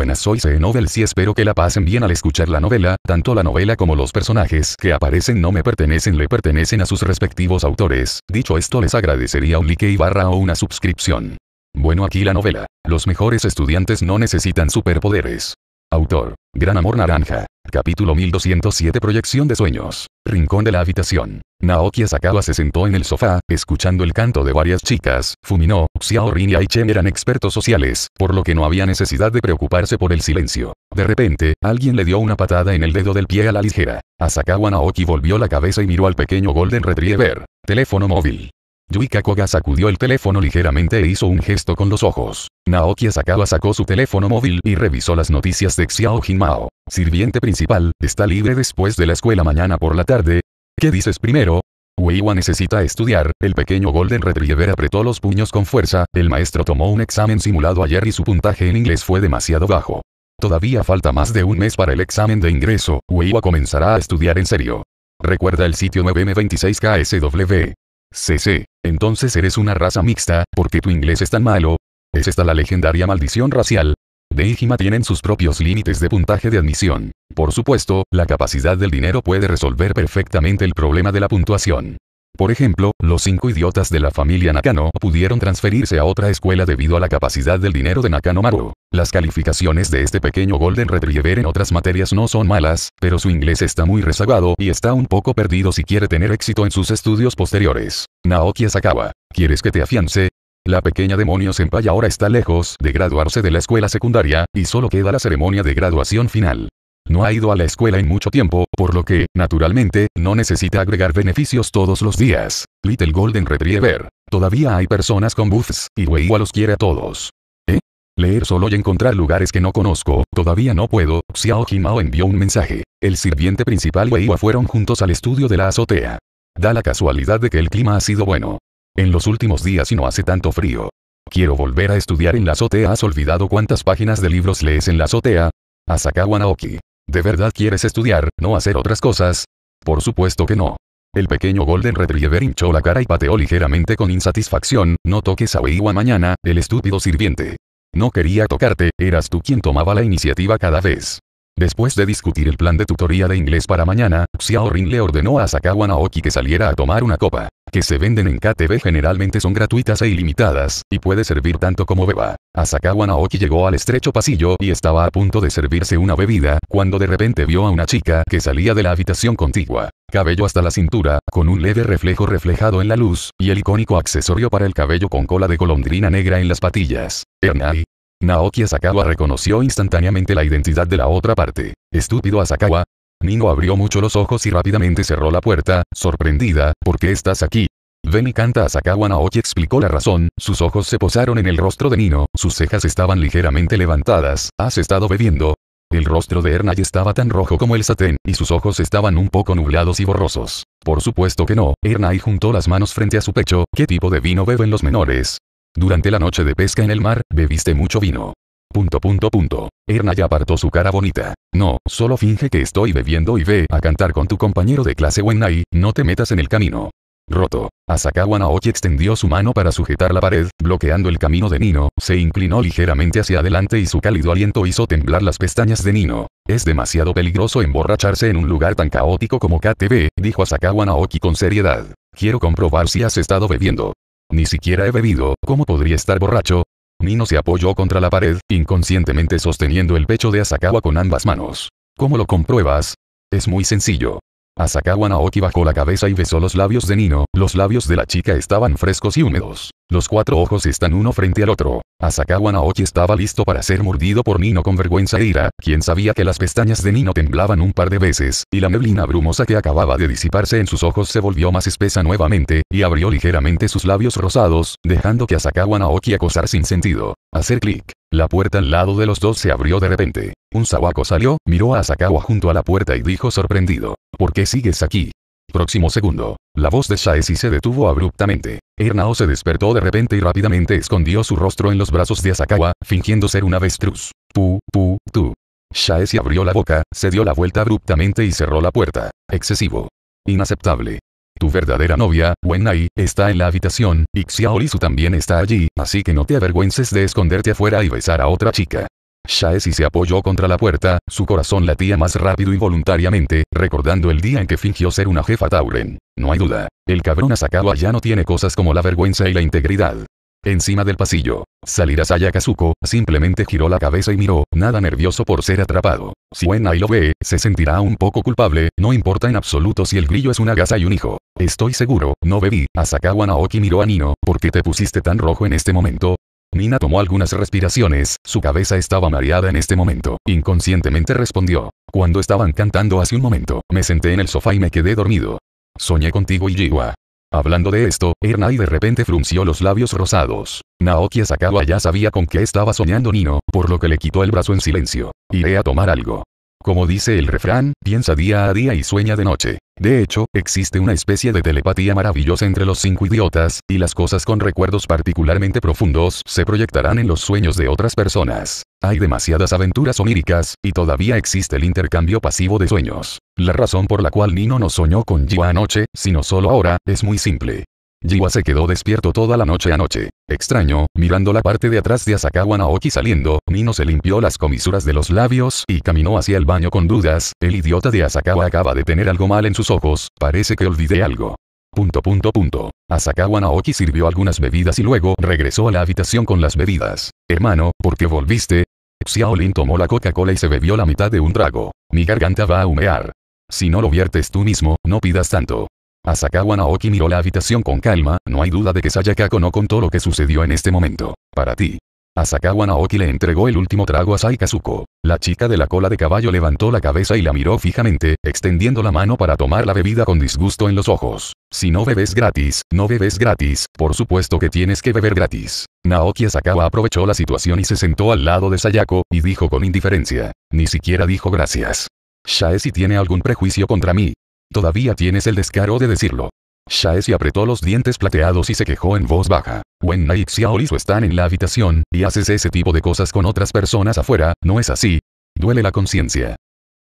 Buenas soy C. Novels y espero que la pasen bien al escuchar la novela, tanto la novela como los personajes que aparecen no me pertenecen le pertenecen a sus respectivos autores, dicho esto les agradecería un like y barra o una suscripción. Bueno aquí la novela, los mejores estudiantes no necesitan superpoderes. Autor, Gran Amor Naranja. Capítulo 1207 Proyección de Sueños. Rincón de la habitación. Naoki Asakawa se sentó en el sofá, escuchando el canto de varias chicas. Fumino, Xiao Rin y Aichen eran expertos sociales, por lo que no había necesidad de preocuparse por el silencio. De repente, alguien le dio una patada en el dedo del pie a la ligera. Asakawa Naoki volvió la cabeza y miró al pequeño Golden Retriever. Teléfono móvil. Yuika Koga sacudió el teléfono ligeramente e hizo un gesto con los ojos. Naoki Asakawa sacó su teléfono móvil y revisó las noticias de Xiao Jinmao. Sirviente principal, está libre después de la escuela mañana por la tarde. ¿Qué dices primero? Weiwa necesita estudiar, el pequeño Golden Retriever apretó los puños con fuerza, el maestro tomó un examen simulado ayer y su puntaje en inglés fue demasiado bajo. Todavía falta más de un mes para el examen de ingreso, Weiwa comenzará a estudiar en serio. Recuerda el sitio 9M26KSW. CC. Entonces eres una raza mixta, porque tu inglés es tan malo. ¿Es esta la legendaria maldición racial? Deijima tienen sus propios límites de puntaje de admisión. Por supuesto, la capacidad del dinero puede resolver perfectamente el problema de la puntuación. Por ejemplo, los cinco idiotas de la familia Nakano pudieron transferirse a otra escuela debido a la capacidad del dinero de Nakano Maru. Las calificaciones de este pequeño Golden Retriever en otras materias no son malas, pero su inglés está muy rezagado y está un poco perdido si quiere tener éxito en sus estudios posteriores. Naoki Asakawa, ¿quieres que te afiance? La pequeña demonio senpai ahora está lejos de graduarse de la escuela secundaria, y solo queda la ceremonia de graduación final. No ha ido a la escuela en mucho tiempo, por lo que, naturalmente, no necesita agregar beneficios todos los días. Little Golden Retriever. Todavía hay personas con buffs, y Weiwa los quiere a todos. ¿Eh? Leer solo y encontrar lugares que no conozco, todavía no puedo. Xiao Jimao envió un mensaje. El sirviente principal y Weiwa fueron juntos al estudio de la azotea. Da la casualidad de que el clima ha sido bueno. En los últimos días y no hace tanto frío. Quiero volver a estudiar en la azotea. ¿Has olvidado cuántas páginas de libros lees en la azotea? Asakawa Naoki. ¿De verdad quieres estudiar, no hacer otras cosas? Por supuesto que no. El pequeño Golden Retriever hinchó la cara y pateó ligeramente con insatisfacción, no toques a Weiwa mañana, el estúpido sirviente. No quería tocarte, eras tú quien tomaba la iniciativa cada vez. Después de discutir el plan de tutoría de inglés para mañana, Xiao Rin le ordenó a Asakawa Naoki que saliera a tomar una copa, que se venden en KTV generalmente son gratuitas e ilimitadas, y puede servir tanto como beba. Asakawa Naoki llegó al estrecho pasillo y estaba a punto de servirse una bebida, cuando de repente vio a una chica que salía de la habitación contigua. Cabello hasta la cintura, con un leve reflejo reflejado en la luz, y el icónico accesorio para el cabello con cola de golondrina negra en las patillas. Ernai, Naoki Asakawa reconoció instantáneamente la identidad de la otra parte. Estúpido Asakawa. Nino abrió mucho los ojos y rápidamente cerró la puerta, sorprendida, ¿por qué estás aquí? Ven y canta Asakawa Naoki explicó la razón, sus ojos se posaron en el rostro de Nino, sus cejas estaban ligeramente levantadas, ¿has estado bebiendo? El rostro de Ernai estaba tan rojo como el satén, y sus ojos estaban un poco nublados y borrosos. Por supuesto que no, Ernai juntó las manos frente a su pecho, ¿qué tipo de vino beben los menores? Durante la noche de pesca en el mar, bebiste mucho vino. Punto punto punto. Erna ya apartó su cara bonita. No, solo finge que estoy bebiendo y ve a cantar con tu compañero de clase Wennai, no te metas en el camino. Roto. Asakawa Naoki extendió su mano para sujetar la pared, bloqueando el camino de Nino, se inclinó ligeramente hacia adelante y su cálido aliento hizo temblar las pestañas de Nino. Es demasiado peligroso emborracharse en un lugar tan caótico como KTV, dijo Asakawa Naoki con seriedad. Quiero comprobar si has estado bebiendo. Ni siquiera he bebido, ¿cómo podría estar borracho? Nino se apoyó contra la pared, inconscientemente sosteniendo el pecho de Asakawa con ambas manos. ¿Cómo lo compruebas? Es muy sencillo. Asakawa Naoki bajó la cabeza y besó los labios de Nino, los labios de la chica estaban frescos y húmedos. Los cuatro ojos están uno frente al otro. Asakawa Naoki estaba listo para ser mordido por Nino con vergüenza e ira, quien sabía que las pestañas de Nino temblaban un par de veces, y la neblina brumosa que acababa de disiparse en sus ojos se volvió más espesa nuevamente, y abrió ligeramente sus labios rosados, dejando que Asakawa Naoki acosar sin sentido. Hacer clic. La puerta al lado de los dos se abrió de repente. Un Sawako salió, miró a Asakawa junto a la puerta y dijo sorprendido. ¿Por qué sigues aquí? Próximo segundo. La voz de Shaesi se detuvo abruptamente. Ernao se despertó de repente y rápidamente escondió su rostro en los brazos de Asakawa, fingiendo ser un avestruz. Pu, pu, tu. Shaesi abrió la boca, se dio la vuelta abruptamente y cerró la puerta. Excesivo. Inaceptable. Tu verdadera novia, Wenai, está en la habitación, y Xiaolisu también está allí, así que no te avergüences de esconderte afuera y besar a otra chica. Shaesi se apoyó contra la puerta, su corazón latía más rápido involuntariamente, recordando el día en que fingió ser una jefa Tauren. No hay duda. El cabrón Asakawa ya no tiene cosas como la vergüenza y la integridad. Encima del pasillo. Salir a Sayakazuko, simplemente giró la cabeza y miró, nada nervioso por ser atrapado. Si Wenai lo ve, se sentirá un poco culpable, no importa en absoluto si el grillo es una gasa y un hijo. Estoy seguro, no bebí. Asakawa Naoki miró a Nino, ¿por qué te pusiste tan rojo en este momento? Nina tomó algunas respiraciones, su cabeza estaba mareada en este momento. Inconscientemente respondió. Cuando estaban cantando hace un momento, me senté en el sofá y me quedé dormido. Soñé contigo y Jiwa. Hablando de esto, Ernai de repente frunció los labios rosados. Naoki Asakawa ya sabía con qué estaba soñando Nino, por lo que le quitó el brazo en silencio. Iré a tomar algo. Como dice el refrán, piensa día a día y sueña de noche. De hecho, existe una especie de telepatía maravillosa entre los cinco idiotas, y las cosas con recuerdos particularmente profundos se proyectarán en los sueños de otras personas. Hay demasiadas aventuras oníricas, y todavía existe el intercambio pasivo de sueños. La razón por la cual Nino no soñó con Jiwa anoche, sino solo ahora, es muy simple. Jiwa se quedó despierto toda la noche anoche. Extraño, mirando la parte de atrás de Asakawa Naoki saliendo, Nino se limpió las comisuras de los labios y caminó hacia el baño con dudas, el idiota de Asakawa acaba de tener algo mal en sus ojos, parece que olvidé algo. Punto punto punto. Asakawa Naoki sirvió algunas bebidas y luego regresó a la habitación con las bebidas. Hermano, ¿por qué volviste? Xiaolin tomó la Coca-Cola y se bebió la mitad de un trago. Mi garganta va a humear. Si no lo viertes tú mismo, no pidas tanto. Asakawa Naoki miró la habitación con calma, no hay duda de que Sayakako no contó lo que sucedió en este momento. Para ti. Asakawa Naoki le entregó el último trago a Saikazuko. La chica de la cola de caballo levantó la cabeza y la miró fijamente, extendiendo la mano para tomar la bebida con disgusto en los ojos. Si no bebes gratis, no bebes gratis, por supuesto que tienes que beber gratis. Naoki Asakawa aprovechó la situación y se sentó al lado de Sayako, y dijo con indiferencia. Ni siquiera dijo gracias. Shaesi tiene algún prejuicio contra mí. Todavía tienes el descaro de decirlo. Shaesi apretó los dientes plateados y se quejó en voz baja. Nai y Xiaolisu están en la habitación, y haces ese tipo de cosas con otras personas afuera, ¿no es así? Duele la conciencia.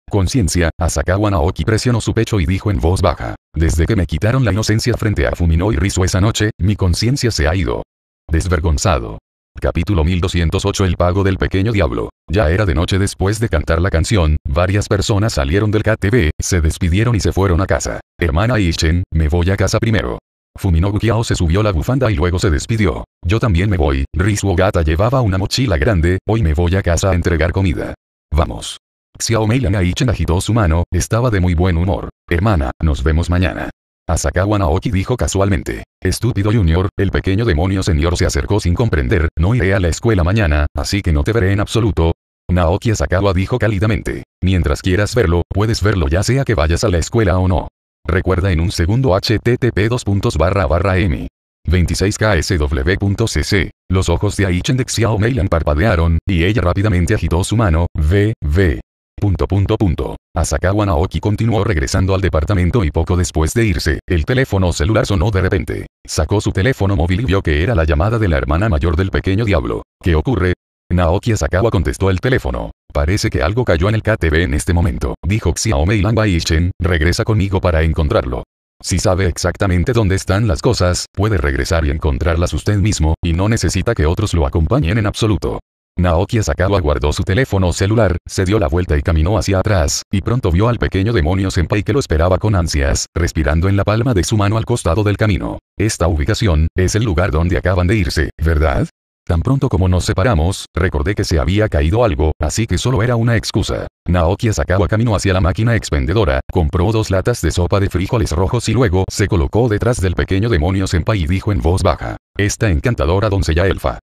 Conciencia, Asakawa Naoki presionó su pecho y dijo en voz baja. Desde que me quitaron la inocencia frente a Fumino y Rizu esa noche, mi conciencia se ha ido. Desvergonzado. Capítulo 1208 El pago del pequeño diablo. Ya era de noche después de cantar la canción, varias personas salieron del KTV, se despidieron y se fueron a casa. Hermana Ishen, me voy a casa primero. Fuminobu Kiao se subió la bufanda y luego se despidió. Yo también me voy, Rizu Ogata llevaba una mochila grande, hoy me voy a casa a entregar comida. Vamos. Xiao Mei Aichen agitó su mano, estaba de muy buen humor. Hermana, nos vemos mañana. Asakawa Naoki dijo casualmente. Estúpido Junior, el pequeño demonio señor se acercó sin comprender, no iré a la escuela mañana, así que no te veré en absoluto. Naoki Asakawa dijo cálidamente. Mientras quieras verlo, puedes verlo ya sea que vayas a la escuela o no. Recuerda en un segundo http m 26ksw.cc. Los ojos de Aichen de Xiao Meilan parpadearon, y ella rápidamente agitó su mano, v, v. Punto punto punto. Asakawa Naoki continuó regresando al departamento y poco después de irse, el teléfono celular sonó de repente. Sacó su teléfono móvil y vio que era la llamada de la hermana mayor del pequeño diablo. ¿Qué ocurre? Naoki Asakawa contestó el teléfono. Parece que algo cayó en el KTV en este momento, dijo Xiaomei Ishen, regresa conmigo para encontrarlo. Si sabe exactamente dónde están las cosas, puede regresar y encontrarlas usted mismo, y no necesita que otros lo acompañen en absoluto. Naoki Asakawa guardó su teléfono celular, se dio la vuelta y caminó hacia atrás, y pronto vio al pequeño demonio senpai que lo esperaba con ansias, respirando en la palma de su mano al costado del camino. Esta ubicación, es el lugar donde acaban de irse, ¿verdad? Tan pronto como nos separamos, recordé que se había caído algo, así que solo era una excusa. Naoki Asakawa caminó hacia la máquina expendedora, compró dos latas de sopa de frijoles rojos y luego se colocó detrás del pequeño demonio senpai y dijo en voz baja. Esta encantadora doncella elfa.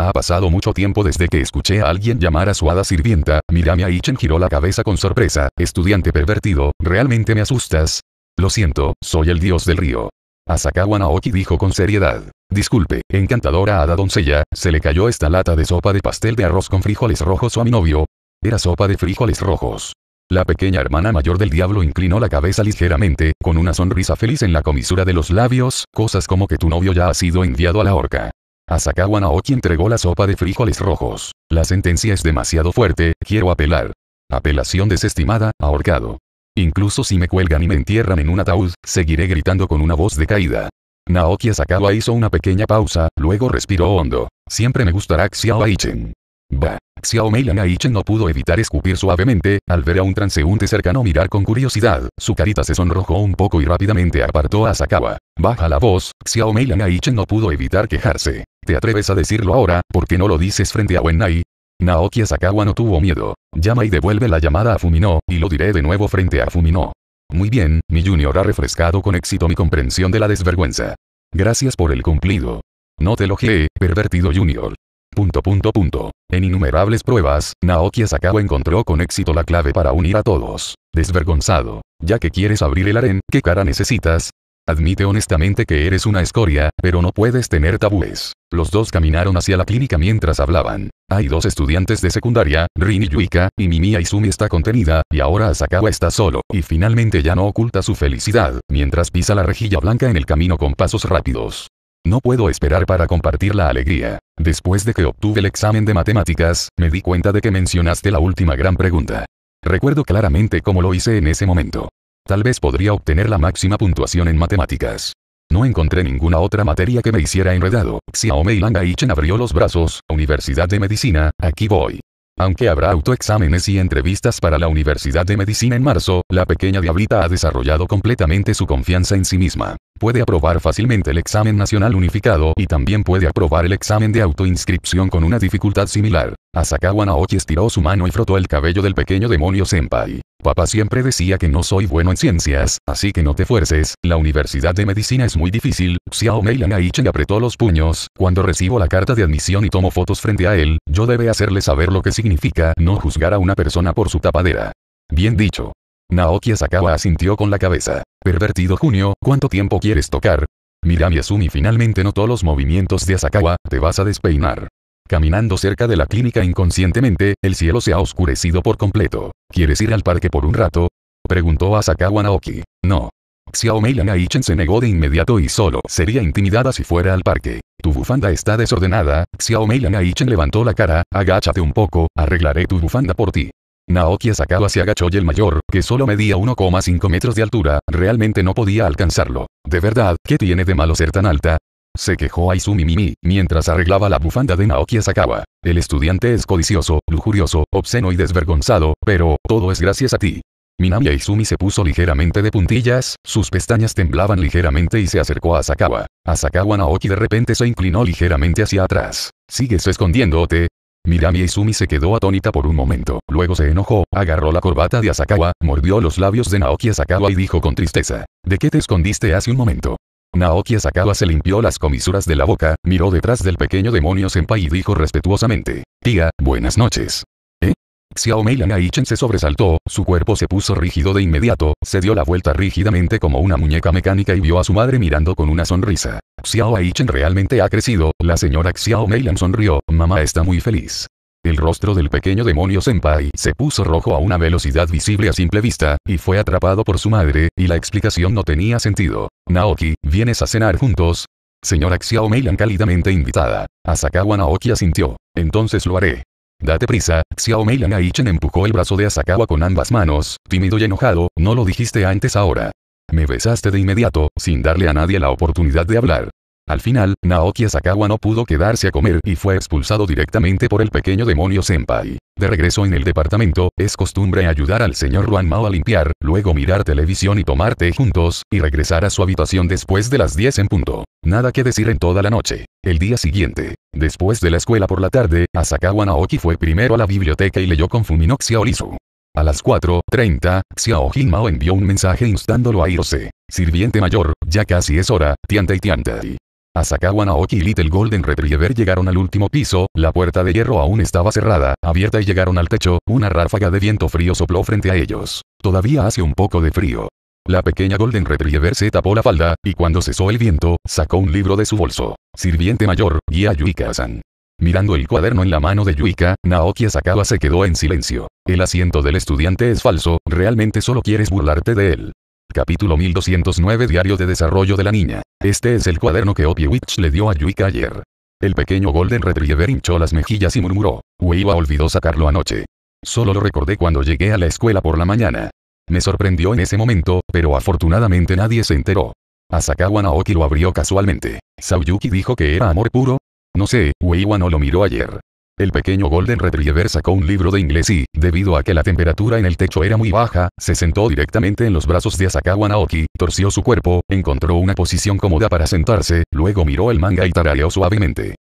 Ha pasado mucho tiempo desde que escuché a alguien llamar a su hada sirvienta, Mirami Aichen giró la cabeza con sorpresa, estudiante pervertido, ¿realmente me asustas? Lo siento, soy el dios del río. Asakawa Naoki dijo con seriedad. Disculpe, encantadora hada doncella, se le cayó esta lata de sopa de pastel de arroz con frijoles rojos a mi novio. Era sopa de frijoles rojos. La pequeña hermana mayor del diablo inclinó la cabeza ligeramente, con una sonrisa feliz en la comisura de los labios, cosas como que tu novio ya ha sido enviado a la horca. Asakawa Naoki entregó la sopa de frijoles rojos. La sentencia es demasiado fuerte, quiero apelar. Apelación desestimada, ahorcado. Incluso si me cuelgan y me entierran en un ataúd, seguiré gritando con una voz decaída. Naoki Asakawa hizo una pequeña pausa, luego respiró hondo. Siempre me gustará Xiao Aichen. Bah. Xiao Mei Aichen no pudo evitar escupir suavemente, al ver a un transeúnte cercano mirar con curiosidad, su carita se sonrojó un poco y rápidamente apartó a Asakawa. Baja la voz, Xiao Mei Aichen no pudo evitar quejarse. ¿Te atreves a decirlo ahora, por qué no lo dices frente a Wennai? Naoki Asakawa no tuvo miedo. Llama y devuelve la llamada a Fumino, y lo diré de nuevo frente a Fumino. Muy bien, mi junior ha refrescado con éxito mi comprensión de la desvergüenza. Gracias por el cumplido. No te elogié, pervertido junior. Punto punto punto. En innumerables pruebas, Naoki Asakawa encontró con éxito la clave para unir a todos. Desvergonzado. Ya que quieres abrir el harén, ¿qué cara necesitas? Admite honestamente que eres una escoria, pero no puedes tener tabúes. Los dos caminaron hacia la clínica mientras hablaban. Hay dos estudiantes de secundaria, Rin y Yuika, y Mimi Izumi está contenida, y ahora Asakawa está solo, y finalmente ya no oculta su felicidad, mientras pisa la rejilla blanca en el camino con pasos rápidos. No puedo esperar para compartir la alegría. Después de que obtuve el examen de matemáticas, me di cuenta de que mencionaste la última gran pregunta. Recuerdo claramente cómo lo hice en ese momento. Tal vez podría obtener la máxima puntuación en matemáticas. No encontré ninguna otra materia que me hiciera enredado. Xiaomei Chen abrió los brazos, Universidad de Medicina, aquí voy. Aunque habrá autoexámenes y entrevistas para la Universidad de Medicina en marzo, la pequeña diablita ha desarrollado completamente su confianza en sí misma. Puede aprobar fácilmente el examen nacional unificado y también puede aprobar el examen de autoinscripción con una dificultad similar. Asakawa Naoki estiró su mano y frotó el cabello del pequeño demonio senpai. Papá siempre decía que no soy bueno en ciencias, así que no te fuerces, la universidad de medicina es muy difícil. Xiao Mei Aichen apretó los puños, cuando recibo la carta de admisión y tomo fotos frente a él, yo debe hacerle saber lo que significa no juzgar a una persona por su tapadera. Bien dicho. Naoki Asakawa asintió con la cabeza. Pervertido Junio, ¿cuánto tiempo quieres tocar? Mirami Asumi finalmente notó los movimientos de Asakawa, te vas a despeinar. Caminando cerca de la clínica inconscientemente, el cielo se ha oscurecido por completo. ¿Quieres ir al parque por un rato? Preguntó Asakawa Naoki. No. Xiaomei Aichen se negó de inmediato y solo sería intimidada si fuera al parque. Tu bufanda está desordenada, Xiaomei Aichen levantó la cara, agáchate un poco, arreglaré tu bufanda por ti. Naoki Asakawa se agachó y el mayor, que solo medía 1,5 metros de altura, realmente no podía alcanzarlo. ¿De verdad, qué tiene de malo ser tan alta? Se quejó Aizumi Mimi, mientras arreglaba la bufanda de Naoki Asakawa. El estudiante es codicioso, lujurioso, obsceno y desvergonzado, pero, todo es gracias a ti. Minami Aizumi se puso ligeramente de puntillas, sus pestañas temblaban ligeramente y se acercó a Asakawa. Asakawa Naoki de repente se inclinó ligeramente hacia atrás. ¿Sigues escondiéndote? Mirami Izumi se quedó atónita por un momento, luego se enojó, agarró la corbata de Asakawa, mordió los labios de Naoki Asakawa y dijo con tristeza, ¿de qué te escondiste hace un momento? Naoki Asakawa se limpió las comisuras de la boca, miró detrás del pequeño demonio senpai y dijo respetuosamente, tía, buenas noches. ¿Eh? Xiao Mei Aichen se sobresaltó, su cuerpo se puso rígido de inmediato, se dio la vuelta rígidamente como una muñeca mecánica y vio a su madre mirando con una sonrisa. Xiao Aichen realmente ha crecido, la señora Xiao Meilan sonrió, mamá está muy feliz. El rostro del pequeño demonio senpai se puso rojo a una velocidad visible a simple vista, y fue atrapado por su madre, y la explicación no tenía sentido. Naoki, ¿vienes a cenar juntos? Señora Xiao Meilan cálidamente invitada. Asakawa Naoki asintió. Entonces lo haré. Date prisa, Xiao Meilan Aichen empujó el brazo de Asakawa con ambas manos, tímido y enojado, no lo dijiste antes ahora. Me besaste de inmediato, sin darle a nadie la oportunidad de hablar. Al final, Naoki Asakawa no pudo quedarse a comer y fue expulsado directamente por el pequeño demonio Senpai. De regreso en el departamento, es costumbre ayudar al señor Ruan Mao a limpiar, luego mirar televisión y tomar té juntos, y regresar a su habitación después de las 10 en punto. Nada que decir en toda la noche. El día siguiente, después de la escuela por la tarde, Asakawa Naoki fue primero a la biblioteca y leyó con Fumino Xiaolisu. A las 4.30, Xiao Mao envió un mensaje instándolo a irse. Sirviente mayor, ya casi es hora, tianta y. Asakawa Naoki y Little Golden Retriever llegaron al último piso, la puerta de hierro aún estaba cerrada, abierta y llegaron al techo, una ráfaga de viento frío sopló frente a ellos. Todavía hace un poco de frío. La pequeña Golden Retriever se tapó la falda, y cuando cesó el viento, sacó un libro de su bolso. Sirviente mayor, guía Yuika-san. Mirando el cuaderno en la mano de Yuika, Naoki Asakawa se quedó en silencio. El asiento del estudiante es falso, realmente solo quieres burlarte de él. Capítulo 1209 Diario de Desarrollo de la Niña. Este es el cuaderno que Witch le dio a Yuika ayer. El pequeño Golden Retriever hinchó las mejillas y murmuró. Weiwa olvidó sacarlo anoche. Solo lo recordé cuando llegué a la escuela por la mañana. Me sorprendió en ese momento, pero afortunadamente nadie se enteró. Asakawa Naoki lo abrió casualmente. Sauyuki dijo que era amor puro, no sé, Weiwa no lo miró ayer. El pequeño Golden Retriever sacó un libro de inglés y, debido a que la temperatura en el techo era muy baja, se sentó directamente en los brazos de Asakawa Naoki, torció su cuerpo, encontró una posición cómoda para sentarse, luego miró el manga y tarareó suavemente.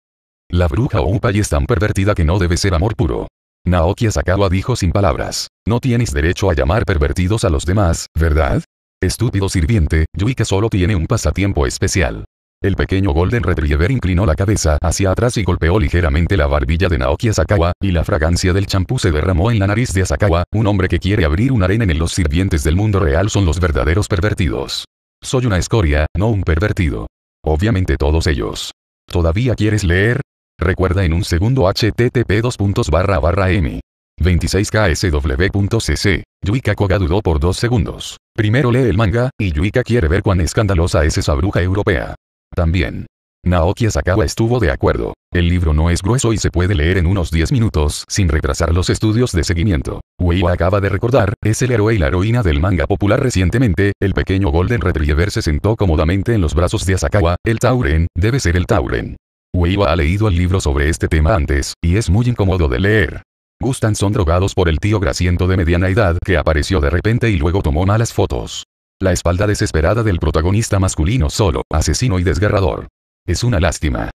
La bruja Oupai es tan pervertida que no debe ser amor puro. Naoki Asakawa dijo sin palabras. No tienes derecho a llamar pervertidos a los demás, ¿verdad? Estúpido sirviente, Yuika solo tiene un pasatiempo especial. El pequeño Golden Retriever inclinó la cabeza hacia atrás y golpeó ligeramente la barbilla de Naoki Asakawa, y la fragancia del champú se derramó en la nariz de Asakawa, un hombre que quiere abrir un arena en los sirvientes del mundo real son los verdaderos pervertidos. Soy una escoria, no un pervertido. Obviamente todos ellos. ¿Todavía quieres leer? Recuerda en un segundo http m 26ksw.cc. Yuika Koga dudó por dos segundos. Primero lee el manga, y Yuika quiere ver cuán escandalosa es esa bruja europea. También. Naoki Asakawa estuvo de acuerdo. El libro no es grueso y se puede leer en unos 10 minutos sin retrasar los estudios de seguimiento. Weiwa acaba de recordar, es el héroe y la heroína del manga popular recientemente, el pequeño Golden Retriever se sentó cómodamente en los brazos de Asakawa, el Tauren, debe ser el Tauren. Weiwa ha leído el libro sobre este tema antes, y es muy incómodo de leer. Gustan son drogados por el tío grasiento de mediana edad que apareció de repente y luego tomó malas fotos. La espalda desesperada del protagonista masculino solo, asesino y desgarrador. Es una lástima.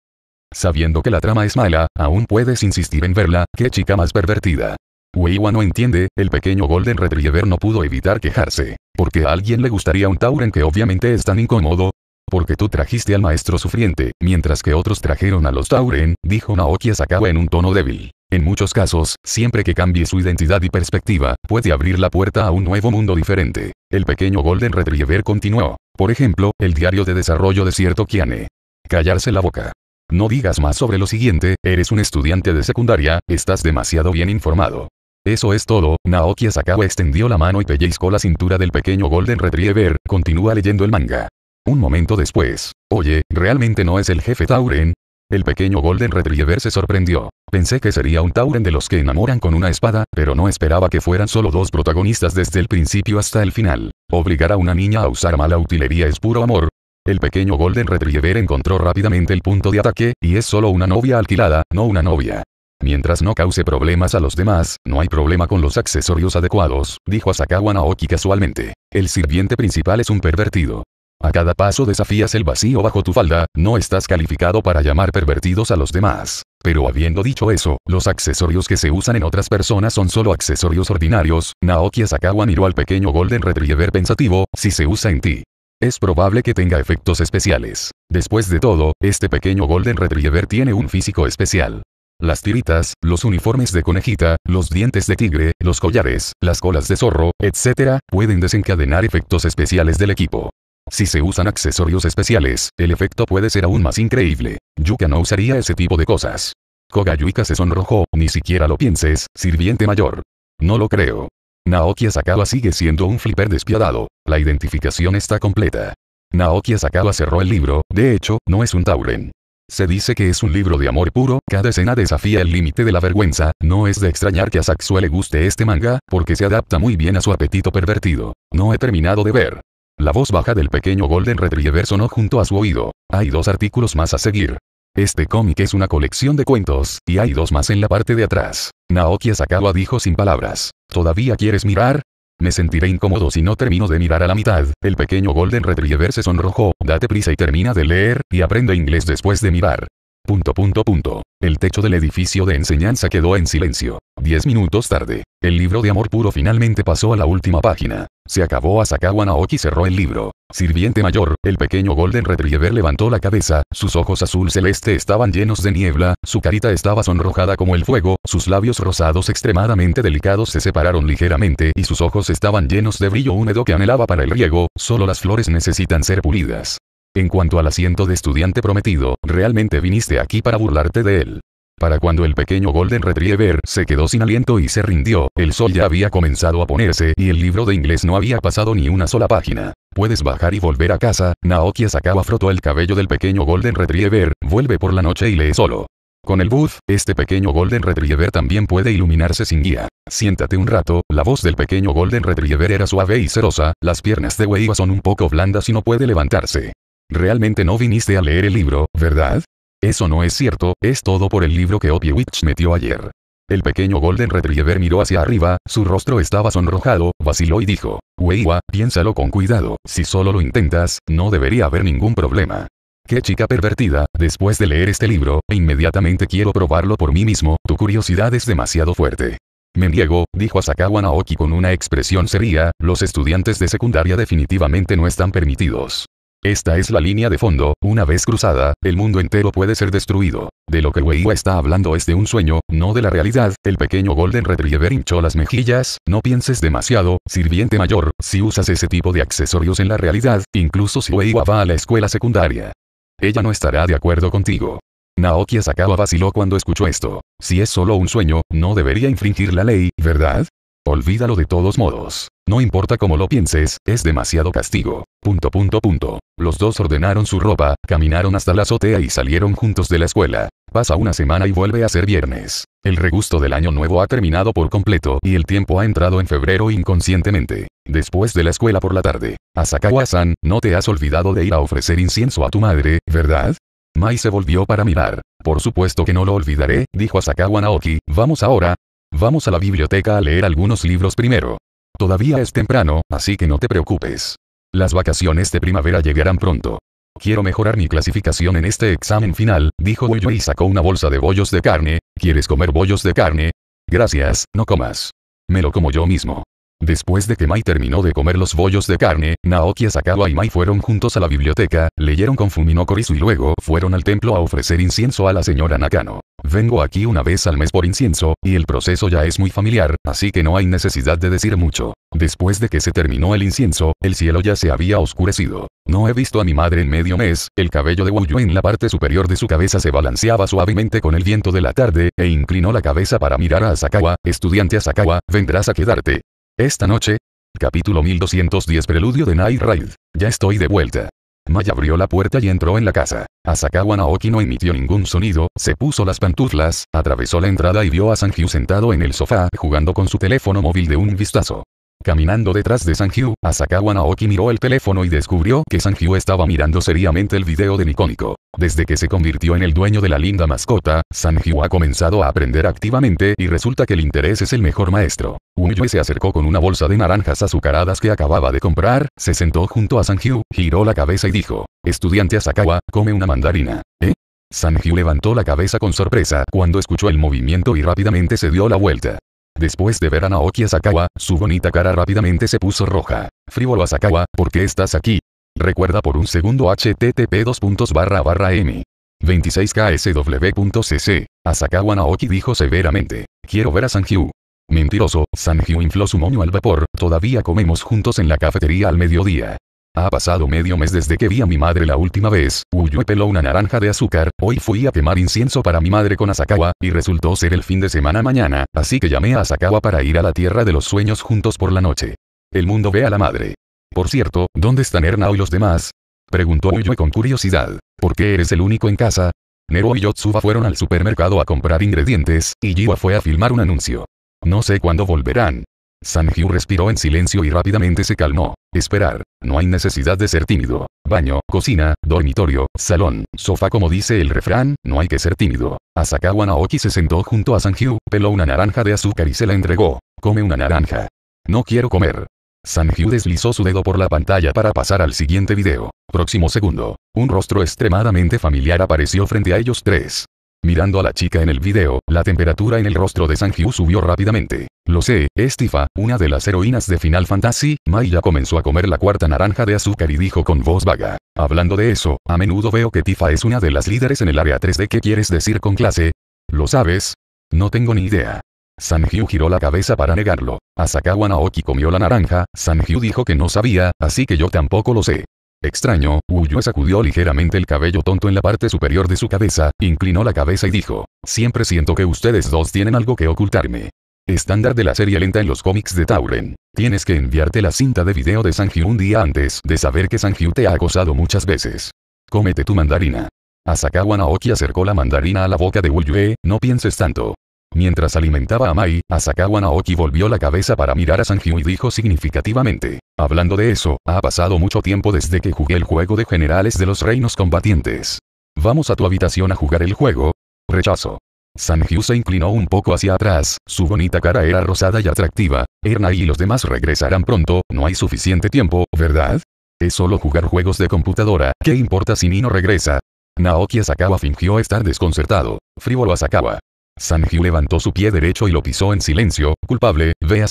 Sabiendo que la trama es mala, aún puedes insistir en verla, qué chica más pervertida. Weiwa no entiende, el pequeño Golden Retriever no pudo evitar quejarse. Porque a alguien le gustaría un Tauren que obviamente es tan incómodo, porque tú trajiste al maestro sufriente, mientras que otros trajeron a los Tauren, dijo Naoki Asakawa en un tono débil. En muchos casos, siempre que cambie su identidad y perspectiva, puede abrir la puerta a un nuevo mundo diferente. El pequeño Golden Retriever continuó. Por ejemplo, el diario de desarrollo de cierto Kiane. Callarse la boca. No digas más sobre lo siguiente, eres un estudiante de secundaria, estás demasiado bien informado. Eso es todo, Naoki Asakawa extendió la mano y pellizcó la cintura del pequeño Golden Retriever, continúa leyendo el manga. Un momento después. Oye, ¿realmente no es el jefe Tauren? El pequeño Golden Retriever se sorprendió. Pensé que sería un Tauren de los que enamoran con una espada, pero no esperaba que fueran solo dos protagonistas desde el principio hasta el final. Obligar a una niña a usar mala utilería es puro amor. El pequeño Golden Retriever encontró rápidamente el punto de ataque, y es solo una novia alquilada, no una novia. Mientras no cause problemas a los demás, no hay problema con los accesorios adecuados, dijo Asakawa Naoki casualmente. El sirviente principal es un pervertido. A cada paso desafías el vacío bajo tu falda, no estás calificado para llamar pervertidos a los demás. Pero habiendo dicho eso, los accesorios que se usan en otras personas son solo accesorios ordinarios, Naoki Asakawa miró al pequeño Golden Retriever pensativo, si se usa en ti. Es probable que tenga efectos especiales. Después de todo, este pequeño Golden Retriever tiene un físico especial. Las tiritas, los uniformes de conejita, los dientes de tigre, los collares, las colas de zorro, etc., pueden desencadenar efectos especiales del equipo. Si se usan accesorios especiales, el efecto puede ser aún más increíble. Yuka no usaría ese tipo de cosas. Koga Yuika se sonrojó, ni siquiera lo pienses, sirviente mayor. No lo creo. Naoki Asakawa sigue siendo un flipper despiadado. La identificación está completa. Naoki Asakawa cerró el libro, de hecho, no es un Tauren. Se dice que es un libro de amor puro, cada escena desafía el límite de la vergüenza, no es de extrañar que a Saxue le guste este manga, porque se adapta muy bien a su apetito pervertido. No he terminado de ver. La voz baja del pequeño Golden Retriever sonó junto a su oído. Hay dos artículos más a seguir. Este cómic es una colección de cuentos, y hay dos más en la parte de atrás. Naoki Asakawa dijo sin palabras. ¿Todavía quieres mirar? Me sentiré incómodo si no termino de mirar a la mitad. El pequeño Golden Retriever se sonrojó. Date prisa y termina de leer, y aprende inglés después de mirar. Punto punto punto. El techo del edificio de enseñanza quedó en silencio. Diez minutos tarde. El libro de amor puro finalmente pasó a la última página. Se acabó Asakawa Naoki cerró el libro. Sirviente mayor, el pequeño Golden Retriever levantó la cabeza, sus ojos azul celeste estaban llenos de niebla, su carita estaba sonrojada como el fuego, sus labios rosados extremadamente delicados se separaron ligeramente y sus ojos estaban llenos de brillo húmedo que anhelaba para el riego, solo las flores necesitan ser pulidas. En cuanto al asiento de estudiante prometido, realmente viniste aquí para burlarte de él. Para cuando el pequeño Golden Retriever se quedó sin aliento y se rindió, el sol ya había comenzado a ponerse y el libro de inglés no había pasado ni una sola página. Puedes bajar y volver a casa, Naoki Asakawa frotó el cabello del pequeño Golden Retriever, vuelve por la noche y lee solo. Con el booth, este pequeño Golden Retriever también puede iluminarse sin guía. Siéntate un rato, la voz del pequeño Golden Retriever era suave y cerosa, las piernas de Weiwa son un poco blandas y no puede levantarse. Realmente no viniste a leer el libro, ¿verdad? Eso no es cierto, es todo por el libro que Opiewicz metió ayer. El pequeño Golden Retriever miró hacia arriba, su rostro estaba sonrojado, vaciló y dijo, Weiwa, piénsalo con cuidado, si solo lo intentas, no debería haber ningún problema. Qué chica pervertida, después de leer este libro, inmediatamente quiero probarlo por mí mismo, tu curiosidad es demasiado fuerte. Me niego, dijo Asakawa Naoki con una expresión seria, los estudiantes de secundaria definitivamente no están permitidos. Esta es la línea de fondo, una vez cruzada, el mundo entero puede ser destruido. De lo que Weiwa está hablando es de un sueño, no de la realidad, el pequeño Golden Retriever hinchó las mejillas, no pienses demasiado, sirviente mayor, si usas ese tipo de accesorios en la realidad, incluso si Weiwa va a la escuela secundaria. Ella no estará de acuerdo contigo. Naoki Asakawa vaciló cuando escuchó esto. Si es solo un sueño, no debería infringir la ley, ¿verdad? Olvídalo de todos modos. No importa cómo lo pienses, es demasiado castigo. Punto punto punto. Los dos ordenaron su ropa, caminaron hasta la azotea y salieron juntos de la escuela. Pasa una semana y vuelve a ser viernes. El regusto del año nuevo ha terminado por completo y el tiempo ha entrado en febrero inconscientemente. Después de la escuela por la tarde. Asakawa-san, no te has olvidado de ir a ofrecer incienso a tu madre, ¿verdad? Mai se volvió para mirar. Por supuesto que no lo olvidaré, dijo Asakawa Naoki, vamos ahora. Vamos a la biblioteca a leer algunos libros primero. Todavía es temprano, así que no te preocupes. Las vacaciones de primavera llegarán pronto. Quiero mejorar mi clasificación en este examen final, dijo Uyo y sacó una bolsa de bollos de carne. ¿Quieres comer bollos de carne? Gracias, no comas. Me lo como yo mismo. Después de que Mai terminó de comer los bollos de carne, Naoki Asakawa y Mai fueron juntos a la biblioteca, leyeron con Fumino Korisu y luego fueron al templo a ofrecer incienso a la señora Nakano. Vengo aquí una vez al mes por incienso, y el proceso ya es muy familiar, así que no hay necesidad de decir mucho. Después de que se terminó el incienso, el cielo ya se había oscurecido. No he visto a mi madre en medio mes, el cabello de Wuyu en la parte superior de su cabeza se balanceaba suavemente con el viento de la tarde, e inclinó la cabeza para mirar a Asakawa, estudiante Asakawa, vendrás a quedarte. Esta noche. Capítulo 1210 Preludio de Night Ride. Ya estoy de vuelta. Mai abrió la puerta y entró en la casa. Asakawa Naoki no emitió ningún sonido, se puso las pantuflas, atravesó la entrada y vio a Sanju sentado en el sofá jugando con su teléfono móvil de un vistazo. Caminando detrás de Sanju, Asakawa Naoki miró el teléfono y descubrió que Sanju estaba mirando seriamente el video de Nicónico. Desde que se convirtió en el dueño de la linda mascota, Sanju ha comenzado a aprender activamente y resulta que el interés es el mejor maestro. Uyue se acercó con una bolsa de naranjas azucaradas que acababa de comprar, se sentó junto a Sanju, giró la cabeza y dijo, estudiante Asakawa, come una mandarina. ¿Eh? Sanju levantó la cabeza con sorpresa cuando escuchó el movimiento y rápidamente se dio la vuelta. Después de ver a Naoki Asakawa, su bonita cara rápidamente se puso roja. Frívolo Asakawa, ¿por qué estás aquí? Recuerda por un segundo http m 26ksw.cc. Asakawa Naoki dijo severamente. Quiero ver a Sanju. Mentiroso, Sanju infló su moño al vapor, todavía comemos juntos en la cafetería al mediodía. Ha pasado medio mes desde que vi a mi madre la última vez, Uyue peló una naranja de azúcar, hoy fui a quemar incienso para mi madre con Asakawa, y resultó ser el fin de semana mañana, así que llamé a Asakawa para ir a la tierra de los sueños juntos por la noche. El mundo ve a la madre. Por cierto, ¿dónde están Ernao y los demás? Preguntó Uyue con curiosidad. ¿Por qué eres el único en casa? Nero y Yotsuba fueron al supermercado a comprar ingredientes, y Jiwa fue a filmar un anuncio. No sé cuándo volverán. Sanju respiró en silencio y rápidamente se calmó. Esperar. No hay necesidad de ser tímido. Baño, cocina, dormitorio, salón, sofá como dice el refrán, no hay que ser tímido. Asakawa Naoki se sentó junto a Sanju, peló una naranja de azúcar y se la entregó. Come una naranja. No quiero comer. Sanju deslizó su dedo por la pantalla para pasar al siguiente video. Próximo segundo. Un rostro extremadamente familiar apareció frente a ellos tres. Mirando a la chica en el video, la temperatura en el rostro de Sanju subió rápidamente. Lo sé, es Tifa, una de las heroínas de Final Fantasy. Mai ya comenzó a comer la cuarta naranja de azúcar y dijo con voz vaga. Hablando de eso, a menudo veo que Tifa es una de las líderes en el área 3D. ¿Qué quieres decir con clase? ¿Lo sabes? No tengo ni idea. Sanju giró la cabeza para negarlo. Asakawa Naoki comió la naranja, Sanju dijo que no sabía, así que yo tampoco lo sé. Extraño, Uyue sacudió ligeramente el cabello tonto en la parte superior de su cabeza, inclinó la cabeza y dijo, siempre siento que ustedes dos tienen algo que ocultarme. Estándar de la serie lenta en los cómics de Tauren. Tienes que enviarte la cinta de video de Sanji un día antes de saber que Sanji te ha acosado muchas veces. Cómete tu mandarina. Asakawa Naoki acercó la mandarina a la boca de Uyue, no pienses tanto. Mientras alimentaba a Mai, Asakawa Naoki volvió la cabeza para mirar a Sanju y dijo significativamente, hablando de eso, ha pasado mucho tiempo desde que jugué el juego de generales de los reinos combatientes. Vamos a tu habitación a jugar el juego. Rechazo. Sanju se inclinó un poco hacia atrás, su bonita cara era rosada y atractiva. Erna y los demás regresarán pronto, no hay suficiente tiempo, ¿verdad? Es solo jugar juegos de computadora, ¿qué importa si Nino regresa? Naoki Asakawa fingió estar desconcertado. Frívolo Asakawa. Sanju levantó su pie derecho y lo pisó en silencio, culpable, ve a.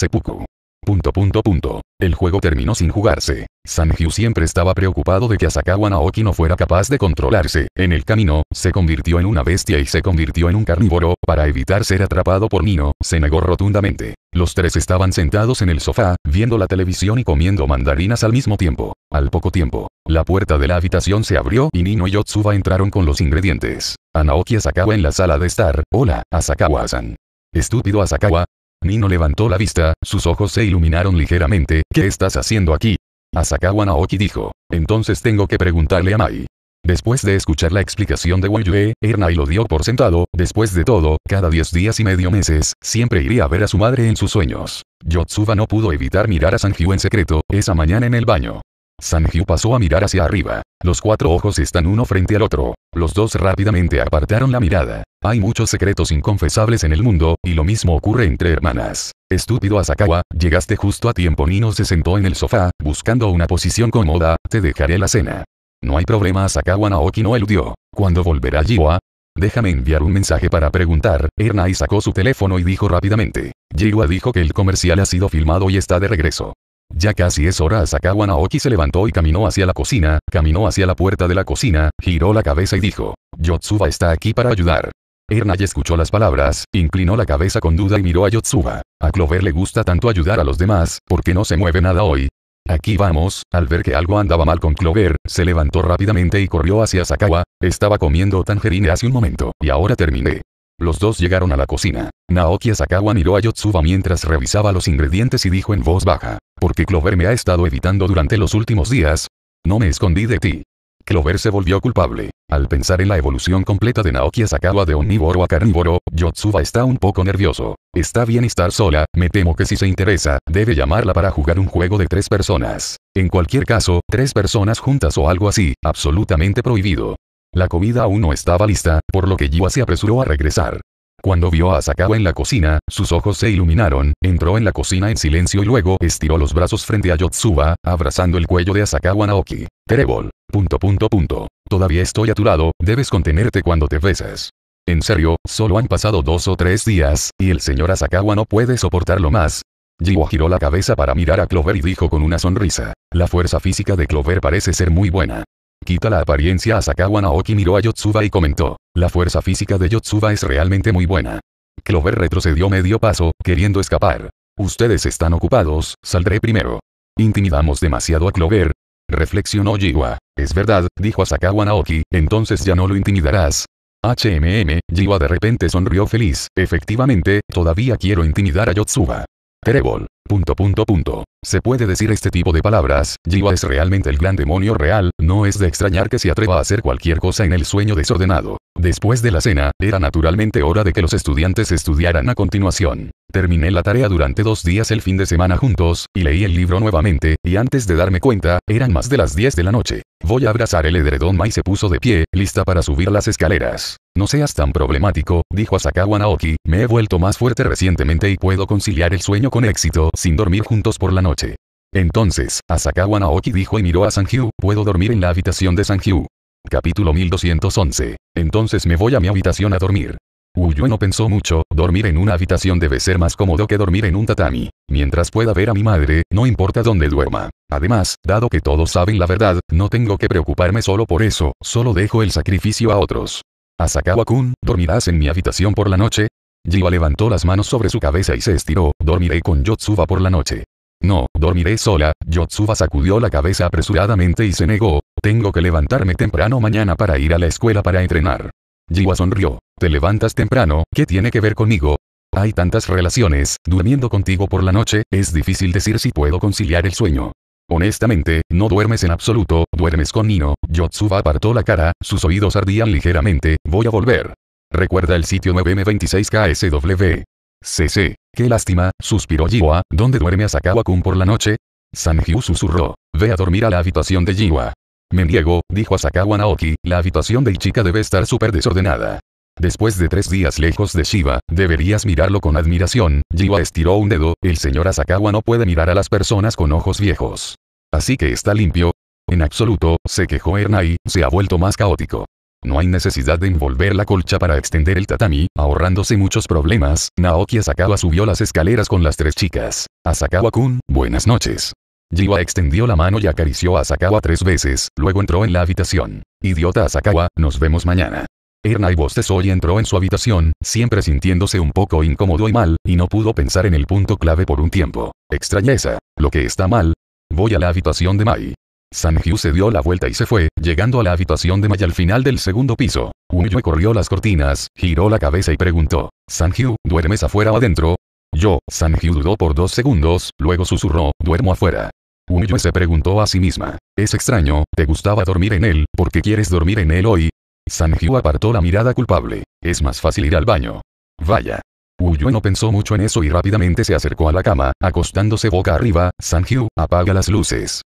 Punto punto punto. El juego terminó sin jugarse. Sanju siempre estaba preocupado de que Asakawa Naoki no fuera capaz de controlarse. En el camino, se convirtió en una bestia y se convirtió en un carnívoro, para evitar ser atrapado por Nino, se negó rotundamente. Los tres estaban sentados en el sofá, viendo la televisión y comiendo mandarinas al mismo tiempo. Al poco tiempo, la puerta de la habitación se abrió y Nino y Yotsuba entraron con los ingredientes. A Naoki Asakawa en la sala de estar. Hola, Asakawa-san. Estúpido Asakawa, Nino levantó la vista, sus ojos se iluminaron ligeramente, ¿qué estás haciendo aquí? Asakawa Naoki dijo, entonces tengo que preguntarle a Mai. Después de escuchar la explicación de Wanyue, Ernai lo dio por sentado, después de todo, cada diez días y medio meses, siempre iría a ver a su madre en sus sueños. Yotsuba no pudo evitar mirar a Sanju en secreto, esa mañana en el baño. Sanju pasó a mirar hacia arriba. Los cuatro ojos están uno frente al otro. Los dos rápidamente apartaron la mirada. Hay muchos secretos inconfesables en el mundo, y lo mismo ocurre entre hermanas. Estúpido Asakawa, llegaste justo a tiempo Nino se sentó en el sofá, buscando una posición cómoda, te dejaré la cena. No hay problema Asakawa Naoki no eludió. ¿Cuándo volverá Jiwa? Déjame enviar un mensaje para preguntar, Ernai sacó su teléfono y dijo rápidamente. Jiwa dijo que el comercial ha sido filmado y está de regreso. Ya casi es hora Asakawa Naoki se levantó y caminó hacia la cocina, caminó hacia la puerta de la cocina, giró la cabeza y dijo, Yotsuba está aquí para ayudar. Ernai escuchó las palabras, inclinó la cabeza con duda y miró a Yotsuba. A Clover le gusta tanto ayudar a los demás, porque no se mueve nada hoy. Aquí vamos, al ver que algo andaba mal con Clover, se levantó rápidamente y corrió hacia Sakawa, estaba comiendo tangerine hace un momento, y ahora terminé. Los dos llegaron a la cocina. Naoki Asakawa miró a Yotsuba mientras revisaba los ingredientes y dijo en voz baja. Porque Clover me ha estado evitando durante los últimos días. No me escondí de ti. Clover se volvió culpable. Al pensar en la evolución completa de Naoki Asakawa de omnívoro a carnívoro, Yotsuba está un poco nervioso. Está bien estar sola, me temo que si se interesa, debe llamarla para jugar un juego de tres personas. En cualquier caso, tres personas juntas o algo así, absolutamente prohibido. La comida aún no estaba lista, por lo que Yua se apresuró a regresar. Cuando vio a Sakawa en la cocina, sus ojos se iluminaron, entró en la cocina en silencio y luego estiró los brazos frente a Yotsuba, abrazando el cuello de Asakawa Naoki. Terebol. Punto punto punto. Todavía estoy a tu lado, debes contenerte cuando te besas. En serio, solo han pasado dos o tres días, y el señor Asakawa no puede soportarlo más. Jiwa giró la cabeza para mirar a Clover y dijo con una sonrisa. La fuerza física de Clover parece ser muy buena. Quita la apariencia a Sakawa Naoki miró a Yotsuba y comentó. La fuerza física de Yotsuba es realmente muy buena. Clover retrocedió medio paso, queriendo escapar. Ustedes están ocupados, saldré primero. Intimidamos demasiado a Clover. Reflexionó Jiwa. Es verdad, dijo a Sakawa Naoki, entonces ya no lo intimidarás. HMM, Jiwa de repente sonrió feliz. Efectivamente, todavía quiero intimidar a Yotsuba. Terebol. Punto punto punto. Se puede decir este tipo de palabras, Jiwa es realmente el gran demonio real, no es de extrañar que se atreva a hacer cualquier cosa en el sueño desordenado. Después de la cena, era naturalmente hora de que los estudiantes estudiaran a continuación. Terminé la tarea durante dos días el fin de semana juntos, y leí el libro nuevamente, y antes de darme cuenta, eran más de las 10 de la noche. Voy a abrazar el edredón Mai se puso de pie, lista para subir las escaleras. No seas tan problemático, dijo Asakawa Naoki, me he vuelto más fuerte recientemente y puedo conciliar el sueño con éxito sin dormir juntos por la noche. Entonces, Asakawa Naoki dijo y miró a Sanju, puedo dormir en la habitación de Sanju. Capítulo 1211. Entonces me voy a mi habitación a dormir. Uyue no pensó mucho, dormir en una habitación debe ser más cómodo que dormir en un tatami. Mientras pueda ver a mi madre, no importa dónde duerma. Además, dado que todos saben la verdad, no tengo que preocuparme solo por eso, solo dejo el sacrificio a otros. Asakawa-kun, ¿dormirás en mi habitación por la noche? Jiwa levantó las manos sobre su cabeza y se estiró, dormiré con Yotsuba por la noche. No, dormiré sola, Yotsuba sacudió la cabeza apresuradamente y se negó, tengo que levantarme temprano mañana para ir a la escuela para entrenar. Jiwa sonrió, te levantas temprano, ¿qué tiene que ver conmigo? Hay tantas relaciones, durmiendo contigo por la noche, es difícil decir si puedo conciliar el sueño. Honestamente, no duermes en absoluto, duermes con Nino, Yotsuba apartó la cara, sus oídos ardían ligeramente, voy a volver. Recuerda el sitio 9M26KSW. CC. Qué lástima, suspiró Jiwa, ¿dónde duerme Asakawa-kun por la noche? Sanju susurró. Ve a dormir a la habitación de Jiwa. Me niego, dijo Asakawa Naoki, la habitación de Ichika debe estar súper desordenada. Después de tres días lejos de Shiva, deberías mirarlo con admiración, Jiwa estiró un dedo, el señor Asakawa no puede mirar a las personas con ojos viejos. Así que está limpio. En absoluto, se quejó Ernai, se ha vuelto más caótico. No hay necesidad de envolver la colcha para extender el tatami, ahorrándose muchos problemas. Naoki Asakawa subió las escaleras con las tres chicas. Asakawa-kun, buenas noches. Jiwa extendió la mano y acarició a Asakawa tres veces, luego entró en la habitación. Idiota Asakawa, nos vemos mañana. Ernai bostezó y entró en su habitación, siempre sintiéndose un poco incómodo y mal, y no pudo pensar en el punto clave por un tiempo. Extrañeza. Lo que está mal. Voy a la habitación de Mai. Sanju se dio la vuelta y se fue, llegando a la habitación de May al final del segundo piso. Uyue corrió las cortinas, giró la cabeza y preguntó, Sanju, ¿duermes afuera o adentro? Yo, Sanju dudó por dos segundos, luego susurró, duermo afuera. Uyue se preguntó a sí misma, es extraño, ¿te gustaba dormir en él, ¿por qué quieres dormir en él hoy? Sanju apartó la mirada culpable, es más fácil ir al baño. Vaya. Uyue no pensó mucho en eso y rápidamente se acercó a la cama, acostándose boca arriba, Sanju, apaga las luces.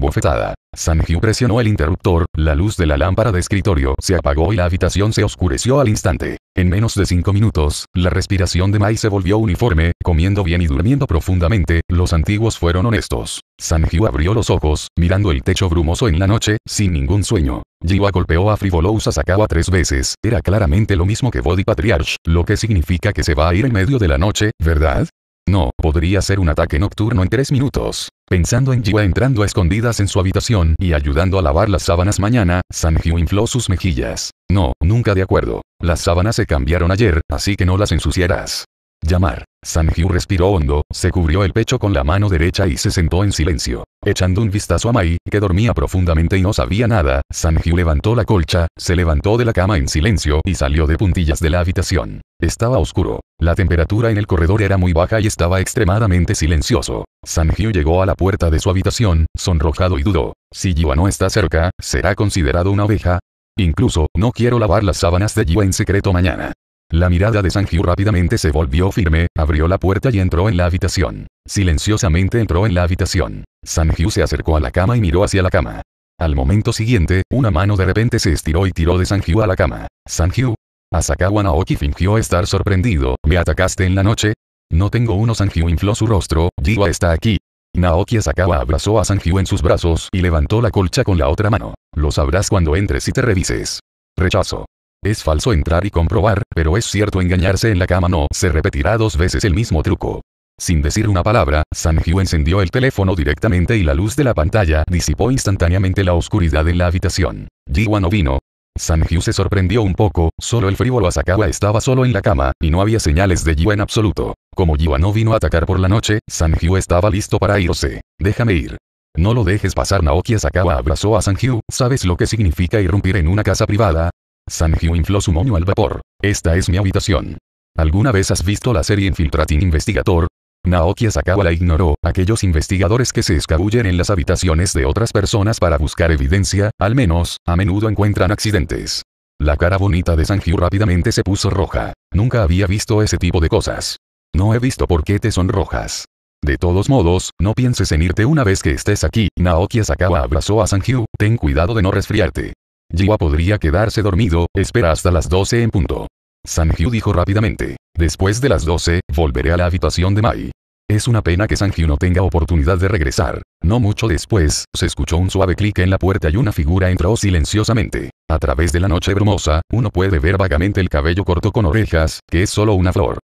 Bofetada. Sanju presionó el interruptor, la luz de la lámpara de escritorio se apagó y la habitación se oscureció al instante. En menos de cinco minutos, la respiración de Mai se volvió uniforme, comiendo bien y durmiendo profundamente, los antiguos fueron honestos. Sanju abrió los ojos, mirando el techo brumoso en la noche, sin ningún sueño. Jiwa golpeó a Frivolous Asakawa tres veces, era claramente lo mismo que Body Patriarch, lo que significa que se va a ir en medio de la noche, ¿verdad? No, podría ser un ataque nocturno en tres minutos. Pensando en Jiwa entrando a escondidas en su habitación y ayudando a lavar las sábanas mañana, Sanju infló sus mejillas. No, nunca de acuerdo. Las sábanas se cambiaron ayer, así que no las ensuciarás. Llamar. Sanju respiró hondo, se cubrió el pecho con la mano derecha y se sentó en silencio. Echando un vistazo a Mai, que dormía profundamente y no sabía nada, Sanju levantó la colcha, se levantó de la cama en silencio y salió de puntillas de la habitación. Estaba oscuro. La temperatura en el corredor era muy baja y estaba extremadamente silencioso. Sanju llegó a la puerta de su habitación, sonrojado y dudó. Si Jiwa no está cerca, ¿será considerado una oveja? Incluso, no quiero lavar las sábanas de Jiwa en secreto mañana. La mirada de Sanju rápidamente se volvió firme, abrió la puerta y entró en la habitación. Silenciosamente entró en la habitación. Sanju se acercó a la cama y miró hacia la cama. Al momento siguiente, una mano de repente se estiró y tiró de Sanju a la cama. Sanju. Asakawa Naoki fingió estar sorprendido. ¿Me atacaste en la noche? No tengo uno Sanju infló su rostro, Jiwa está aquí. Naoki Asakawa abrazó a Sanju en sus brazos y levantó la colcha con la otra mano. Lo sabrás cuando entres y te revises. Rechazo. Es falso entrar y comprobar, pero es cierto engañarse en la cama no, se repetirá dos veces el mismo truco. Sin decir una palabra, Sanju encendió el teléfono directamente y la luz de la pantalla disipó instantáneamente la oscuridad en la habitación. Jiwa no vino. Sanju se sorprendió un poco, solo el frívolo Asakawa estaba solo en la cama, y no había señales de Jiwa en absoluto. Como Jiwa no vino a atacar por la noche, Sanju estaba listo para irse. Déjame ir. No lo dejes pasar Naoki Asakawa abrazó a Sanju, ¿sabes lo que significa irrumpir en una casa privada? Sanju infló su moño al vapor. Esta es mi habitación. ¿Alguna vez has visto la serie Infiltrating Investigator? Naoki Asakawa la ignoró, aquellos investigadores que se escabullen en las habitaciones de otras personas para buscar evidencia, al menos, a menudo encuentran accidentes. La cara bonita de Sanju rápidamente se puso roja. Nunca había visto ese tipo de cosas. No he visto por qué te sonrojas. De todos modos, no pienses en irte una vez que estés aquí. Naoki Asakawa abrazó a Sanju, ten cuidado de no resfriarte. Jiwa podría quedarse dormido, espera hasta las 12 en punto. Sanju dijo rápidamente. Después de las 12, volveré a la habitación de Mai. Es una pena que Sanju no tenga oportunidad de regresar. No mucho después, se escuchó un suave clic en la puerta y una figura entró silenciosamente. A través de la noche brumosa, uno puede ver vagamente el cabello corto con orejas, que es solo una flor.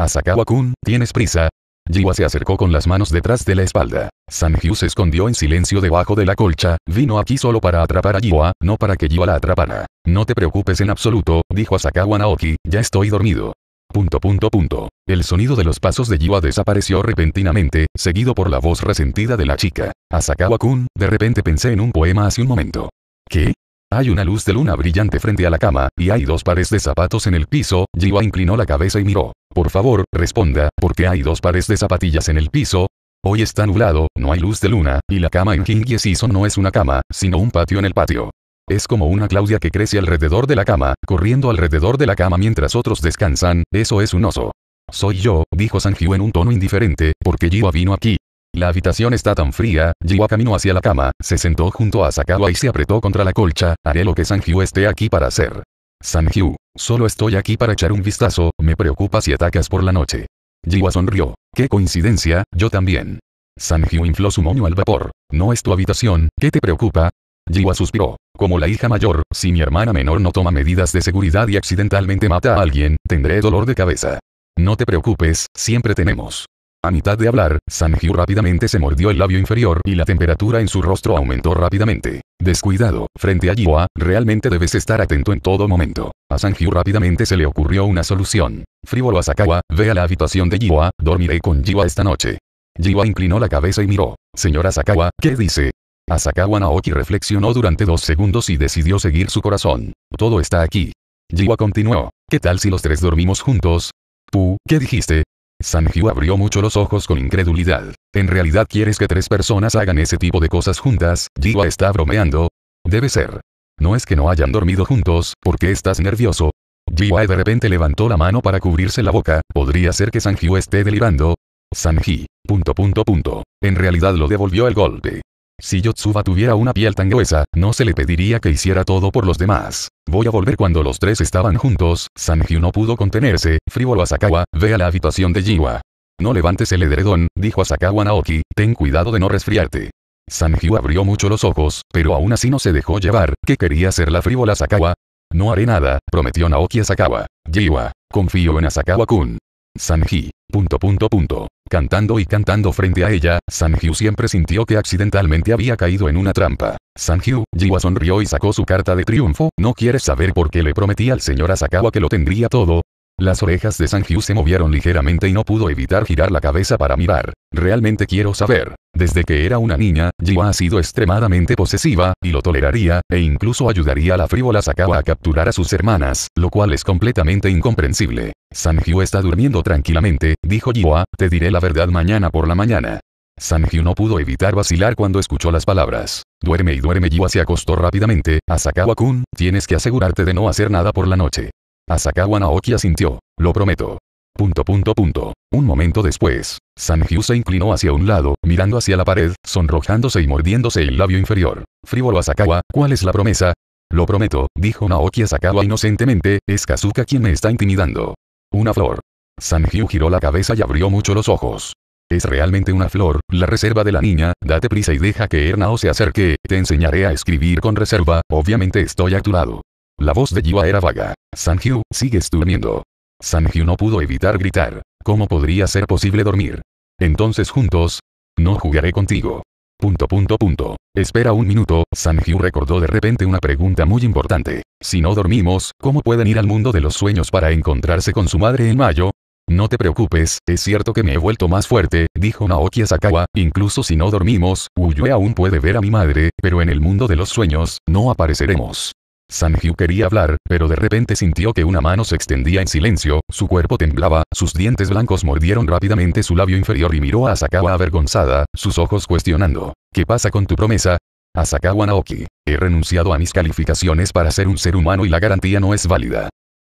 Asakawa-kun, ¿tienes prisa? Jiwa se acercó con las manos detrás de la espalda. Sanju se escondió en silencio debajo de la colcha, vino aquí solo para atrapar a Jiwa, no para que Jiwa la atrapara. No te preocupes en absoluto, dijo Asakawa Naoki, ya estoy dormido. Punto punto punto. El sonido de los pasos de Jiwa desapareció repentinamente, seguido por la voz resentida de la chica. Asakawa-kun, de repente pensé en un poema hace un momento. ¿Qué? Hay una luz de luna brillante frente a la cama, y hay dos pares de zapatos en el piso, Jiwa inclinó la cabeza y miró. Por favor, responda, ¿por qué hay dos pares de zapatillas en el piso? Hoy está nublado, no hay luz de luna, y la cama en King Season no es una cama, sino un patio en el patio. Es como una Claudia que crece alrededor de la cama, corriendo alrededor de la cama mientras otros descansan, eso es un oso. Soy yo, dijo Sanju en un tono indiferente, porque Jiwa vino aquí. La habitación está tan fría, Jiwa caminó hacia la cama, se sentó junto a Sakawa y se apretó contra la colcha, haré lo que Sanju esté aquí para hacer. Sanju, solo estoy aquí para echar un vistazo, me preocupa si atacas por la noche. Jiwa sonrió. Qué coincidencia, yo también. Sanju infló su moño al vapor. No es tu habitación, ¿qué te preocupa? Jiwa suspiró. Como la hija mayor, si mi hermana menor no toma medidas de seguridad y accidentalmente mata a alguien, tendré dolor de cabeza. No te preocupes, siempre tenemos. A mitad de hablar, Sanju rápidamente se mordió el labio inferior y la temperatura en su rostro aumentó rápidamente. Descuidado, frente a Jiwa, realmente debes estar atento en todo momento. A Sanju rápidamente se le ocurrió una solución. Frívolo Asakawa, ve a la habitación de Jiwa, dormiré con Jiwa esta noche. Jiwa inclinó la cabeza y miró. Señora Asakawa, ¿qué dice? Asakawa Naoki reflexionó durante dos segundos y decidió seguir su corazón. Todo está aquí. Jiwa continuó. ¿Qué tal si los tres dormimos juntos? Pu, ¿qué dijiste? Sanju abrió mucho los ojos con incredulidad. ¿En realidad quieres que tres personas hagan ese tipo de cosas juntas? Jiwa está bromeando. Debe ser. No es que no hayan dormido juntos, ¿por qué estás nervioso? Jiwa de repente levantó la mano para cubrirse la boca, podría ser que Sanji esté delirando. Sanji. Punto punto punto. En realidad lo devolvió el golpe. Si Yotsuba tuviera una piel tan gruesa, no se le pediría que hiciera todo por los demás. Voy a volver cuando los tres estaban juntos, Sanju no pudo contenerse, frívolo Asakawa, ve a la habitación de Jiwa. No levantes el edredón, dijo Asakawa Naoki, ten cuidado de no resfriarte. Sanju abrió mucho los ojos, pero aún así no se dejó llevar, ¿qué quería hacer la frívola Asakawa? No haré nada, prometió Naoki Asakawa. Jiwa, confío en Asakawa-kun. Sanji. Punto punto punto. Cantando y cantando frente a ella, Sanju siempre sintió que accidentalmente había caído en una trampa. Sanju, Jiwa sonrió y sacó su carta de triunfo, ¿no quieres saber por qué le prometí al señor Asakawa que lo tendría todo? Las orejas de Sanju se movieron ligeramente y no pudo evitar girar la cabeza para mirar. Realmente quiero saber. Desde que era una niña, Jiwa ha sido extremadamente posesiva, y lo toleraría, e incluso ayudaría a la frívola Sakawa a capturar a sus hermanas, lo cual es completamente incomprensible. Sanju está durmiendo tranquilamente, dijo Jiwa, te diré la verdad mañana por la mañana. Sanju no pudo evitar vacilar cuando escuchó las palabras. Duerme y duerme Jiwa se acostó rápidamente, Asakawa-kun, tienes que asegurarte de no hacer nada por la noche. Asakawa Naoki asintió. Lo prometo. Punto punto punto. Un momento después, Sanju se inclinó hacia un lado, mirando hacia la pared, sonrojándose y mordiéndose el labio inferior. Frívolo Asakawa, ¿cuál es la promesa? Lo prometo, dijo Naoki Asakawa inocentemente, es Kazuka quien me está intimidando. Una flor. Sanju giró la cabeza y abrió mucho los ojos. Es realmente una flor, la reserva de la niña, date prisa y deja que Ernao se acerque, te enseñaré a escribir con reserva, obviamente estoy actuado. La voz de Jiwa era vaga. Sanju, sigues durmiendo. Sanju no pudo evitar gritar. ¿Cómo podría ser posible dormir? Entonces juntos. No jugaré contigo. Punto punto punto. Espera un minuto, Sanju recordó de repente una pregunta muy importante. Si no dormimos, ¿cómo pueden ir al mundo de los sueños para encontrarse con su madre en mayo? No te preocupes, es cierto que me he vuelto más fuerte, dijo Naoki Asakawa, incluso si no dormimos, Uyue aún puede ver a mi madre, pero en el mundo de los sueños, no apareceremos. Sanju quería hablar, pero de repente sintió que una mano se extendía en silencio, su cuerpo temblaba, sus dientes blancos mordieron rápidamente su labio inferior y miró a Asakawa avergonzada, sus ojos cuestionando. ¿Qué pasa con tu promesa? Asakawa Naoki. He renunciado a mis calificaciones para ser un ser humano y la garantía no es válida.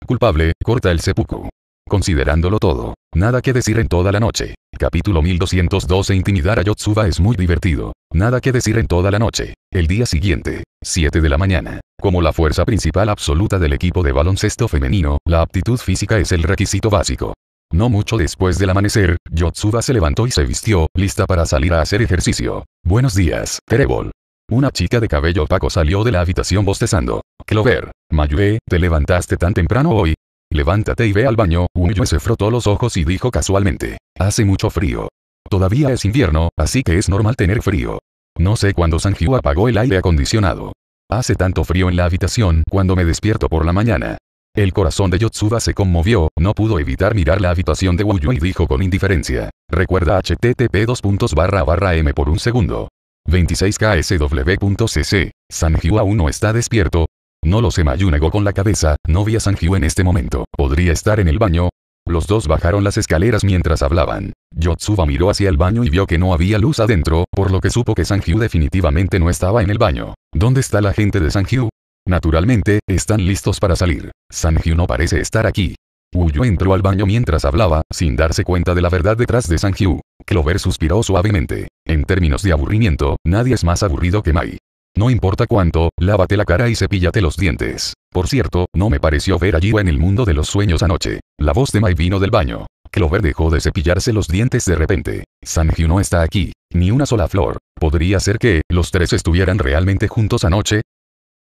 Culpable, corta el seppuku. Considerándolo todo, nada que decir en toda la noche. Capítulo 1212 Intimidar a Yotsuba es muy divertido. Nada que decir en toda la noche. El día siguiente, 7 de la mañana. Como la fuerza principal absoluta del equipo de baloncesto femenino, la aptitud física es el requisito básico. No mucho después del amanecer, Yotsuba se levantó y se vistió, lista para salir a hacer ejercicio. Buenos días, Terebol. Una chica de cabello opaco salió de la habitación bostezando. Clover, Mayue, ¿te levantaste tan temprano hoy? Levántate y ve al baño, Uyue se frotó los ojos y dijo casualmente. Hace mucho frío. Todavía es invierno, así que es normal tener frío. No sé cuándo Sanju apagó el aire acondicionado. Hace tanto frío en la habitación cuando me despierto por la mañana. El corazón de Yotsuba se conmovió, no pudo evitar mirar la habitación de Wuyu y dijo con indiferencia. Recuerda http m por un segundo. 26ksw.cc. Sanju aún no está despierto, no lo sé Mayu negó con la cabeza, no vi a Sanju en este momento. ¿Podría estar en el baño? Los dos bajaron las escaleras mientras hablaban. Yotsuba miró hacia el baño y vio que no había luz adentro, por lo que supo que Sanju definitivamente no estaba en el baño. ¿Dónde está la gente de Sanju? Naturalmente, están listos para salir. Sanju no parece estar aquí. Uyu entró al baño mientras hablaba, sin darse cuenta de la verdad detrás de Sanju. Clover suspiró suavemente. En términos de aburrimiento, nadie es más aburrido que Mai. No importa cuánto, lávate la cara y cepíllate los dientes. Por cierto, no me pareció ver a Jiwa en el mundo de los sueños anoche. La voz de Mai vino del baño. Clover dejó de cepillarse los dientes de repente. Sanju no está aquí. Ni una sola flor. ¿Podría ser que, los tres estuvieran realmente juntos anoche?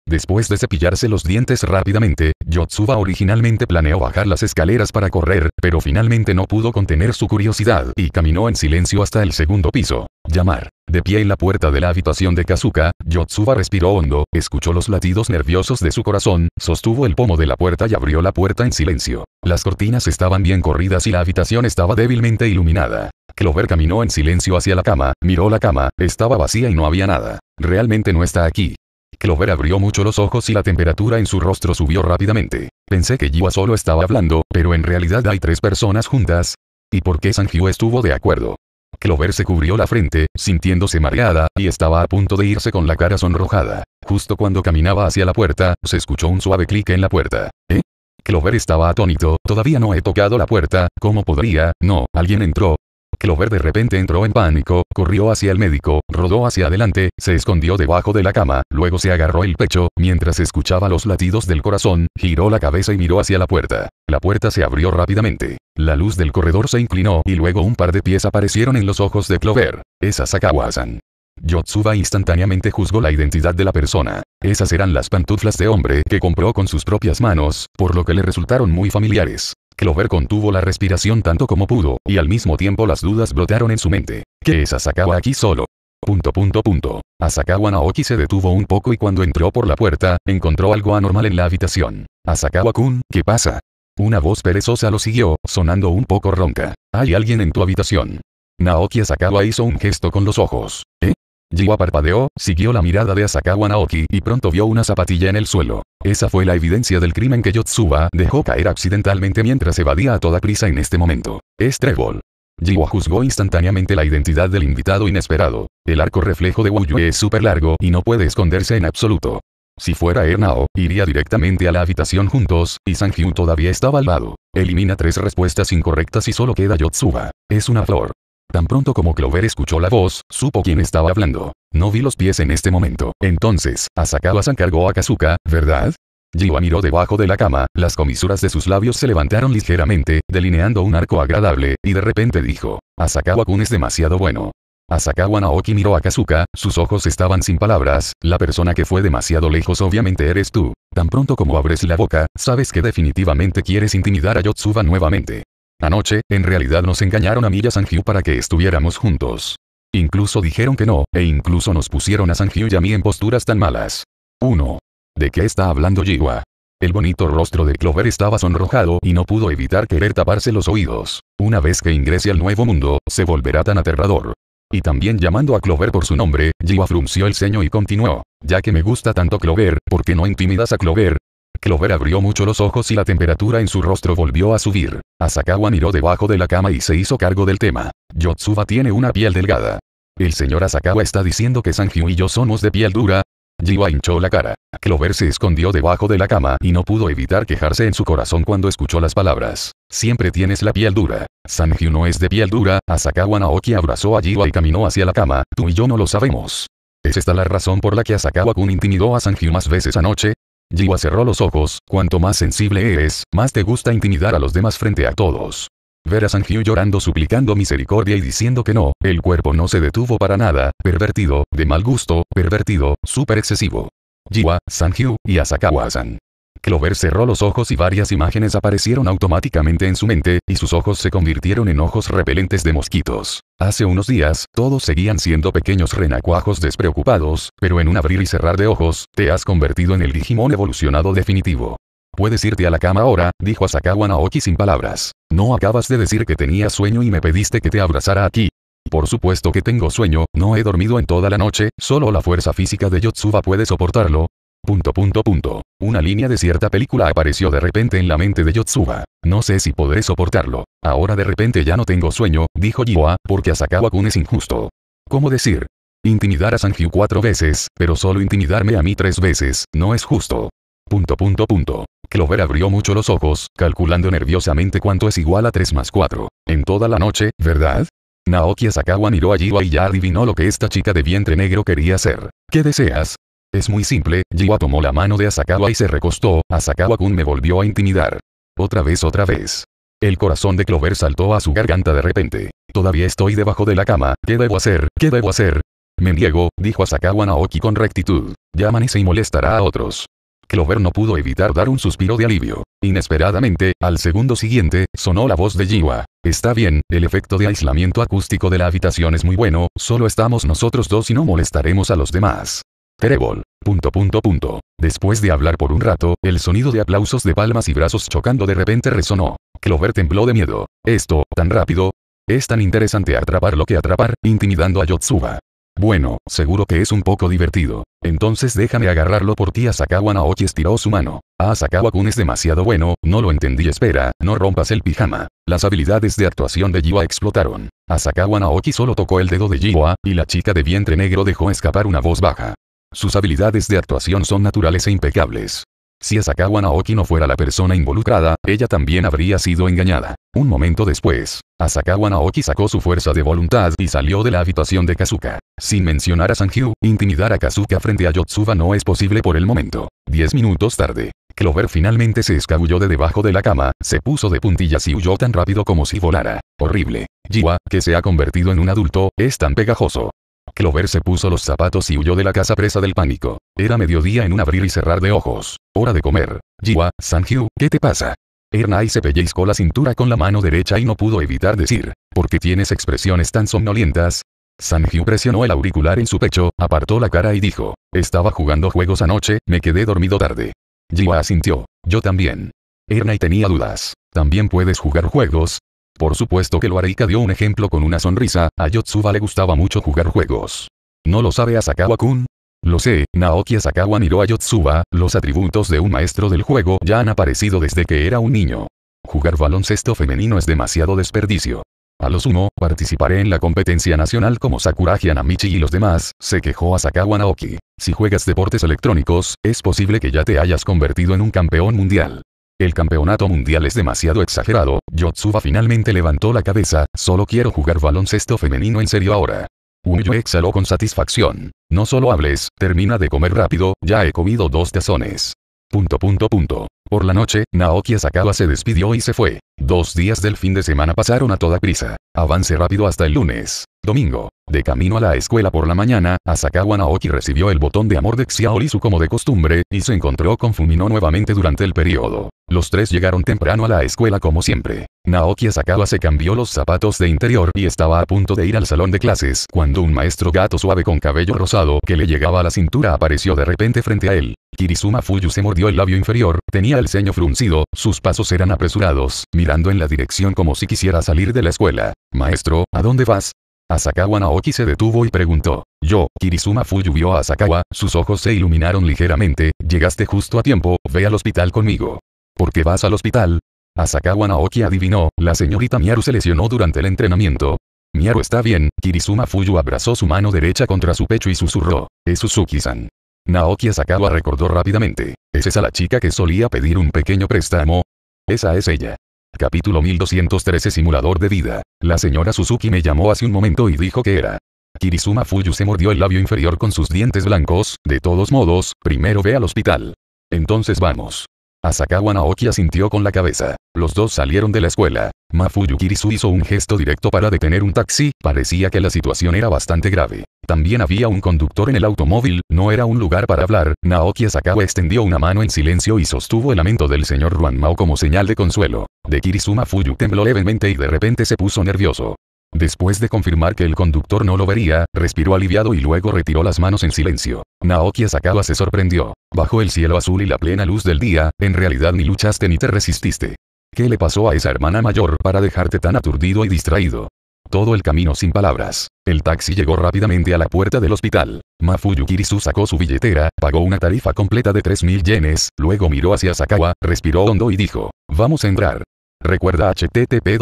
Después de cepillarse los dientes rápidamente, Yotsuba originalmente planeó bajar las escaleras para correr, pero finalmente no pudo contener su curiosidad y caminó en silencio hasta el segundo piso. Llamar. De pie en la puerta de la habitación de Kazuka, Yotsuba respiró hondo, escuchó los latidos nerviosos de su corazón, sostuvo el pomo de la puerta y abrió la puerta en silencio. Las cortinas estaban bien corridas y la habitación estaba débilmente iluminada. Clover caminó en silencio hacia la cama, miró la cama, estaba vacía y no había nada. Realmente no está aquí. Clover abrió mucho los ojos y la temperatura en su rostro subió rápidamente. Pensé que Jiwa solo estaba hablando, pero en realidad hay tres personas juntas. ¿Y por qué Sanju estuvo de acuerdo? Clover se cubrió la frente, sintiéndose mareada, y estaba a punto de irse con la cara sonrojada. Justo cuando caminaba hacia la puerta, se escuchó un suave clic en la puerta. ¿Eh? Clover estaba atónito, todavía no he tocado la puerta, ¿cómo podría? No, alguien entró, Clover de repente entró en pánico, corrió hacia el médico, rodó hacia adelante, se escondió debajo de la cama, luego se agarró el pecho, mientras escuchaba los latidos del corazón, giró la cabeza y miró hacia la puerta. La puerta se abrió rápidamente. La luz del corredor se inclinó y luego un par de pies aparecieron en los ojos de Clover. Es Asakawa-san. Yotsuba instantáneamente juzgó la identidad de la persona. Esas eran las pantuflas de hombre que compró con sus propias manos, por lo que le resultaron muy familiares. Clover contuvo la respiración tanto como pudo, y al mismo tiempo las dudas brotaron en su mente. ¿Qué es Asakawa aquí solo? Punto punto punto. Asakawa Naoki se detuvo un poco y cuando entró por la puerta, encontró algo anormal en la habitación. Asakawa-kun, ¿qué pasa? Una voz perezosa lo siguió, sonando un poco ronca. Hay alguien en tu habitación. Naoki Asakawa hizo un gesto con los ojos. ¿Eh? Jiwa parpadeó, siguió la mirada de Asakawa Naoki y pronto vio una zapatilla en el suelo. Esa fue la evidencia del crimen que Yotsuba dejó caer accidentalmente mientras evadía a toda prisa en este momento. Es Trébol. Jiwa juzgó instantáneamente la identidad del invitado inesperado. El arco reflejo de Wuyu es súper largo y no puede esconderse en absoluto. Si fuera Ernao, iría directamente a la habitación juntos, y Sanju todavía estaba al lado. Elimina tres respuestas incorrectas y solo queda Yotsuba. Es una flor. Tan pronto como Clover escuchó la voz, supo quién estaba hablando. No vi los pies en este momento. Entonces, Asakawa-san cargó a Kazuka, ¿verdad? Jiwa miró debajo de la cama, las comisuras de sus labios se levantaron ligeramente, delineando un arco agradable, y de repente dijo, Asakawa-kun es demasiado bueno. Asakawa Naoki miró a Kazuka, sus ojos estaban sin palabras, la persona que fue demasiado lejos obviamente eres tú. Tan pronto como abres la boca, sabes que definitivamente quieres intimidar a Yotsuba nuevamente. Anoche, en realidad nos engañaron a mí y a Sanju para que estuviéramos juntos. Incluso dijeron que no, e incluso nos pusieron a Sanju y a mí en posturas tan malas. 1. ¿De qué está hablando Jiwa? El bonito rostro de Clover estaba sonrojado y no pudo evitar querer taparse los oídos. Una vez que ingrese al nuevo mundo, se volverá tan aterrador. Y también llamando a Clover por su nombre, Jiwa frunció el ceño y continuó. Ya que me gusta tanto Clover, ¿por qué no intimidas a Clover? Clover abrió mucho los ojos y la temperatura en su rostro volvió a subir. Asakawa miró debajo de la cama y se hizo cargo del tema. Yotsuba tiene una piel delgada. El señor Asakawa está diciendo que Sanju y yo somos de piel dura. Jiwa hinchó la cara. Clover se escondió debajo de la cama y no pudo evitar quejarse en su corazón cuando escuchó las palabras. Siempre tienes la piel dura. Sanju no es de piel dura. Asakawa Naoki abrazó a Jiwa y caminó hacia la cama. Tú y yo no lo sabemos. ¿Es esta la razón por la que Asakawa-kun intimidó a Sanju más veces anoche? Jiwa cerró los ojos, cuanto más sensible eres, más te gusta intimidar a los demás frente a todos. Ver a Sanju llorando suplicando misericordia y diciendo que no, el cuerpo no se detuvo para nada, pervertido, de mal gusto, pervertido, súper excesivo. Jiwa, Sanju, y Asakawa-san. Clover cerró los ojos y varias imágenes aparecieron automáticamente en su mente, y sus ojos se convirtieron en ojos repelentes de mosquitos. Hace unos días, todos seguían siendo pequeños renacuajos despreocupados, pero en un abrir y cerrar de ojos, te has convertido en el Digimon evolucionado definitivo. Puedes irte a la cama ahora, dijo Asakawa Naoki sin palabras. No acabas de decir que tenía sueño y me pediste que te abrazara aquí. Por supuesto que tengo sueño, no he dormido en toda la noche, solo la fuerza física de Yotsuba puede soportarlo, Punto punto punto. Una línea de cierta película apareció de repente en la mente de Yotsuba. No sé si podré soportarlo. Ahora de repente ya no tengo sueño, dijo Jiwa, porque Asakawa-kun es injusto. ¿Cómo decir? Intimidar a Sanju cuatro veces, pero solo intimidarme a mí tres veces, no es justo. Punto punto punto. Clover abrió mucho los ojos, calculando nerviosamente cuánto es igual a 3 más 4. En toda la noche, ¿verdad? Naoki Asakawa miró a Jiwa y ya adivinó lo que esta chica de vientre negro quería hacer. ¿Qué deseas? Es muy simple, Jiwa tomó la mano de Asakawa y se recostó, Asakawa-kun me volvió a intimidar. Otra vez otra vez. El corazón de Clover saltó a su garganta de repente. Todavía estoy debajo de la cama, ¿qué debo hacer? ¿Qué debo hacer? Me niego, dijo Asakawa Naoki con rectitud. Ya y molestará a otros. Clover no pudo evitar dar un suspiro de alivio. Inesperadamente, al segundo siguiente, sonó la voz de Jiwa. Está bien, el efecto de aislamiento acústico de la habitación es muy bueno, solo estamos nosotros dos y no molestaremos a los demás. Terebol. Punto punto punto. Después de hablar por un rato, el sonido de aplausos de palmas y brazos chocando de repente resonó. Clover tembló de miedo. Esto, tan rápido. Es tan interesante atrapar lo que atrapar, intimidando a Yotsuba. Bueno, seguro que es un poco divertido. Entonces déjame agarrarlo por ti Asakawa Naoki estiró su mano. Ah Asakawa-kun es demasiado bueno, no lo entendí espera, no rompas el pijama. Las habilidades de actuación de Jiwa explotaron. Asakawa Naoki solo tocó el dedo de Jiwa, y la chica de vientre negro dejó escapar una voz baja. Sus habilidades de actuación son naturales e impecables. Si Asakawa Naoki no fuera la persona involucrada, ella también habría sido engañada. Un momento después, Asakawa Naoki sacó su fuerza de voluntad y salió de la habitación de Kazuka. Sin mencionar a Sanju, intimidar a Kazuka frente a Yotsuba no es posible por el momento. Diez minutos tarde. Clover finalmente se escabulló de debajo de la cama, se puso de puntillas y huyó tan rápido como si volara. Horrible. Jiwa, que se ha convertido en un adulto, es tan pegajoso. Clover se puso los zapatos y huyó de la casa presa del pánico. Era mediodía en un abrir y cerrar de ojos. Hora de comer. Jiwa, Sanju, ¿qué te pasa? Ernai se pellizcó la cintura con la mano derecha y no pudo evitar decir, ¿por qué tienes expresiones tan somnolientas? Sanju presionó el auricular en su pecho, apartó la cara y dijo, estaba jugando juegos anoche, me quedé dormido tarde. Jiwa asintió, yo también. Ernai tenía dudas. ¿También puedes jugar juegos? Por supuesto que lo haré dio un ejemplo con una sonrisa, a Yotsuba le gustaba mucho jugar juegos. ¿No lo sabe Asakawa-kun? Lo sé, Naoki Asakawa miró a Yotsuba, los atributos de un maestro del juego ya han aparecido desde que era un niño. Jugar baloncesto femenino es demasiado desperdicio. A lo sumo, participaré en la competencia nacional como Sakuragi Anamichi y los demás, se quejó Asakawa Naoki. Si juegas deportes electrónicos, es posible que ya te hayas convertido en un campeón mundial. El campeonato mundial es demasiado exagerado, Yotsuba finalmente levantó la cabeza, solo quiero jugar baloncesto femenino en serio ahora. Uyo exhaló con satisfacción. No solo hables, termina de comer rápido, ya he comido dos tazones. Punto punto punto. Por la noche, Naoki Asakawa se despidió y se fue. Dos días del fin de semana pasaron a toda prisa. Avance rápido hasta el lunes. Domingo. De camino a la escuela por la mañana, Asakawa Naoki recibió el botón de amor de Xiaolisu como de costumbre, y se encontró con Fumino nuevamente durante el periodo. Los tres llegaron temprano a la escuela como siempre. Naoki Asakawa se cambió los zapatos de interior y estaba a punto de ir al salón de clases cuando un maestro gato suave con cabello rosado que le llegaba a la cintura apareció de repente frente a él. Kirizuma Fuyu se mordió el labio inferior, tenía el ceño fruncido, sus pasos eran apresurados, mirando en la dirección como si quisiera salir de la escuela. Maestro, ¿a dónde vas? Asakawa Naoki se detuvo y preguntó. Yo, Kirizuma Fuyu vio a Asakawa, sus ojos se iluminaron ligeramente, llegaste justo a tiempo, ve al hospital conmigo. ¿Por qué vas al hospital? Asakawa Naoki adivinó, la señorita Miaru se lesionó durante el entrenamiento. Miaru está bien, Kirizuma Fuyu abrazó su mano derecha contra su pecho y susurró, es Suzuki-san. Naoki Asakawa recordó rápidamente, ¿es esa la chica que solía pedir un pequeño préstamo? Esa es ella. Capítulo 1213 Simulador de vida. La señora Suzuki me llamó hace un momento y dijo que era. Kirizuma Fuyu se mordió el labio inferior con sus dientes blancos, de todos modos, primero ve al hospital. Entonces vamos. Asakawa Naoki asintió con la cabeza. Los dos salieron de la escuela. Mafuyu Kirisu hizo un gesto directo para detener un taxi, parecía que la situación era bastante grave. También había un conductor en el automóvil, no era un lugar para hablar, Naoki Asakawa extendió una mano en silencio y sostuvo el lamento del señor Ruanmao como señal de consuelo. De Kirisuma Fuyu tembló levemente y de repente se puso nervioso. Después de confirmar que el conductor no lo vería, respiró aliviado y luego retiró las manos en silencio. Naoki Asakawa se sorprendió. Bajo el cielo azul y la plena luz del día, en realidad ni luchaste ni te resististe. ¿Qué le pasó a esa hermana mayor para dejarte tan aturdido y distraído? Todo el camino sin palabras. El taxi llegó rápidamente a la puerta del hospital. Mafuyu Kirisu sacó su billetera, pagó una tarifa completa de 3.000 yenes, luego miró hacia Sakawa, respiró hondo y dijo, vamos a entrar. Recuerda http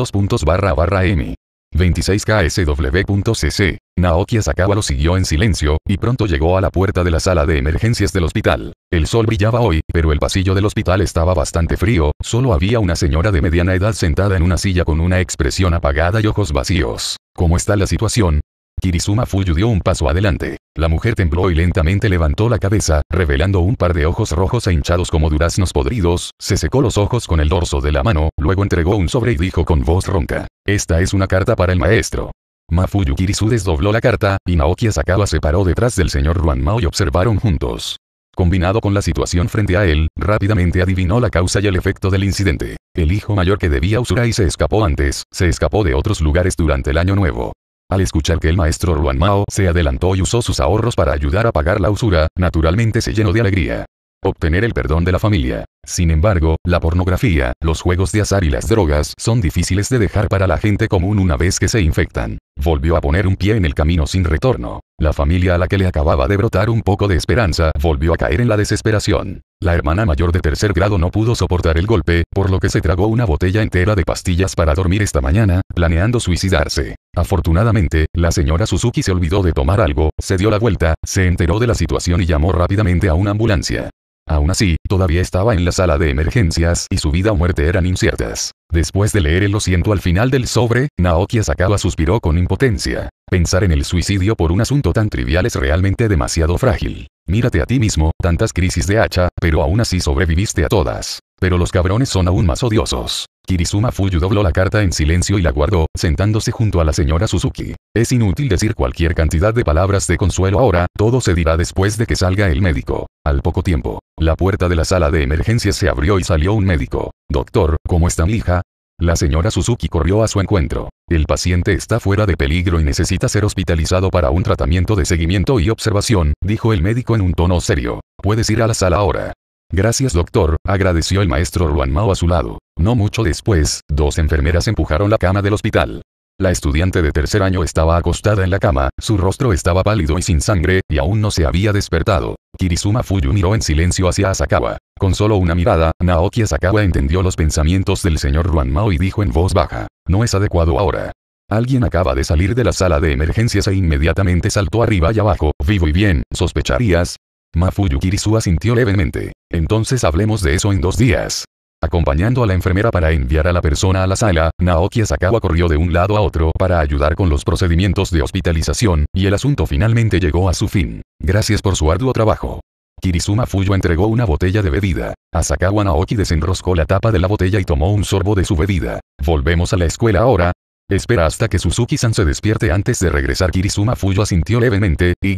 m 26ksw.cc. Naoki Asakawa lo siguió en silencio, y pronto llegó a la puerta de la sala de emergencias del hospital. El sol brillaba hoy, pero el pasillo del hospital estaba bastante frío, solo había una señora de mediana edad sentada en una silla con una expresión apagada y ojos vacíos. ¿Cómo está la situación? Kirizuma Fuyu dio un paso adelante. La mujer tembló y lentamente levantó la cabeza, revelando un par de ojos rojos e hinchados como duraznos podridos, se secó los ojos con el dorso de la mano, luego entregó un sobre y dijo con voz ronca. Esta es una carta para el maestro. Mafuyu Kirisu desdobló la carta, y Naoki Asakawa se paró detrás del señor Ruan Mao y observaron juntos. Combinado con la situación frente a él, rápidamente adivinó la causa y el efecto del incidente. El hijo mayor que debía Usurai se escapó antes, se escapó de otros lugares durante el año nuevo. Al escuchar que el maestro Ruan Mao se adelantó y usó sus ahorros para ayudar a pagar la usura, naturalmente se llenó de alegría. Obtener el perdón de la familia. Sin embargo, la pornografía, los juegos de azar y las drogas son difíciles de dejar para la gente común una vez que se infectan. Volvió a poner un pie en el camino sin retorno. La familia a la que le acababa de brotar un poco de esperanza volvió a caer en la desesperación. La hermana mayor de tercer grado no pudo soportar el golpe, por lo que se tragó una botella entera de pastillas para dormir esta mañana, planeando suicidarse. Afortunadamente, la señora Suzuki se olvidó de tomar algo, se dio la vuelta, se enteró de la situación y llamó rápidamente a una ambulancia. Aún así, todavía estaba en la sala de emergencias y su vida o muerte eran inciertas. Después de leer el lo siento al final del sobre, Naoki Asakawa suspiró con impotencia. Pensar en el suicidio por un asunto tan trivial es realmente demasiado frágil. Mírate a ti mismo, tantas crisis de hacha, pero aún así sobreviviste a todas. Pero los cabrones son aún más odiosos. Kirizuma Fuyu dobló la carta en silencio y la guardó, sentándose junto a la señora Suzuki. Es inútil decir cualquier cantidad de palabras de consuelo ahora, todo se dirá después de que salga el médico. Al poco tiempo, la puerta de la sala de emergencias se abrió y salió un médico. Doctor, ¿cómo está mi hija? La señora Suzuki corrió a su encuentro. El paciente está fuera de peligro y necesita ser hospitalizado para un tratamiento de seguimiento y observación, dijo el médico en un tono serio. Puedes ir a la sala ahora. Gracias doctor, agradeció el maestro Ruan Mao a su lado. No mucho después, dos enfermeras empujaron la cama del hospital. La estudiante de tercer año estaba acostada en la cama, su rostro estaba pálido y sin sangre, y aún no se había despertado. Kirizuma Fuyu miró en silencio hacia Asakawa. Con solo una mirada, Naoki Asakawa entendió los pensamientos del señor Ruan Mao y dijo en voz baja. No es adecuado ahora. Alguien acaba de salir de la sala de emergencias e inmediatamente saltó arriba y abajo, vivo y bien, ¿sospecharías? Mafuyu Kirisu sintió levemente. Entonces hablemos de eso en dos días. Acompañando a la enfermera para enviar a la persona a la sala, Naoki Asakawa corrió de un lado a otro para ayudar con los procedimientos de hospitalización, y el asunto finalmente llegó a su fin. Gracias por su arduo trabajo. Kirizuma Fuyo entregó una botella de bebida. Asakawa Naoki desenroscó la tapa de la botella y tomó un sorbo de su bebida. Volvemos a la escuela ahora. Espera hasta que Suzuki-san se despierte antes de regresar. Kirizuma Fuyo asintió levemente, y.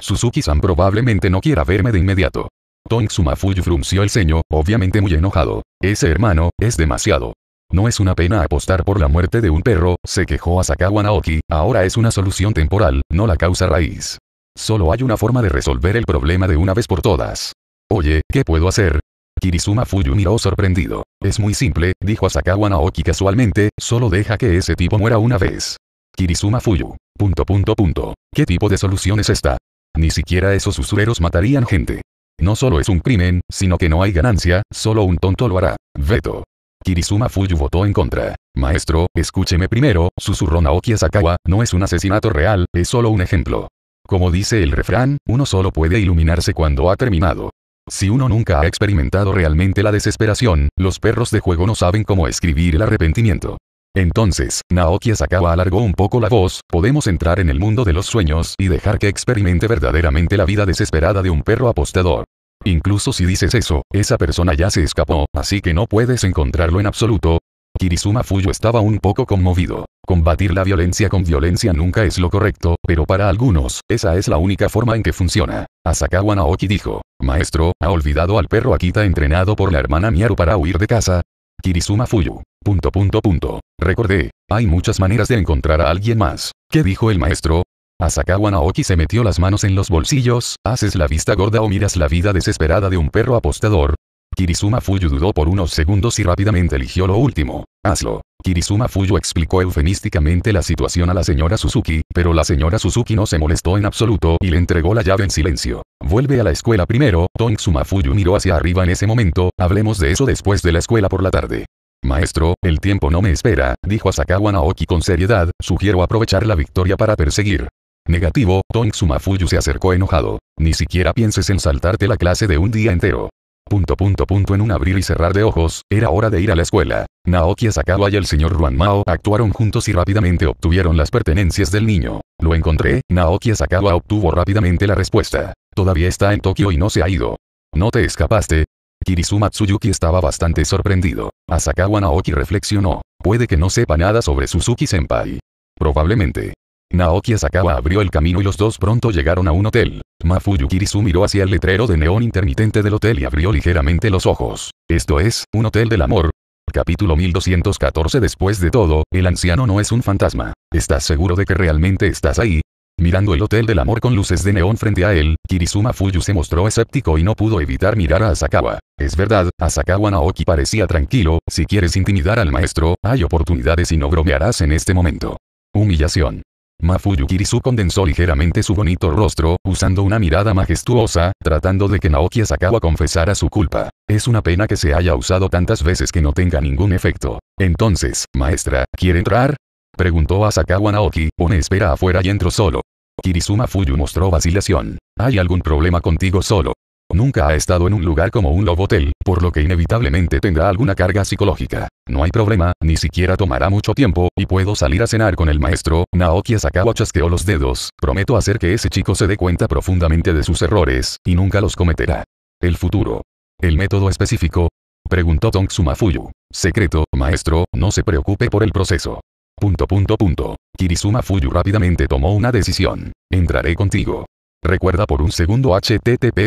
Suzuki-san probablemente no quiera verme de inmediato. Tong Sumafuyu frunció el ceño, obviamente muy enojado. Ese hermano, es demasiado. No es una pena apostar por la muerte de un perro, se quejó Asakawa Naoki, ahora es una solución temporal, no la causa raíz. Solo hay una forma de resolver el problema de una vez por todas. Oye, ¿qué puedo hacer? Kirizuma Fuyu miró sorprendido. Es muy simple, dijo Asakawa Naoki casualmente, solo deja que ese tipo muera una vez. Kirizuma Fuyu. Punto punto punto. ¿Qué tipo de solución es esta? Ni siquiera esos usureros matarían gente. No solo es un crimen, sino que no hay ganancia, solo un tonto lo hará. Veto. Kirizuma Fuyu votó en contra. Maestro, escúcheme primero, susurró Naoki Asakawa, no es un asesinato real, es solo un ejemplo. Como dice el refrán, uno solo puede iluminarse cuando ha terminado. Si uno nunca ha experimentado realmente la desesperación, los perros de juego no saben cómo escribir el arrepentimiento. Entonces, Naoki Asakawa alargó un poco la voz, podemos entrar en el mundo de los sueños y dejar que experimente verdaderamente la vida desesperada de un perro apostador. Incluso si dices eso, esa persona ya se escapó, así que no puedes encontrarlo en absoluto. Kirizuma Fuyo estaba un poco conmovido. Combatir la violencia con violencia nunca es lo correcto, pero para algunos, esa es la única forma en que funciona. Asakawa Naoki dijo, Maestro, ¿ha olvidado al perro Akita entrenado por la hermana Miaru para huir de casa? Kirizuma Fuyu. Punto punto punto. Recordé, hay muchas maneras de encontrar a alguien más. ¿Qué dijo el maestro? Asakawa Naoki se metió las manos en los bolsillos, ¿haces la vista gorda o miras la vida desesperada de un perro apostador? Kirizuma Fuyu dudó por unos segundos y rápidamente eligió lo último. Hazlo. Kirizuma Fuyu explicó eufemísticamente la situación a la señora Suzuki, pero la señora Suzuki no se molestó en absoluto y le entregó la llave en silencio. Vuelve a la escuela primero, Tong Sumafuyu miró hacia arriba en ese momento, hablemos de eso después de la escuela por la tarde. Maestro, el tiempo no me espera, dijo Asakawa Naoki con seriedad, sugiero aprovechar la victoria para perseguir. Negativo, Tonsuma Fuyu se acercó enojado. Ni siquiera pienses en saltarte la clase de un día entero. Punto punto punto en un abrir y cerrar de ojos, era hora de ir a la escuela. Naoki Asakawa y el señor Ruan Mao actuaron juntos y rápidamente obtuvieron las pertenencias del niño. Lo encontré, Naoki Asakawa obtuvo rápidamente la respuesta. Todavía está en Tokio y no se ha ido. ¿No te escapaste? Kirizuma Tsuyuki estaba bastante sorprendido. Asakawa Naoki reflexionó. Puede que no sepa nada sobre Suzuki-senpai. Probablemente. Naoki Asakawa abrió el camino y los dos pronto llegaron a un hotel. Mafuyu Kirisu miró hacia el letrero de neón intermitente del hotel y abrió ligeramente los ojos. Esto es, un hotel del amor. Capítulo 1214 Después de todo, el anciano no es un fantasma. ¿Estás seguro de que realmente estás ahí? Mirando el Hotel del Amor con luces de neón frente a él, Kirizuma Fuyu se mostró escéptico y no pudo evitar mirar a Asakawa. Es verdad, Asakawa Naoki parecía tranquilo, si quieres intimidar al maestro, hay oportunidades y no bromearás en este momento. Humillación. Mafuyu Kirisu condensó ligeramente su bonito rostro, usando una mirada majestuosa, tratando de que Naoki Asakawa confesara su culpa. Es una pena que se haya usado tantas veces que no tenga ningún efecto. Entonces, maestra, ¿quiere entrar? Preguntó Asakawa Naoki, pone espera afuera y entro solo. Kirizuma Fuyu mostró vacilación. ¿Hay algún problema contigo solo? Nunca ha estado en un lugar como un Lobotel, por lo que inevitablemente tendrá alguna carga psicológica. No hay problema, ni siquiera tomará mucho tiempo, y puedo salir a cenar con el maestro. Naoki Asakawa chasqueó los dedos. Prometo hacer que ese chico se dé cuenta profundamente de sus errores, y nunca los cometerá. El futuro. ¿El método específico? Preguntó Tonksuma Fuyu. Secreto, maestro, no se preocupe por el proceso. Punto punto punto. Kirizuma Fuyu rápidamente tomó una decisión. Entraré contigo. Recuerda por un segundo http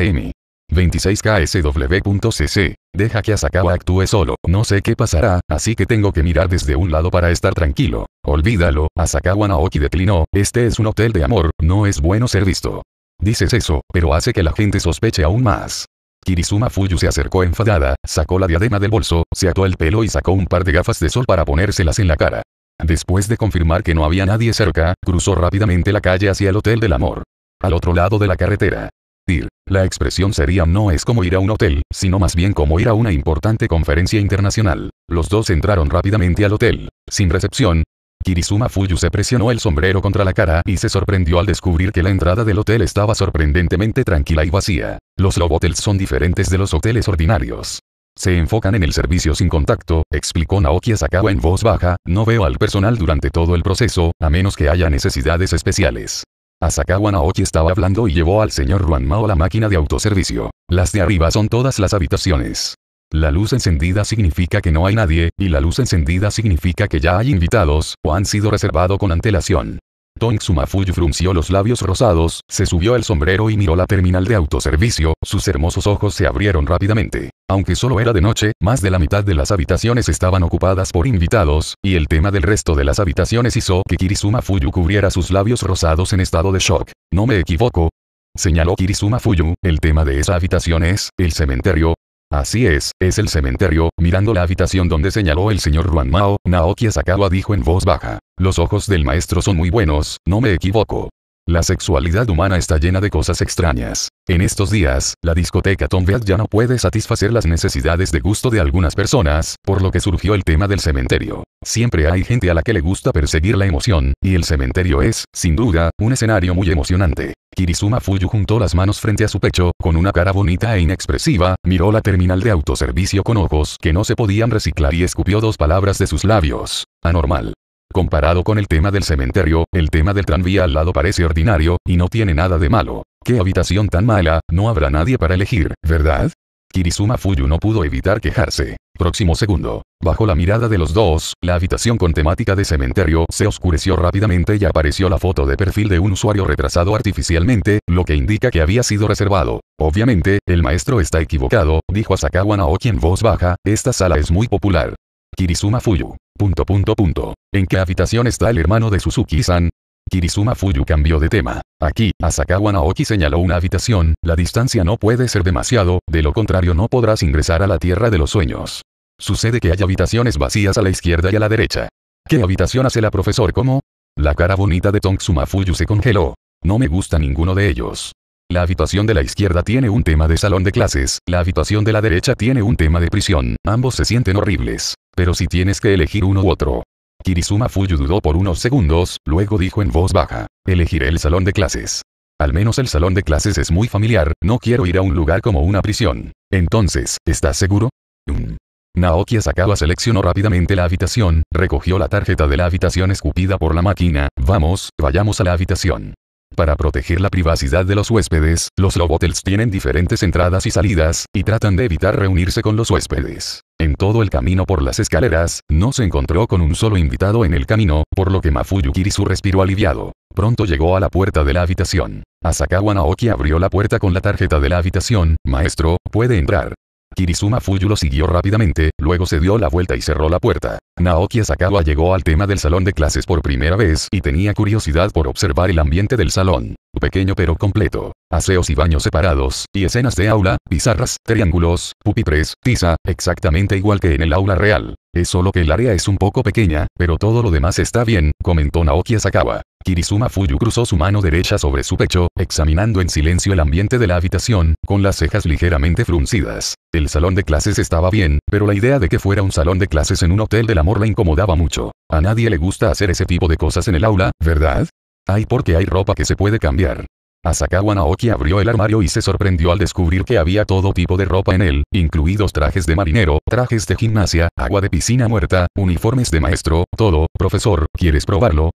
m 26ksw.cc. Deja que Asakawa actúe solo. No sé qué pasará, así que tengo que mirar desde un lado para estar tranquilo. Olvídalo, Asakawa Naoki declinó, este es un hotel de amor, no es bueno ser visto. Dices eso, pero hace que la gente sospeche aún más. Kirizuma Fuyu se acercó enfadada, sacó la diadema del bolso, se ató el pelo y sacó un par de gafas de sol para ponérselas en la cara. Después de confirmar que no había nadie cerca, cruzó rápidamente la calle hacia el Hotel del Amor. Al otro lado de la carretera. Ir. La expresión sería no es como ir a un hotel, sino más bien como ir a una importante conferencia internacional. Los dos entraron rápidamente al hotel. Sin recepción, Kirizuma Fuyu se presionó el sombrero contra la cara y se sorprendió al descubrir que la entrada del hotel estaba sorprendentemente tranquila y vacía. Los Lobotels son diferentes de los hoteles ordinarios. Se enfocan en el servicio sin contacto, explicó Naoki Asakawa en voz baja, no veo al personal durante todo el proceso, a menos que haya necesidades especiales. Asakawa Naoki estaba hablando y llevó al señor Ruan Mao la máquina de autoservicio. Las de arriba son todas las habitaciones. La luz encendida significa que no hay nadie, y la luz encendida significa que ya hay invitados, o han sido reservado con antelación. Tong Sumafuyu frunció los labios rosados, se subió el sombrero y miró la terminal de autoservicio, sus hermosos ojos se abrieron rápidamente. Aunque solo era de noche, más de la mitad de las habitaciones estaban ocupadas por invitados, y el tema del resto de las habitaciones hizo que Kirizuma Fuyu cubriera sus labios rosados en estado de shock. No me equivoco. Señaló Kirizuma Fuyu, el tema de esa habitación es, el cementerio, Así es, es el cementerio, mirando la habitación donde señaló el señor Ruan Mao, Naoki Asakawa dijo en voz baja. Los ojos del maestro son muy buenos, no me equivoco. La sexualidad humana está llena de cosas extrañas. En estos días, la discoteca Tombeat ya no puede satisfacer las necesidades de gusto de algunas personas, por lo que surgió el tema del cementerio. Siempre hay gente a la que le gusta perseguir la emoción, y el cementerio es, sin duda, un escenario muy emocionante. Kirizuma Fuyu juntó las manos frente a su pecho, con una cara bonita e inexpresiva, miró la terminal de autoservicio con ojos que no se podían reciclar y escupió dos palabras de sus labios. Anormal. Comparado con el tema del cementerio, el tema del tranvía al lado parece ordinario, y no tiene nada de malo. ¿Qué habitación tan mala? No habrá nadie para elegir, ¿verdad? Kirizuma Fuyu no pudo evitar quejarse. Próximo segundo. Bajo la mirada de los dos, la habitación con temática de cementerio se oscureció rápidamente y apareció la foto de perfil de un usuario retrasado artificialmente, lo que indica que había sido reservado. Obviamente, el maestro está equivocado, dijo Asakawa Naoki en voz baja, esta sala es muy popular. Kirizuma Fuyu. Punto punto punto. ¿En qué habitación está el hermano de Suzuki-san? Kirizuma Fuyu cambió de tema. Aquí, Asakawa Naoki señaló una habitación, la distancia no puede ser demasiado, de lo contrario no podrás ingresar a la tierra de los sueños. Sucede que hay habitaciones vacías a la izquierda y a la derecha. ¿Qué habitación hace la profesor como? La cara bonita de Tonksuma Fuyu se congeló. No me gusta ninguno de ellos. La habitación de la izquierda tiene un tema de salón de clases, la habitación de la derecha tiene un tema de prisión, ambos se sienten horribles. Pero si tienes que elegir uno u otro. Kirizuma Fuyu dudó por unos segundos, luego dijo en voz baja, elegiré el salón de clases. Al menos el salón de clases es muy familiar, no quiero ir a un lugar como una prisión. Entonces, ¿estás seguro? Mm. Naoki Asakawa seleccionó rápidamente la habitación, recogió la tarjeta de la habitación escupida por la máquina, vamos, vayamos a la habitación. Para proteger la privacidad de los huéspedes, los Lobotels tienen diferentes entradas y salidas, y tratan de evitar reunirse con los huéspedes. En todo el camino por las escaleras, no se encontró con un solo invitado en el camino, por lo que Mafuyu Kirisu respiró aliviado. Pronto llegó a la puerta de la habitación. Asakawa Naoki abrió la puerta con la tarjeta de la habitación, maestro, puede entrar. Kirizuma Fuyu lo siguió rápidamente, luego se dio la vuelta y cerró la puerta. Naoki Asakawa llegó al tema del salón de clases por primera vez y tenía curiosidad por observar el ambiente del salón. Pequeño pero completo. Aseos y baños separados, y escenas de aula, pizarras, triángulos, pupitres, tiza, exactamente igual que en el aula real. Es solo que el área es un poco pequeña, pero todo lo demás está bien, comentó Naoki Asakawa. Kirizuma Fuyu cruzó su mano derecha sobre su pecho, examinando en silencio el ambiente de la habitación, con las cejas ligeramente fruncidas. El salón de clases estaba bien, pero la idea de que fuera un salón de clases en un hotel del amor la incomodaba mucho. A nadie le gusta hacer ese tipo de cosas en el aula, ¿verdad? Hay porque hay ropa que se puede cambiar. Asakawa Naoki abrió el armario y se sorprendió al descubrir que había todo tipo de ropa en él, incluidos trajes de marinero, trajes de gimnasia, agua de piscina muerta, uniformes de maestro, todo, profesor, ¿quieres probarlo?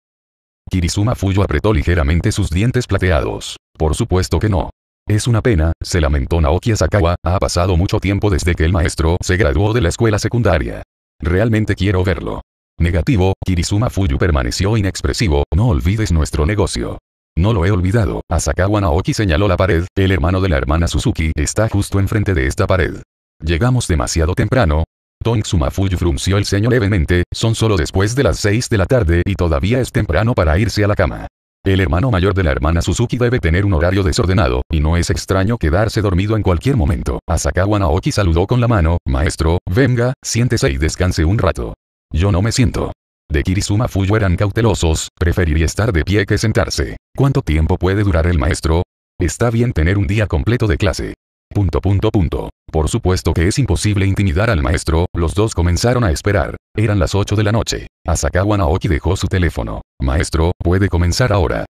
Kirizuma Fuyo apretó ligeramente sus dientes plateados. Por supuesto que no. Es una pena, se lamentó Naoki Asakawa, ha pasado mucho tiempo desde que el maestro se graduó de la escuela secundaria. Realmente quiero verlo. Negativo, Kirizuma Fuyu permaneció inexpresivo, no olvides nuestro negocio. No lo he olvidado, Asakawa Naoki señaló la pared, el hermano de la hermana Suzuki está justo enfrente de esta pared. Llegamos demasiado temprano, Tong Sumafuyu frunció el ceño levemente, son solo después de las 6 de la tarde y todavía es temprano para irse a la cama. El hermano mayor de la hermana Suzuki debe tener un horario desordenado, y no es extraño quedarse dormido en cualquier momento. Asakawa Naoki saludó con la mano, maestro, venga, siéntese y descanse un rato. Yo no me siento. De Kirizuma Fuyu eran cautelosos, preferiría estar de pie que sentarse. ¿Cuánto tiempo puede durar el maestro? Está bien tener un día completo de clase. Punto punto punto. Por supuesto que es imposible intimidar al maestro, los dos comenzaron a esperar. Eran las 8 de la noche. Asakawa Naoki dejó su teléfono. Maestro, puede comenzar ahora.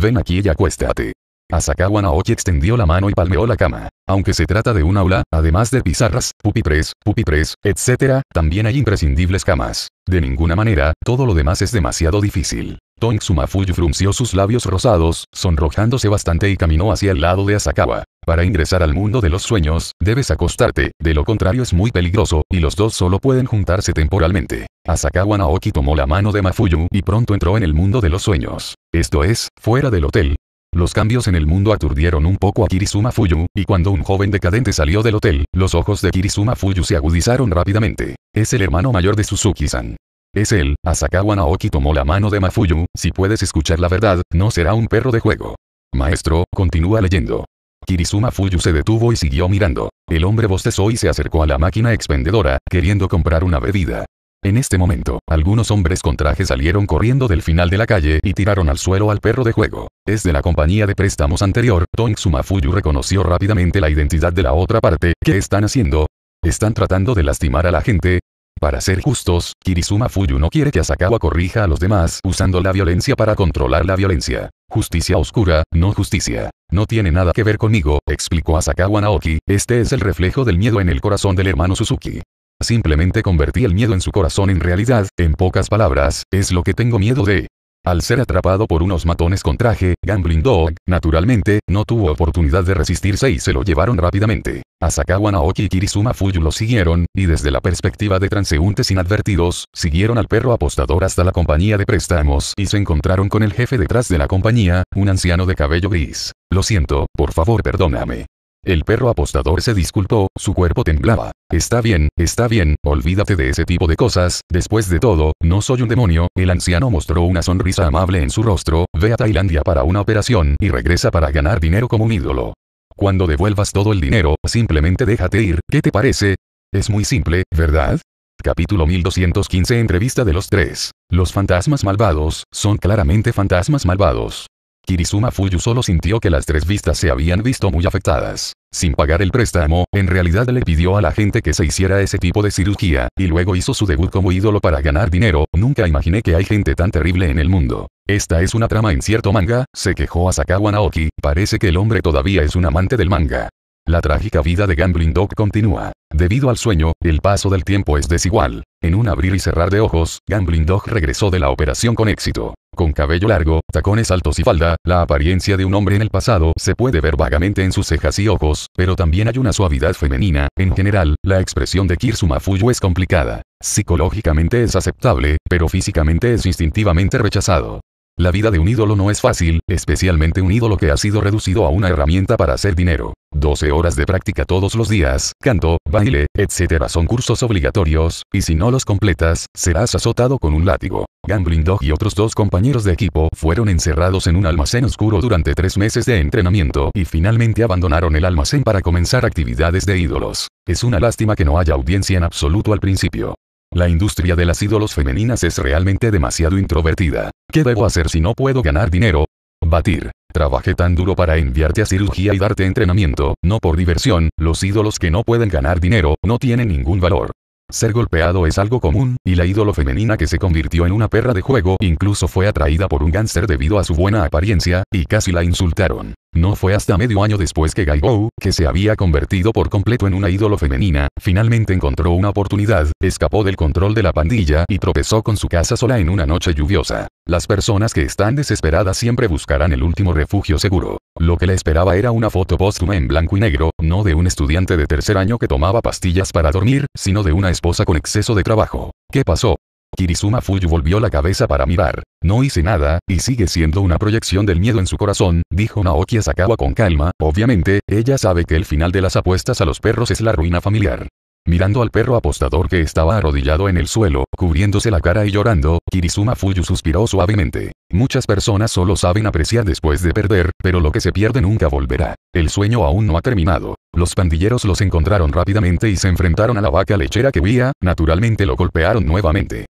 Ven aquí y acuéstate. Asakawa Naoki extendió la mano y palmeó la cama. Aunque se trata de un aula, además de pizarras, pupitres, pupitres, etc., también hay imprescindibles camas. De ninguna manera, todo lo demás es demasiado difícil. Tong Sumafuyu frunció sus labios rosados, sonrojándose bastante y caminó hacia el lado de Asakawa. Para ingresar al mundo de los sueños, debes acostarte, de lo contrario es muy peligroso, y los dos solo pueden juntarse temporalmente. Asakawa Naoki tomó la mano de Mafuyu y pronto entró en el mundo de los sueños. Esto es, fuera del hotel, los cambios en el mundo aturdieron un poco a Kirizuma Fuyu, y cuando un joven decadente salió del hotel, los ojos de Kirizuma Fuyu se agudizaron rápidamente. Es el hermano mayor de Suzuki-san. Es él, Asakawa Naoki tomó la mano de Mafuyu, si puedes escuchar la verdad, no será un perro de juego. Maestro, continúa leyendo. Kirizuma Fuyu se detuvo y siguió mirando. El hombre bostezó y se acercó a la máquina expendedora, queriendo comprar una bebida. En este momento, algunos hombres con traje salieron corriendo del final de la calle y tiraron al suelo al perro de juego. Es de la compañía de préstamos anterior, Tong Sumafuyu reconoció rápidamente la identidad de la otra parte, ¿qué están haciendo? ¿Están tratando de lastimar a la gente? Para ser justos, Kirizuma Fuyu no quiere que Asakawa corrija a los demás usando la violencia para controlar la violencia. Justicia oscura, no justicia. No tiene nada que ver conmigo, explicó Asakawa Naoki, este es el reflejo del miedo en el corazón del hermano Suzuki. Simplemente convertí el miedo en su corazón en realidad, en pocas palabras, es lo que tengo miedo de. Al ser atrapado por unos matones con traje, Gambling Dog, naturalmente, no tuvo oportunidad de resistirse y se lo llevaron rápidamente. Asakawa Naoki y Kirizuma Fuyu lo siguieron, y desde la perspectiva de transeúntes inadvertidos, siguieron al perro apostador hasta la compañía de préstamos y se encontraron con el jefe detrás de la compañía, un anciano de cabello gris. Lo siento, por favor perdóname. El perro apostador se disculpó, su cuerpo temblaba. Está bien, está bien, olvídate de ese tipo de cosas, después de todo, no soy un demonio, el anciano mostró una sonrisa amable en su rostro, ve a Tailandia para una operación y regresa para ganar dinero como un ídolo. Cuando devuelvas todo el dinero, simplemente déjate ir, ¿qué te parece? Es muy simple, ¿verdad? Capítulo 1215 Entrevista de los tres. Los fantasmas malvados, son claramente fantasmas malvados. Kirizuma Fuyu solo sintió que las tres vistas se habían visto muy afectadas. Sin pagar el préstamo, en realidad le pidió a la gente que se hiciera ese tipo de cirugía, y luego hizo su debut como ídolo para ganar dinero, nunca imaginé que hay gente tan terrible en el mundo. Esta es una trama en cierto manga, se quejó Asakawa Naoki, parece que el hombre todavía es un amante del manga. La trágica vida de Gambling Dog continúa. Debido al sueño, el paso del tiempo es desigual. En un abrir y cerrar de ojos, Gambling Dog regresó de la operación con éxito. Con cabello largo, tacones altos y falda, la apariencia de un hombre en el pasado se puede ver vagamente en sus cejas y ojos, pero también hay una suavidad femenina. En general, la expresión de Kirsuma Fuyu es complicada. Psicológicamente es aceptable, pero físicamente es instintivamente rechazado. La vida de un ídolo no es fácil, especialmente un ídolo que ha sido reducido a una herramienta para hacer dinero. 12 horas de práctica todos los días, canto, baile, etc. son cursos obligatorios, y si no los completas, serás azotado con un látigo. Gambling Dog y otros dos compañeros de equipo fueron encerrados en un almacén oscuro durante tres meses de entrenamiento y finalmente abandonaron el almacén para comenzar actividades de ídolos. Es una lástima que no haya audiencia en absoluto al principio. La industria de las ídolos femeninas es realmente demasiado introvertida. ¿Qué debo hacer si no puedo ganar dinero? Batir. Trabajé tan duro para enviarte a cirugía y darte entrenamiento, no por diversión, los ídolos que no pueden ganar dinero, no tienen ningún valor. Ser golpeado es algo común, y la ídolo femenina que se convirtió en una perra de juego incluso fue atraída por un gánster debido a su buena apariencia, y casi la insultaron. No fue hasta medio año después que Gaigou, que se había convertido por completo en una ídolo femenina, finalmente encontró una oportunidad, escapó del control de la pandilla y tropezó con su casa sola en una noche lluviosa. Las personas que están desesperadas siempre buscarán el último refugio seguro. Lo que le esperaba era una foto póstuma en blanco y negro, no de un estudiante de tercer año que tomaba pastillas para dormir, sino de una esposa con exceso de trabajo. ¿Qué pasó? Kirizuma Fuyu volvió la cabeza para mirar. No hice nada, y sigue siendo una proyección del miedo en su corazón, dijo Naoki Asakawa con calma, obviamente, ella sabe que el final de las apuestas a los perros es la ruina familiar. Mirando al perro apostador que estaba arrodillado en el suelo, cubriéndose la cara y llorando, Kirizuma Fuyu suspiró suavemente. Muchas personas solo saben apreciar después de perder, pero lo que se pierde nunca volverá. El sueño aún no ha terminado. Los pandilleros los encontraron rápidamente y se enfrentaron a la vaca lechera que huía, naturalmente lo golpearon nuevamente.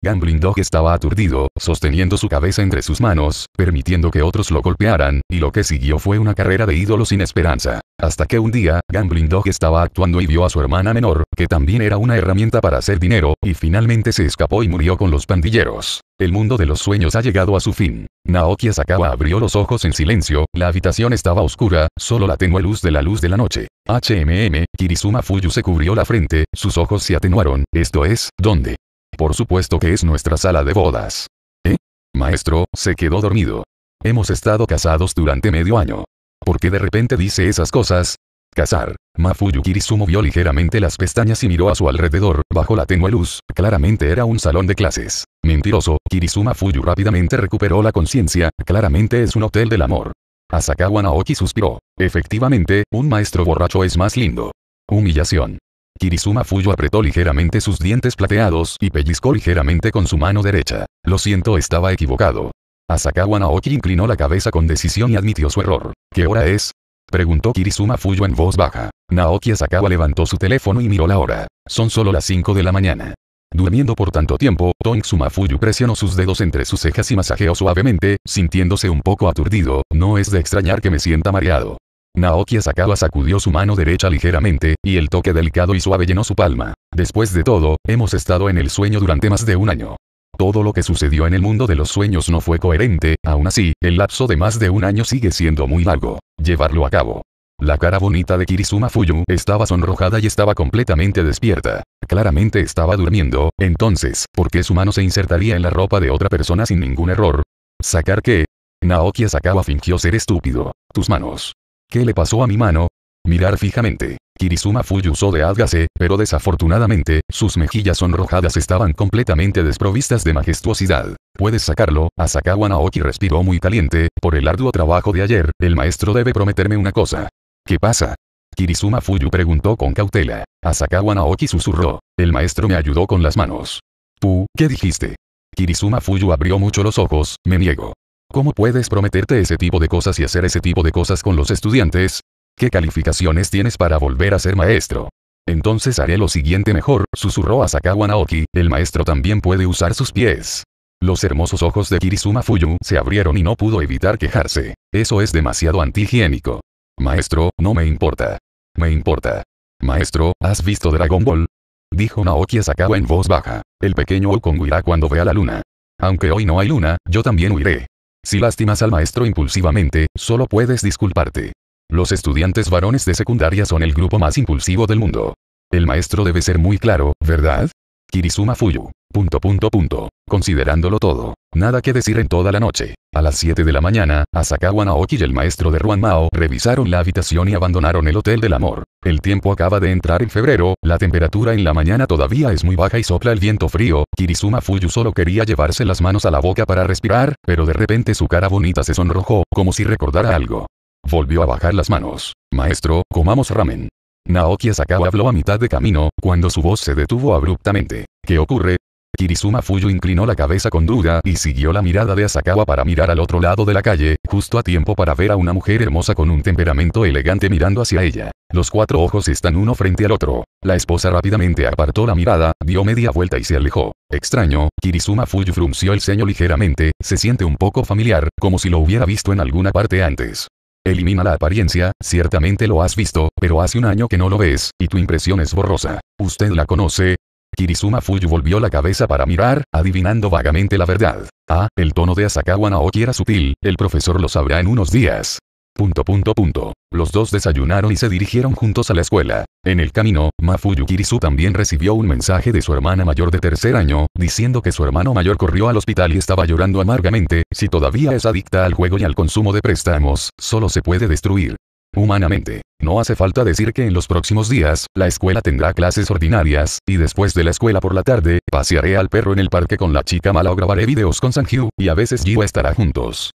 Gambling Dog estaba aturdido, sosteniendo su cabeza entre sus manos, permitiendo que otros lo golpearan, y lo que siguió fue una carrera de ídolos sin esperanza. Hasta que un día, Gambling Dog estaba actuando y vio a su hermana menor, que también era una herramienta para hacer dinero, y finalmente se escapó y murió con los pandilleros. El mundo de los sueños ha llegado a su fin. Naoki Asakawa abrió los ojos en silencio, la habitación estaba oscura, solo la tenue luz de la luz de la noche. HMM, Kirizuma Fuyu se cubrió la frente, sus ojos se atenuaron, esto es, ¿dónde? Por supuesto que es nuestra sala de bodas. ¿Eh? Maestro, se quedó dormido. Hemos estado casados durante medio año. ¿Por qué de repente dice esas cosas? Casar. Mafuyu Kirisu movió ligeramente las pestañas y miró a su alrededor, bajo la tenue luz, claramente era un salón de clases. Mentiroso, Kirisu Mafuyu rápidamente recuperó la conciencia, claramente es un hotel del amor. Asakawa Naoki suspiró. Efectivamente, un maestro borracho es más lindo. Humillación. Kirizuma Fuyo apretó ligeramente sus dientes plateados y pellizcó ligeramente con su mano derecha. Lo siento estaba equivocado. Asakawa Naoki inclinó la cabeza con decisión y admitió su error. ¿Qué hora es? Preguntó Kirizuma Fuyo en voz baja. Naoki Asakawa levantó su teléfono y miró la hora. Son solo las 5 de la mañana. Durmiendo por tanto tiempo, Tongsuma Fuyu presionó sus dedos entre sus cejas y masajeó suavemente, sintiéndose un poco aturdido, no es de extrañar que me sienta mareado. Naoki Asakawa sacudió su mano derecha ligeramente, y el toque delicado y suave llenó su palma. Después de todo, hemos estado en el sueño durante más de un año. Todo lo que sucedió en el mundo de los sueños no fue coherente, aún así, el lapso de más de un año sigue siendo muy largo. Llevarlo a cabo. La cara bonita de Kirizuma Fuyu estaba sonrojada y estaba completamente despierta. Claramente estaba durmiendo, entonces, ¿por qué su mano se insertaría en la ropa de otra persona sin ningún error? ¿Sacar qué? Naoki Asakawa fingió ser estúpido. Tus manos. ¿Qué le pasó a mi mano? Mirar fijamente. Kirizuma Fuyu usó de Adgase, pero desafortunadamente, sus mejillas sonrojadas estaban completamente desprovistas de majestuosidad. ¿Puedes sacarlo? Asakawa Naoki respiró muy caliente, por el arduo trabajo de ayer, el maestro debe prometerme una cosa. ¿Qué pasa? Kirizuma Fuyu preguntó con cautela. Asakawa Naoki susurró. El maestro me ayudó con las manos. Pu, ¿qué dijiste? Kirizuma Fuyu abrió mucho los ojos, me niego. ¿Cómo puedes prometerte ese tipo de cosas y hacer ese tipo de cosas con los estudiantes? ¿Qué calificaciones tienes para volver a ser maestro? Entonces haré lo siguiente mejor, susurró a Sakawa Naoki, el maestro también puede usar sus pies. Los hermosos ojos de Kirizuma Fuyu se abrieron y no pudo evitar quejarse. Eso es demasiado antihigiénico. Maestro, no me importa. Me importa. Maestro, ¿has visto Dragon Ball? Dijo Naoki Asakawa en voz baja. El pequeño Okon huirá cuando vea la luna. Aunque hoy no hay luna, yo también huiré. Si lastimas al maestro impulsivamente, solo puedes disculparte. Los estudiantes varones de secundaria son el grupo más impulsivo del mundo. El maestro debe ser muy claro, ¿verdad? Kirizuma Fuyu. Punto punto punto. Considerándolo todo. Nada que decir en toda la noche. A las 7 de la mañana, Asakawa Naoki y el maestro de Ruan Mao revisaron la habitación y abandonaron el Hotel del Amor. El tiempo acaba de entrar en febrero, la temperatura en la mañana todavía es muy baja y sopla el viento frío. Kirizuma Fuyu solo quería llevarse las manos a la boca para respirar, pero de repente su cara bonita se sonrojó, como si recordara algo. Volvió a bajar las manos. Maestro, comamos ramen. Naoki Asakawa habló a mitad de camino, cuando su voz se detuvo abruptamente. ¿Qué ocurre? Kirizuma Fuyu inclinó la cabeza con duda y siguió la mirada de Asakawa para mirar al otro lado de la calle, justo a tiempo para ver a una mujer hermosa con un temperamento elegante mirando hacia ella. Los cuatro ojos están uno frente al otro. La esposa rápidamente apartó la mirada, dio media vuelta y se alejó. Extraño, Kirizuma Fuyu frunció el ceño ligeramente, se siente un poco familiar, como si lo hubiera visto en alguna parte antes. Elimina la apariencia, ciertamente lo has visto, pero hace un año que no lo ves, y tu impresión es borrosa. ¿Usted la conoce? Kirizuma Fuyu volvió la cabeza para mirar, adivinando vagamente la verdad. Ah, el tono de Asakawa Naoki era sutil, el profesor lo sabrá en unos días. Punto punto punto. Los dos desayunaron y se dirigieron juntos a la escuela. En el camino, Mafuyu Kirisu también recibió un mensaje de su hermana mayor de tercer año, diciendo que su hermano mayor corrió al hospital y estaba llorando amargamente, si todavía es adicta al juego y al consumo de préstamos, solo se puede destruir. Humanamente. No hace falta decir que en los próximos días, la escuela tendrá clases ordinarias, y después de la escuela por la tarde, pasearé al perro en el parque con la chica mala o grabaré videos con Sanju, y a veces Jiwa estará juntos.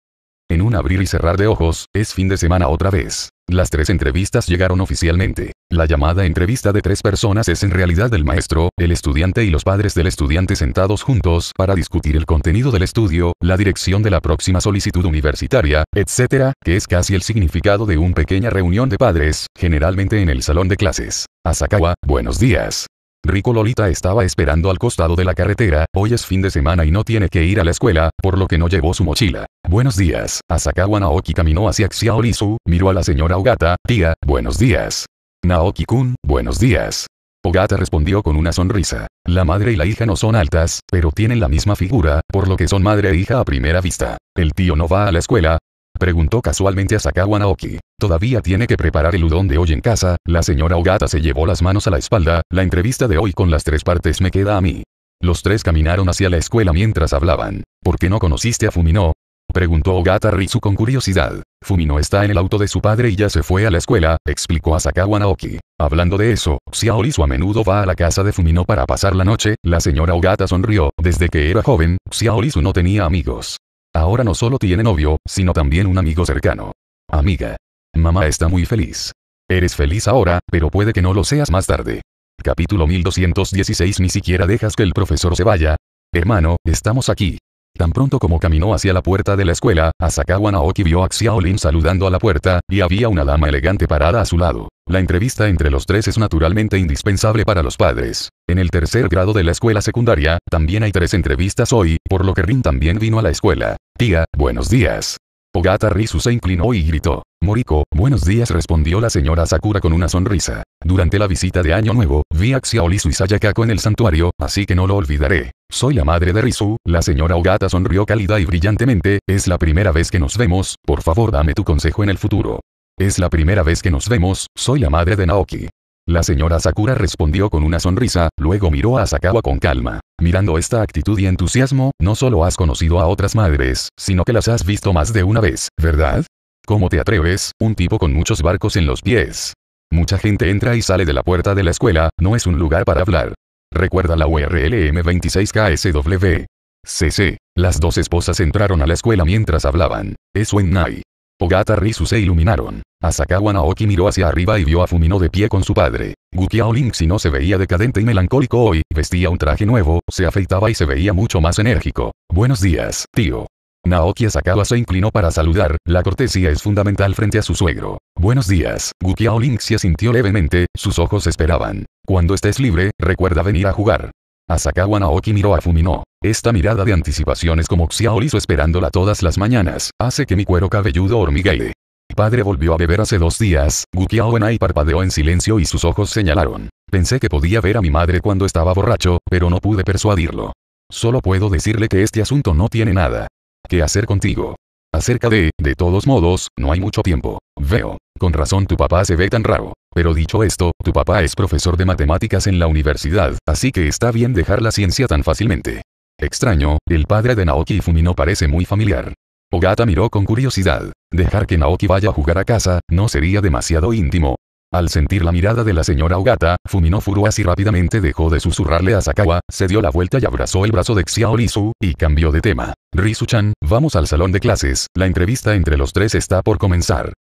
En un abrir y cerrar de ojos, es fin de semana otra vez. Las tres entrevistas llegaron oficialmente. La llamada entrevista de tres personas es en realidad el maestro, el estudiante y los padres del estudiante sentados juntos para discutir el contenido del estudio, la dirección de la próxima solicitud universitaria, etc., que es casi el significado de una pequeña reunión de padres, generalmente en el salón de clases. Asakawa, buenos días. Rico Lolita estaba esperando al costado de la carretera, hoy es fin de semana y no tiene que ir a la escuela, por lo que no llevó su mochila. Buenos días. Asakawa Naoki caminó hacia Xiaorisu, miró a la señora Ogata, tía, buenos días. Naoki-kun, buenos días. Ogata respondió con una sonrisa. La madre y la hija no son altas, pero tienen la misma figura, por lo que son madre e hija a primera vista. ¿El tío no va a la escuela? Preguntó casualmente a Sakawa Naoki. Todavía tiene que preparar el udon de hoy en casa, la señora Ogata se llevó las manos a la espalda, la entrevista de hoy con las tres partes me queda a mí. Los tres caminaron hacia la escuela mientras hablaban. ¿Por qué no conociste a Fumino? Preguntó Ogata Rizu con curiosidad. Fumino está en el auto de su padre y ya se fue a la escuela, explicó a Sakawa Naoki. Hablando de eso, Xiaorisu a menudo va a la casa de Fumino para pasar la noche, la señora Ogata sonrió, desde que era joven, Xiaorisu no tenía amigos. Ahora no solo tiene novio, sino también un amigo cercano. Amiga. Mamá está muy feliz. Eres feliz ahora, pero puede que no lo seas más tarde. Capítulo 1216 Ni siquiera dejas que el profesor se vaya. Hermano, estamos aquí. Tan pronto como caminó hacia la puerta de la escuela, Asakawa Naoki vio a Xiaolin saludando a la puerta, y había una dama elegante parada a su lado. La entrevista entre los tres es naturalmente indispensable para los padres. En el tercer grado de la escuela secundaria, también hay tres entrevistas hoy, por lo que Rin también vino a la escuela. Tía, buenos días. Ogata Risu se inclinó y gritó. Moriko, buenos días respondió la señora Sakura con una sonrisa. Durante la visita de Año Nuevo, vi a Xiaolisu y Sayakako en el santuario, así que no lo olvidaré. Soy la madre de Risu, la señora Ogata sonrió cálida y brillantemente, es la primera vez que nos vemos, por favor dame tu consejo en el futuro. Es la primera vez que nos vemos, soy la madre de Naoki. La señora Sakura respondió con una sonrisa, luego miró a Asakawa con calma. Mirando esta actitud y entusiasmo, no solo has conocido a otras madres, sino que las has visto más de una vez, ¿verdad? ¿Cómo te atreves? Un tipo con muchos barcos en los pies. Mucha gente entra y sale de la puerta de la escuela, no es un lugar para hablar. Recuerda la URL M26KSW. CC. Las dos esposas entraron a la escuela mientras hablaban. Eso en Nai. Ogata Risu se iluminaron. Asakawa Naoki miró hacia arriba y vio a Fumino de pie con su padre. Gukiao si no se veía decadente y melancólico hoy, vestía un traje nuevo, se afeitaba y se veía mucho más enérgico. Buenos días, tío. Naoki Asakawa se inclinó para saludar, la cortesía es fundamental frente a su suegro. Buenos días, Gukiao se asintió levemente, sus ojos esperaban. Cuando estés libre, recuerda venir a jugar. Asakawa Naoki miró a Fumino. Esta mirada de anticipación es como Xiao hizo esperándola todas las mañanas, hace que mi cuero cabelludo hormiguee. Padre volvió a beber hace dos días, Gukiao Enai parpadeó en silencio y sus ojos señalaron. Pensé que podía ver a mi madre cuando estaba borracho, pero no pude persuadirlo. Solo puedo decirle que este asunto no tiene nada que hacer contigo. Acerca de, de todos modos, no hay mucho tiempo. Veo. Con razón tu papá se ve tan raro. Pero dicho esto, tu papá es profesor de matemáticas en la universidad, así que está bien dejar la ciencia tan fácilmente. Extraño, el padre de Naoki Fumino parece muy familiar. Ogata miró con curiosidad. Dejar que Naoki vaya a jugar a casa, no sería demasiado íntimo. Al sentir la mirada de la señora Ogata, Fumino Furuasi rápidamente dejó de susurrarle a Sakawa, se dio la vuelta y abrazó el brazo de Xiao Lisu, y cambió de tema. Risu-chan, vamos al salón de clases, la entrevista entre los tres está por comenzar.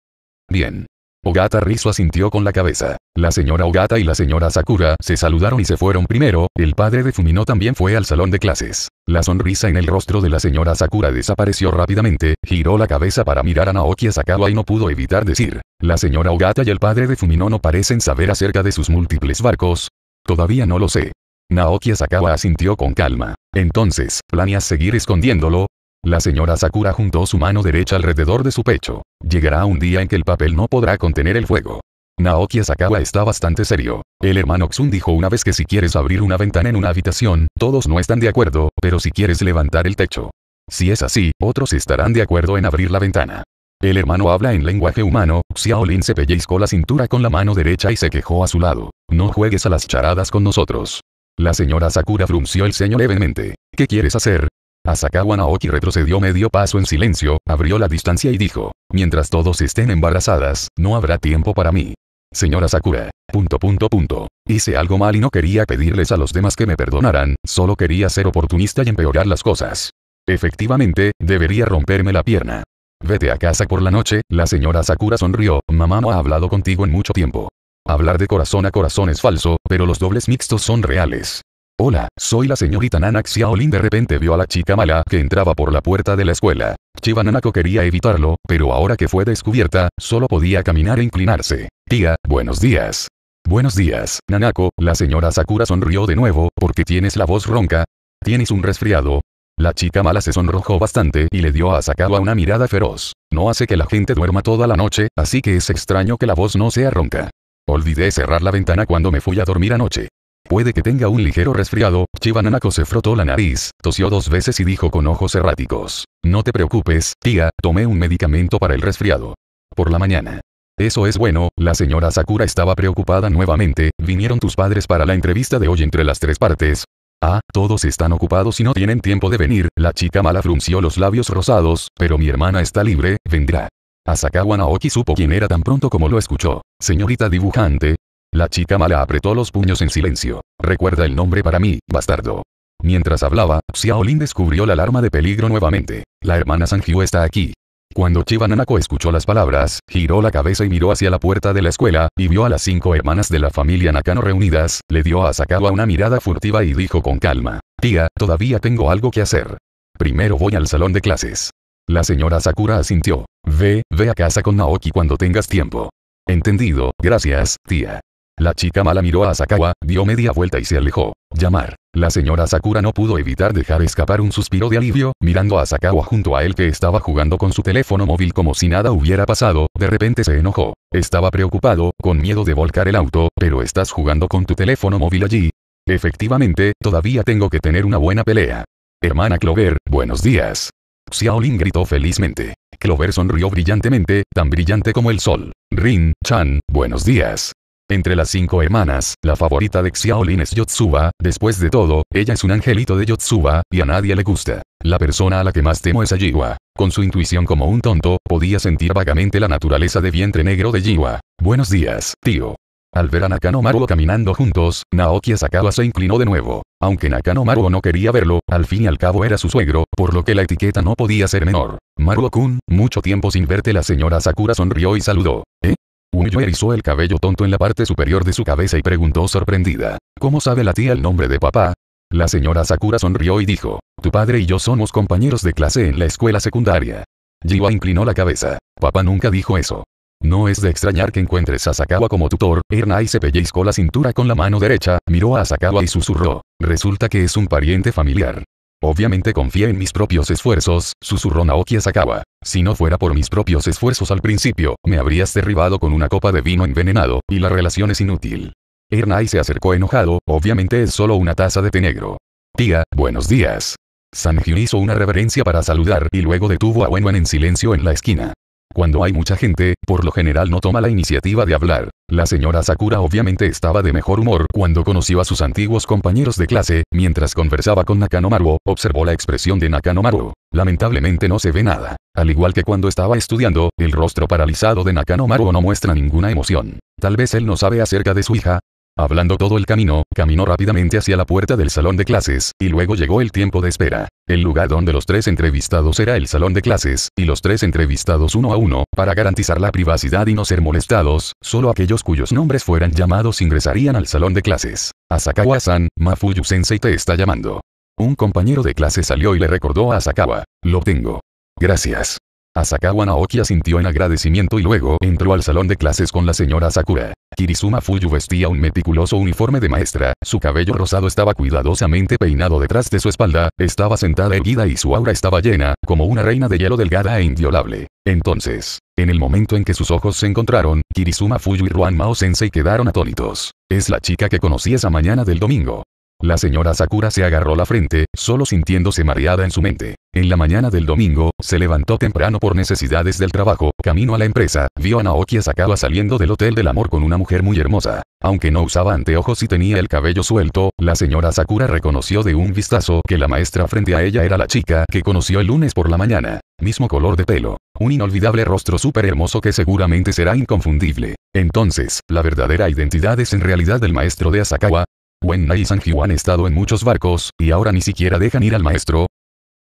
Bien. Ogata Rizu asintió con la cabeza. La señora Ogata y la señora Sakura se saludaron y se fueron primero, el padre de Fumino también fue al salón de clases. La sonrisa en el rostro de la señora Sakura desapareció rápidamente, giró la cabeza para mirar a Naoki Asakawa y no pudo evitar decir, la señora Ogata y el padre de Fumino no parecen saber acerca de sus múltiples barcos. Todavía no lo sé. Naoki Asakawa asintió con calma. Entonces, ¿planeas seguir escondiéndolo? La señora Sakura juntó su mano derecha alrededor de su pecho. Llegará un día en que el papel no podrá contener el fuego. Naoki Asakawa está bastante serio. El hermano Xun dijo una vez que si quieres abrir una ventana en una habitación, todos no están de acuerdo, pero si quieres levantar el techo. Si es así, otros estarán de acuerdo en abrir la ventana. El hermano habla en lenguaje humano, Xiaolin se pellizcó la cintura con la mano derecha y se quejó a su lado. No juegues a las charadas con nosotros. La señora Sakura frunció el ceño levemente. ¿Qué quieres hacer? Asakawa Naoki retrocedió medio paso en silencio, abrió la distancia y dijo, mientras todos estén embarazadas, no habrá tiempo para mí. Señora Sakura. Punto punto punto. Hice algo mal y no quería pedirles a los demás que me perdonaran, solo quería ser oportunista y empeorar las cosas. Efectivamente, debería romperme la pierna. Vete a casa por la noche, la señora Sakura sonrió, mamá no ha hablado contigo en mucho tiempo. Hablar de corazón a corazón es falso, pero los dobles mixtos son reales. Hola, soy la señorita Nana Xiaolin de repente vio a la chica mala que entraba por la puerta de la escuela. Chiba Nanako quería evitarlo, pero ahora que fue descubierta, solo podía caminar e inclinarse. Tía, buenos días. Buenos días, Nanako, la señora Sakura sonrió de nuevo, porque tienes la voz ronca. ¿Tienes un resfriado? La chica mala se sonrojó bastante y le dio a Sakawa una mirada feroz. No hace que la gente duerma toda la noche, así que es extraño que la voz no sea ronca. Olvidé cerrar la ventana cuando me fui a dormir anoche. Puede que tenga un ligero resfriado, Chiba Nanako se frotó la nariz, tosió dos veces y dijo con ojos erráticos. No te preocupes, tía, tomé un medicamento para el resfriado. Por la mañana. Eso es bueno, la señora Sakura estaba preocupada nuevamente, vinieron tus padres para la entrevista de hoy entre las tres partes. Ah, todos están ocupados y no tienen tiempo de venir, la chica mala frunció los labios rosados, pero mi hermana está libre, vendrá. Asakawa Naoki supo quién era tan pronto como lo escuchó. Señorita dibujante, la chica mala apretó los puños en silencio. Recuerda el nombre para mí, bastardo. Mientras hablaba, Xiaolin descubrió la alarma de peligro nuevamente. La hermana Sanjiu está aquí. Cuando Chiba Nanako escuchó las palabras, giró la cabeza y miró hacia la puerta de la escuela, y vio a las cinco hermanas de la familia Nakano reunidas, le dio a Sakawa una mirada furtiva y dijo con calma, Tía, todavía tengo algo que hacer. Primero voy al salón de clases. La señora Sakura asintió. Ve, ve a casa con Naoki cuando tengas tiempo. Entendido, gracias, tía. La chica mala miró a Asakawa, dio media vuelta y se alejó. Llamar. La señora Sakura no pudo evitar dejar escapar un suspiro de alivio, mirando a Asakawa junto a él que estaba jugando con su teléfono móvil como si nada hubiera pasado, de repente se enojó. Estaba preocupado, con miedo de volcar el auto, pero estás jugando con tu teléfono móvil allí. Efectivamente, todavía tengo que tener una buena pelea. Hermana Clover, buenos días. Xiaolin gritó felizmente. Clover sonrió brillantemente, tan brillante como el sol. Rin, Chan, buenos días. Entre las cinco hermanas, la favorita de Xiaolin es Yotsuba, después de todo, ella es un angelito de Yotsuba, y a nadie le gusta. La persona a la que más temo es a. Con su intuición como un tonto, podía sentir vagamente la naturaleza de vientre negro de Jiwa. Buenos días, tío. Al ver a Nakano Maruo caminando juntos, Naoki Asakawa se inclinó de nuevo. Aunque Nakano Maruo no quería verlo, al fin y al cabo era su suegro, por lo que la etiqueta no podía ser menor. Maruo-kun, mucho tiempo sin verte la señora Sakura sonrió y saludó. ¿Eh? Uyo erizó el cabello tonto en la parte superior de su cabeza y preguntó sorprendida. ¿Cómo sabe la tía el nombre de papá? La señora Sakura sonrió y dijo. Tu padre y yo somos compañeros de clase en la escuela secundaria. Jiwa inclinó la cabeza. Papá nunca dijo eso. No es de extrañar que encuentres a Sakawa como tutor, Ernai se pellizcó la cintura con la mano derecha, miró a Sakawa y susurró. Resulta que es un pariente familiar. Obviamente confía en mis propios esfuerzos, susurró Naoki a Sakawa. Si no fuera por mis propios esfuerzos al principio, me habrías derribado con una copa de vino envenenado, y la relación es inútil. Ernai se acercó enojado, obviamente es solo una taza de té negro. Tía, buenos días. Sanhyun hizo una reverencia para saludar y luego detuvo a Wenwen en silencio en la esquina. Cuando hay mucha gente, por lo general no toma la iniciativa de hablar. La señora Sakura obviamente estaba de mejor humor cuando conoció a sus antiguos compañeros de clase, mientras conversaba con Nakanomaru, observó la expresión de Nakanomaru. Lamentablemente no se ve nada. Al igual que cuando estaba estudiando, el rostro paralizado de Nakanomaru no muestra ninguna emoción. Tal vez él no sabe acerca de su hija, Hablando todo el camino, caminó rápidamente hacia la puerta del salón de clases, y luego llegó el tiempo de espera. El lugar donde los tres entrevistados era el salón de clases, y los tres entrevistados uno a uno, para garantizar la privacidad y no ser molestados, solo aquellos cuyos nombres fueran llamados ingresarían al salón de clases. Asakawa-san, Mafuyu Sensei te está llamando. Un compañero de clase salió y le recordó a Asakawa. Lo tengo. Gracias. Asakawa Naoki asintió en agradecimiento y luego entró al salón de clases con la señora Sakura. Kirizuma Fuyu vestía un meticuloso uniforme de maestra, su cabello rosado estaba cuidadosamente peinado detrás de su espalda, estaba sentada erguida y su aura estaba llena, como una reina de hielo delgada e inviolable. Entonces, en el momento en que sus ojos se encontraron, Kirizuma Fuyu y Ruan Mao Sensei quedaron atónitos. Es la chica que conocí esa mañana del domingo. La señora Sakura se agarró la frente, solo sintiéndose mareada en su mente. En la mañana del domingo, se levantó temprano por necesidades del trabajo, camino a la empresa, vio a Naoki Asakawa saliendo del Hotel del Amor con una mujer muy hermosa. Aunque no usaba anteojos y tenía el cabello suelto, la señora Sakura reconoció de un vistazo que la maestra frente a ella era la chica que conoció el lunes por la mañana. Mismo color de pelo. Un inolvidable rostro súper hermoso que seguramente será inconfundible. Entonces, la verdadera identidad es en realidad del maestro de Asakawa, Wenna y Sanji han estado en muchos barcos, y ahora ni siquiera dejan ir al maestro.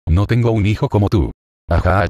No tengo un hijo como tú. Ajá,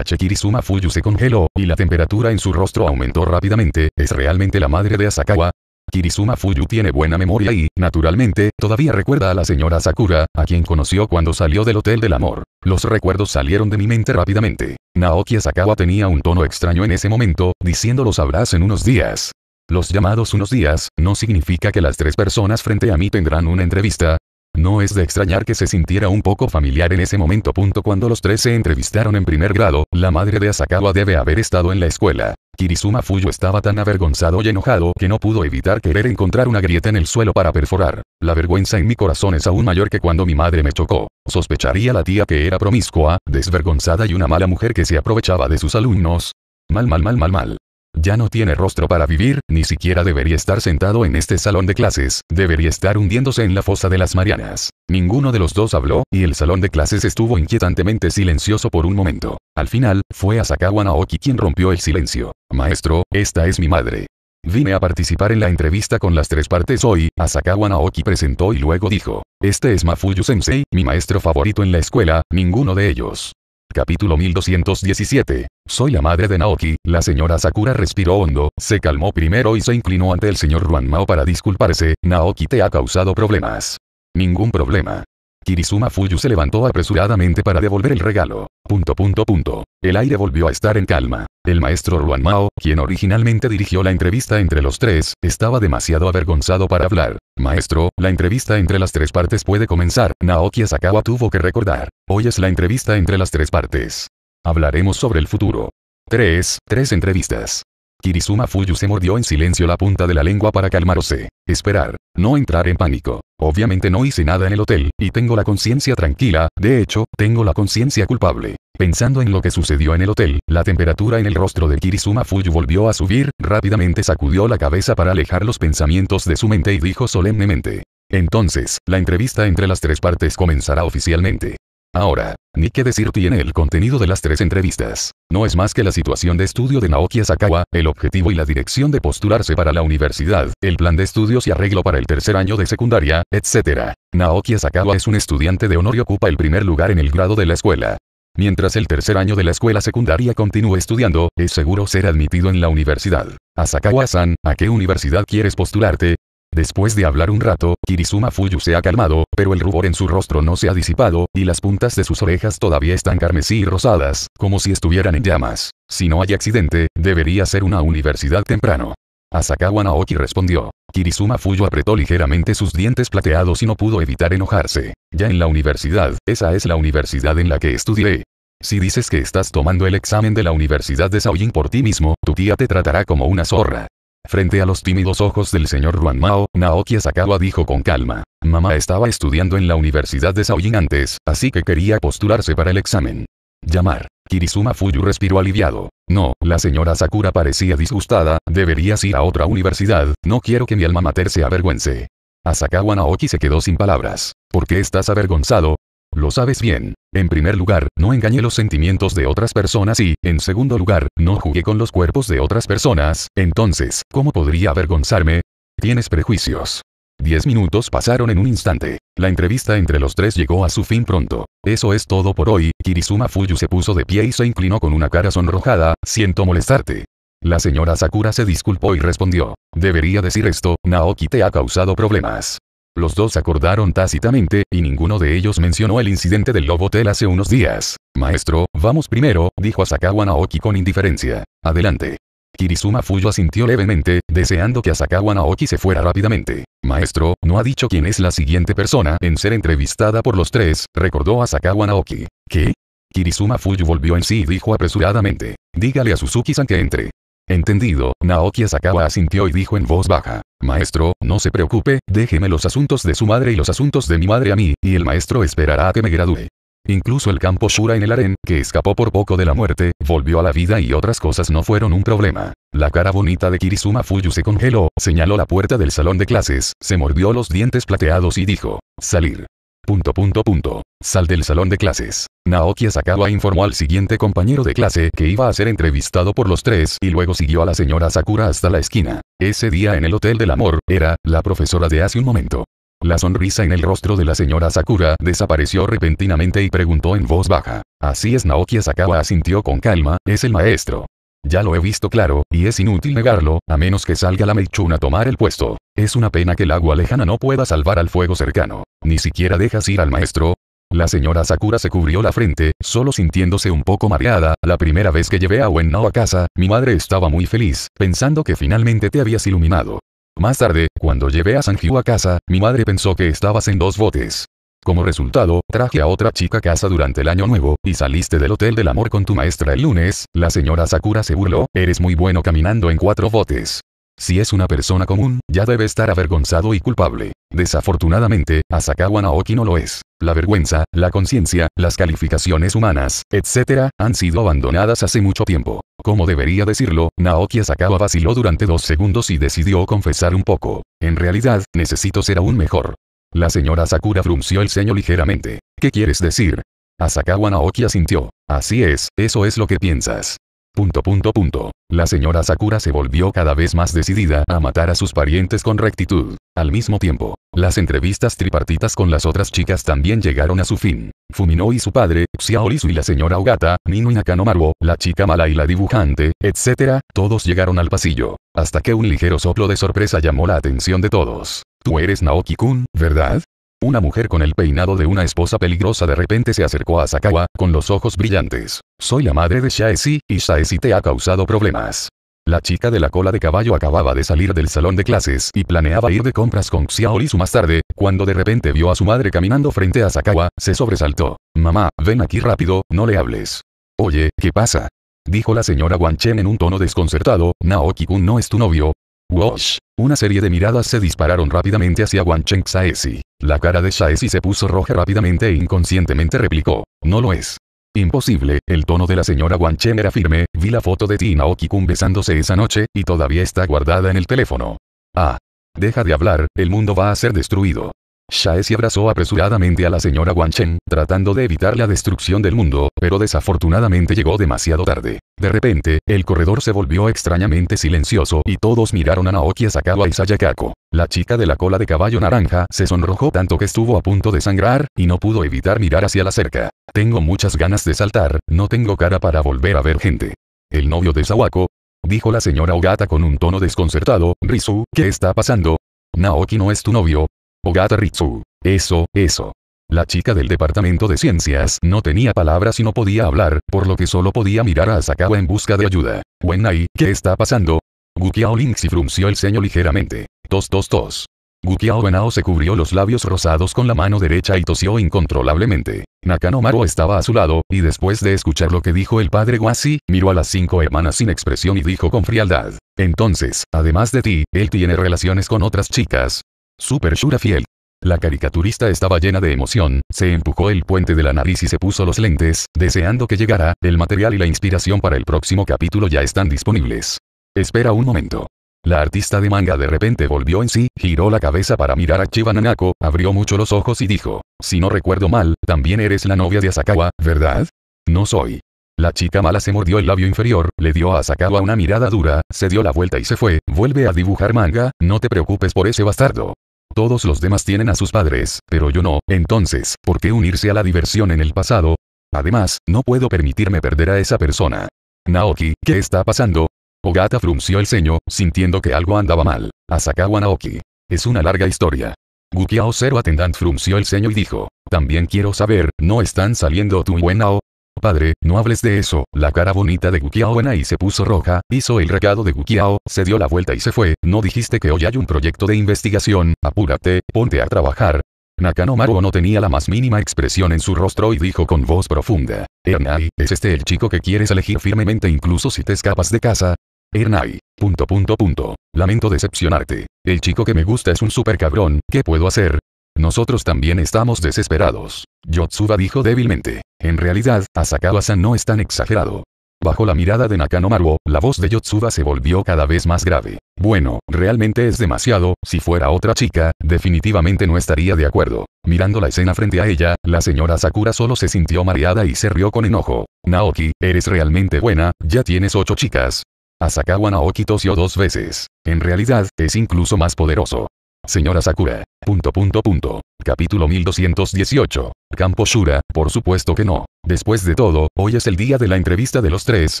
Kirisuma Fuyu se congeló, y la temperatura en su rostro aumentó rápidamente, es realmente la madre de Asakawa. Kirizuma Fuyu tiene buena memoria y, naturalmente, todavía recuerda a la señora Sakura, a quien conoció cuando salió del Hotel del Amor. Los recuerdos salieron de mi mente rápidamente. Naoki Asakawa tenía un tono extraño en ese momento, diciendo los sabrás en unos días. Los llamados unos días, no significa que las tres personas frente a mí tendrán una entrevista, no es de extrañar que se sintiera un poco familiar en ese momento. Punto cuando los tres se entrevistaron en primer grado, la madre de Asakawa debe haber estado en la escuela. Kirizuma Fuyu estaba tan avergonzado y enojado que no pudo evitar querer encontrar una grieta en el suelo para perforar. La vergüenza en mi corazón es aún mayor que cuando mi madre me chocó. Sospecharía la tía que era promiscua, desvergonzada y una mala mujer que se aprovechaba de sus alumnos. Mal mal mal mal mal. Ya no tiene rostro para vivir, ni siquiera debería estar sentado en este salón de clases, debería estar hundiéndose en la fosa de las Marianas. Ninguno de los dos habló, y el salón de clases estuvo inquietantemente silencioso por un momento. Al final, fue Asakawa Naoki quien rompió el silencio. Maestro, esta es mi madre. Vine a participar en la entrevista con las tres partes hoy, Asakawa Naoki presentó y luego dijo, este es Mafuyu Sensei, mi maestro favorito en la escuela, ninguno de ellos. Capítulo 1217. Soy la madre de Naoki, la señora Sakura respiró hondo, se calmó primero y se inclinó ante el señor Ruan Mao para disculparse, Naoki te ha causado problemas. Ningún problema. Kirizuma Fuyu se levantó apresuradamente para devolver el regalo. Punto punto punto. El aire volvió a estar en calma. El maestro Ruan Mao, quien originalmente dirigió la entrevista entre los tres, estaba demasiado avergonzado para hablar. Maestro, la entrevista entre las tres partes puede comenzar. Naoki Asakawa tuvo que recordar. Hoy es la entrevista entre las tres partes. Hablaremos sobre el futuro. 3. Tres entrevistas. Kirizuma Fuyu se mordió en silencio la punta de la lengua para calmarse. Esperar. No entrar en pánico. Obviamente no hice nada en el hotel, y tengo la conciencia tranquila, de hecho, tengo la conciencia culpable. Pensando en lo que sucedió en el hotel, la temperatura en el rostro de Kirizuma Fuyu volvió a subir, rápidamente sacudió la cabeza para alejar los pensamientos de su mente y dijo solemnemente. Entonces, la entrevista entre las tres partes comenzará oficialmente. Ahora, ni qué decir tiene el contenido de las tres entrevistas. No es más que la situación de estudio de Naoki Asakawa, el objetivo y la dirección de postularse para la universidad, el plan de estudios y arreglo para el tercer año de secundaria, etc. Naoki Asakawa es un estudiante de honor y ocupa el primer lugar en el grado de la escuela. Mientras el tercer año de la escuela secundaria continúe estudiando, es seguro ser admitido en la universidad. Asakawa-san, ¿a qué universidad quieres postularte? Después de hablar un rato, Kirizuma Fuyu se ha calmado, pero el rubor en su rostro no se ha disipado, y las puntas de sus orejas todavía están carmesí y rosadas, como si estuvieran en llamas. Si no hay accidente, debería ser una universidad temprano. Asakawa Naoki respondió. Kirizuma Fuyu apretó ligeramente sus dientes plateados y no pudo evitar enojarse. Ya en la universidad, esa es la universidad en la que estudié. Si dices que estás tomando el examen de la Universidad de Shaolin por ti mismo, tu tía te tratará como una zorra. Frente a los tímidos ojos del señor Ruan Mao, Naoki Asakawa dijo con calma. Mamá estaba estudiando en la Universidad de Shaolin antes, así que quería postularse para el examen. Llamar. Kirizuma Fuyu respiró aliviado. No, la señora Sakura parecía disgustada, deberías ir a otra universidad, no quiero que mi alma mater se avergüence. Asakawa Naoki se quedó sin palabras. ¿Por qué estás avergonzado? Lo sabes bien. En primer lugar, no engañé los sentimientos de otras personas y, en segundo lugar, no jugué con los cuerpos de otras personas, entonces, ¿cómo podría avergonzarme? Tienes prejuicios. Diez minutos pasaron en un instante. La entrevista entre los tres llegó a su fin pronto. Eso es todo por hoy, Kirizuma Fuyu se puso de pie y se inclinó con una cara sonrojada, siento molestarte. La señora Sakura se disculpó y respondió. Debería decir esto, Naoki te ha causado problemas. Los dos acordaron tácitamente, y ninguno de ellos mencionó el incidente del Lobotel hace unos días. Maestro, vamos primero, dijo Asakawa Naoki con indiferencia. Adelante. Kirizuma Fuyo asintió levemente, deseando que Asakawa Naoki se fuera rápidamente. Maestro, no ha dicho quién es la siguiente persona en ser entrevistada por los tres, recordó Asakawa Naoki. ¿Qué? Kirizuma Fuyu volvió en sí y dijo apresuradamente. Dígale a Suzuki-san que entre. Entendido, Naoki Asakawa asintió y dijo en voz baja. Maestro, no se preocupe, déjeme los asuntos de su madre y los asuntos de mi madre a mí, y el maestro esperará a que me gradúe. Incluso el campo Shura en el aren, que escapó por poco de la muerte, volvió a la vida y otras cosas no fueron un problema. La cara bonita de Kirizuma Fuyu se congeló, señaló la puerta del salón de clases, se mordió los dientes plateados y dijo, salir. Punto punto punto. Sal del salón de clases. Naoki Asakawa informó al siguiente compañero de clase que iba a ser entrevistado por los tres y luego siguió a la señora Sakura hasta la esquina. Ese día en el Hotel del Amor, era, la profesora de hace un momento. La sonrisa en el rostro de la señora Sakura desapareció repentinamente y preguntó en voz baja. Así es Naoki Asakawa asintió con calma, es el maestro. Ya lo he visto claro, y es inútil negarlo, a menos que salga la Meichun a tomar el puesto. Es una pena que el agua lejana no pueda salvar al fuego cercano. Ni siquiera dejas ir al maestro. La señora Sakura se cubrió la frente, solo sintiéndose un poco mareada, la primera vez que llevé a Wennao a casa, mi madre estaba muy feliz, pensando que finalmente te habías iluminado. Más tarde, cuando llevé a Sanjiu a casa, mi madre pensó que estabas en dos botes. Como resultado, traje a otra chica a casa durante el año nuevo, y saliste del Hotel del Amor con tu maestra el lunes, la señora Sakura se burló, eres muy bueno caminando en cuatro botes. Si es una persona común, ya debe estar avergonzado y culpable. Desafortunadamente, Asakawa Naoki no lo es. La vergüenza, la conciencia, las calificaciones humanas, etc., han sido abandonadas hace mucho tiempo. Como debería decirlo, Naoki Asakawa vaciló durante dos segundos y decidió confesar un poco. En realidad, necesito ser aún mejor. La señora Sakura frunció el ceño ligeramente. ¿Qué quieres decir? Asakawa Naoki asintió. Así es, eso es lo que piensas. Punto punto punto. La señora Sakura se volvió cada vez más decidida a matar a sus parientes con rectitud. Al mismo tiempo, las entrevistas tripartitas con las otras chicas también llegaron a su fin. Fumino y su padre, Xiaolisu y la señora Ogata, Nino y Nakanomaru, la chica mala y la dibujante, etc., todos llegaron al pasillo. Hasta que un ligero soplo de sorpresa llamó la atención de todos. Tú eres Naoki-kun, ¿verdad? Una mujer con el peinado de una esposa peligrosa de repente se acercó a Sakawa, con los ojos brillantes. Soy la madre de Shaesi, y Shaesi te ha causado problemas. La chica de la cola de caballo acababa de salir del salón de clases y planeaba ir de compras con Xiaolisu más tarde, cuando de repente vio a su madre caminando frente a Sakawa, se sobresaltó. Mamá, ven aquí rápido, no le hables. Oye, ¿qué pasa? Dijo la señora Wanchen en un tono desconcertado, Naoki-kun no es tu novio, Wash. Una serie de miradas se dispararon rápidamente hacia Wancheng Saesi. La cara de Saesi se puso roja rápidamente e inconscientemente replicó. No lo es. Imposible, el tono de la señora Wanchen era firme, vi la foto de ti y Naoki-kun besándose esa noche, y todavía está guardada en el teléfono. Ah. Deja de hablar, el mundo va a ser destruido. Shaesi abrazó apresuradamente a la señora Wanchen, tratando de evitar la destrucción del mundo, pero desafortunadamente llegó demasiado tarde. De repente, el corredor se volvió extrañamente silencioso y todos miraron a Naoki Asakawa y Sayakako. La chica de la cola de caballo naranja se sonrojó tanto que estuvo a punto de sangrar, y no pudo evitar mirar hacia la cerca. Tengo muchas ganas de saltar, no tengo cara para volver a ver gente. El novio de Sawako, dijo la señora Ogata con un tono desconcertado, Rizu, ¿qué está pasando? Naoki no es tu novio. Ogata Ritsu. Eso, eso. La chica del departamento de ciencias no tenía palabras y no podía hablar, por lo que solo podía mirar a Asakawa en busca de ayuda. Wenai, ¿qué está pasando? Gukiao Linksy frunció el ceño ligeramente. Tos tos tos. Gukiao Wenao se cubrió los labios rosados con la mano derecha y tosió incontrolablemente. Nakano Maru estaba a su lado, y después de escuchar lo que dijo el padre Wasi, miró a las cinco hermanas sin expresión y dijo con frialdad. Entonces, además de ti, él tiene relaciones con otras chicas. Super Shura fiel. La caricaturista estaba llena de emoción, se empujó el puente de la nariz y se puso los lentes, deseando que llegara, el material y la inspiración para el próximo capítulo ya están disponibles. Espera un momento. La artista de manga de repente volvió en sí, giró la cabeza para mirar a Chiba Nanako, abrió mucho los ojos y dijo, si no recuerdo mal, también eres la novia de Asakawa, ¿verdad? No soy. La chica mala se mordió el labio inferior, le dio a Asakawa una mirada dura, se dio la vuelta y se fue, vuelve a dibujar manga, no te preocupes por ese bastardo. Todos los demás tienen a sus padres, pero yo no, entonces, ¿por qué unirse a la diversión en el pasado? Además, no puedo permitirme perder a esa persona. Naoki, ¿qué está pasando? Ogata frunció el ceño, sintiendo que algo andaba mal. Asakawa Naoki. Es una larga historia. Gukiao Zero Attendant frunció el ceño y dijo, también quiero saber, ¿no están saliendo tu y Wenao? Padre, no hables de eso, la cara bonita de Gukiao y se puso roja, hizo el recado de Gukiao, se dio la vuelta y se fue, no dijiste que hoy hay un proyecto de investigación, apúrate, ponte a trabajar. Nakano Maruo no tenía la más mínima expresión en su rostro y dijo con voz profunda, Ernai, ¿es este el chico que quieres elegir firmemente incluso si te escapas de casa? Ernai. Punto punto punto. Lamento decepcionarte. El chico que me gusta es un super cabrón, ¿qué puedo hacer? Nosotros también estamos desesperados. Yotsuba dijo débilmente. En realidad, Asakawa-san no es tan exagerado. Bajo la mirada de Nakano Maruo, la voz de Yotsuba se volvió cada vez más grave. Bueno, realmente es demasiado, si fuera otra chica, definitivamente no estaría de acuerdo. Mirando la escena frente a ella, la señora Sakura solo se sintió mareada y se rió con enojo. Naoki, eres realmente buena, ya tienes ocho chicas. Asakawa Naoki tosió dos veces. En realidad, es incluso más poderoso. Señora Sakura. Punto punto punto. Capítulo 1218. Campo Shura, por supuesto que no. Después de todo, hoy es el día de la entrevista de los tres,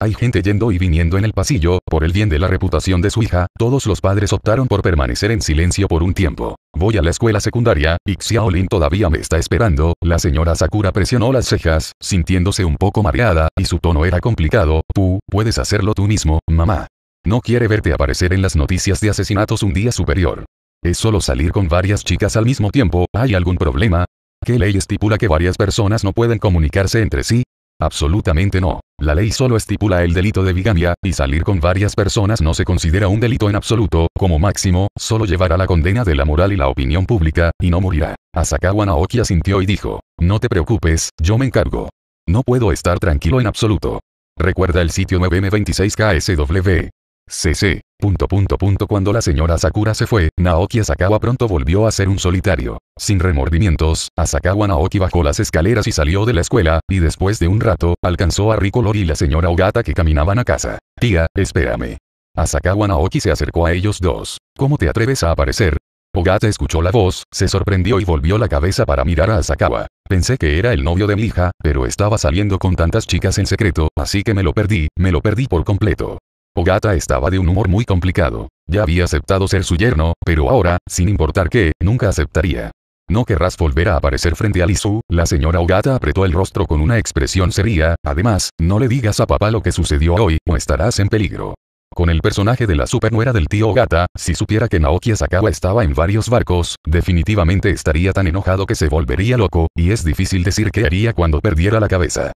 hay gente yendo y viniendo en el pasillo, por el bien de la reputación de su hija, todos los padres optaron por permanecer en silencio por un tiempo. Voy a la escuela secundaria, y Xiaolin todavía me está esperando, la señora Sakura presionó las cejas, sintiéndose un poco mareada, y su tono era complicado, tú, puedes hacerlo tú mismo, mamá. No quiere verte aparecer en las noticias de asesinatos un día superior. Es solo salir con varias chicas al mismo tiempo, ¿hay algún problema? ¿Qué ley estipula que varias personas no pueden comunicarse entre sí? Absolutamente no. La ley solo estipula el delito de bigamia, y salir con varias personas no se considera un delito en absoluto, como máximo, solo llevará la condena de la moral y la opinión pública, y no morirá. Asakawa Naoki asintió y dijo, no te preocupes, yo me encargo. No puedo estar tranquilo en absoluto. Recuerda el sitio 9M26KSW. CC. Punto punto punto cuando la señora Sakura se fue, Naoki Asakawa pronto volvió a ser un solitario. Sin remordimientos, Asakawa Naoki bajó las escaleras y salió de la escuela, y después de un rato, alcanzó a Ricolori y la señora Ogata que caminaban a casa. Tía, espérame. Asakawa Naoki se acercó a ellos dos. ¿Cómo te atreves a aparecer? Ogata escuchó la voz, se sorprendió y volvió la cabeza para mirar a Asakawa. Pensé que era el novio de mi hija, pero estaba saliendo con tantas chicas en secreto, así que me lo perdí, me lo perdí por completo. Ogata estaba de un humor muy complicado. Ya había aceptado ser su yerno, pero ahora, sin importar qué, nunca aceptaría. No querrás volver a aparecer frente a Lisu, la señora Ogata apretó el rostro con una expresión seria, además, no le digas a papá lo que sucedió hoy, o estarás en peligro. Con el personaje de la supernuera del tío Ogata, si supiera que Naoki Asakawa estaba en varios barcos, definitivamente estaría tan enojado que se volvería loco, y es difícil decir qué haría cuando perdiera la cabeza.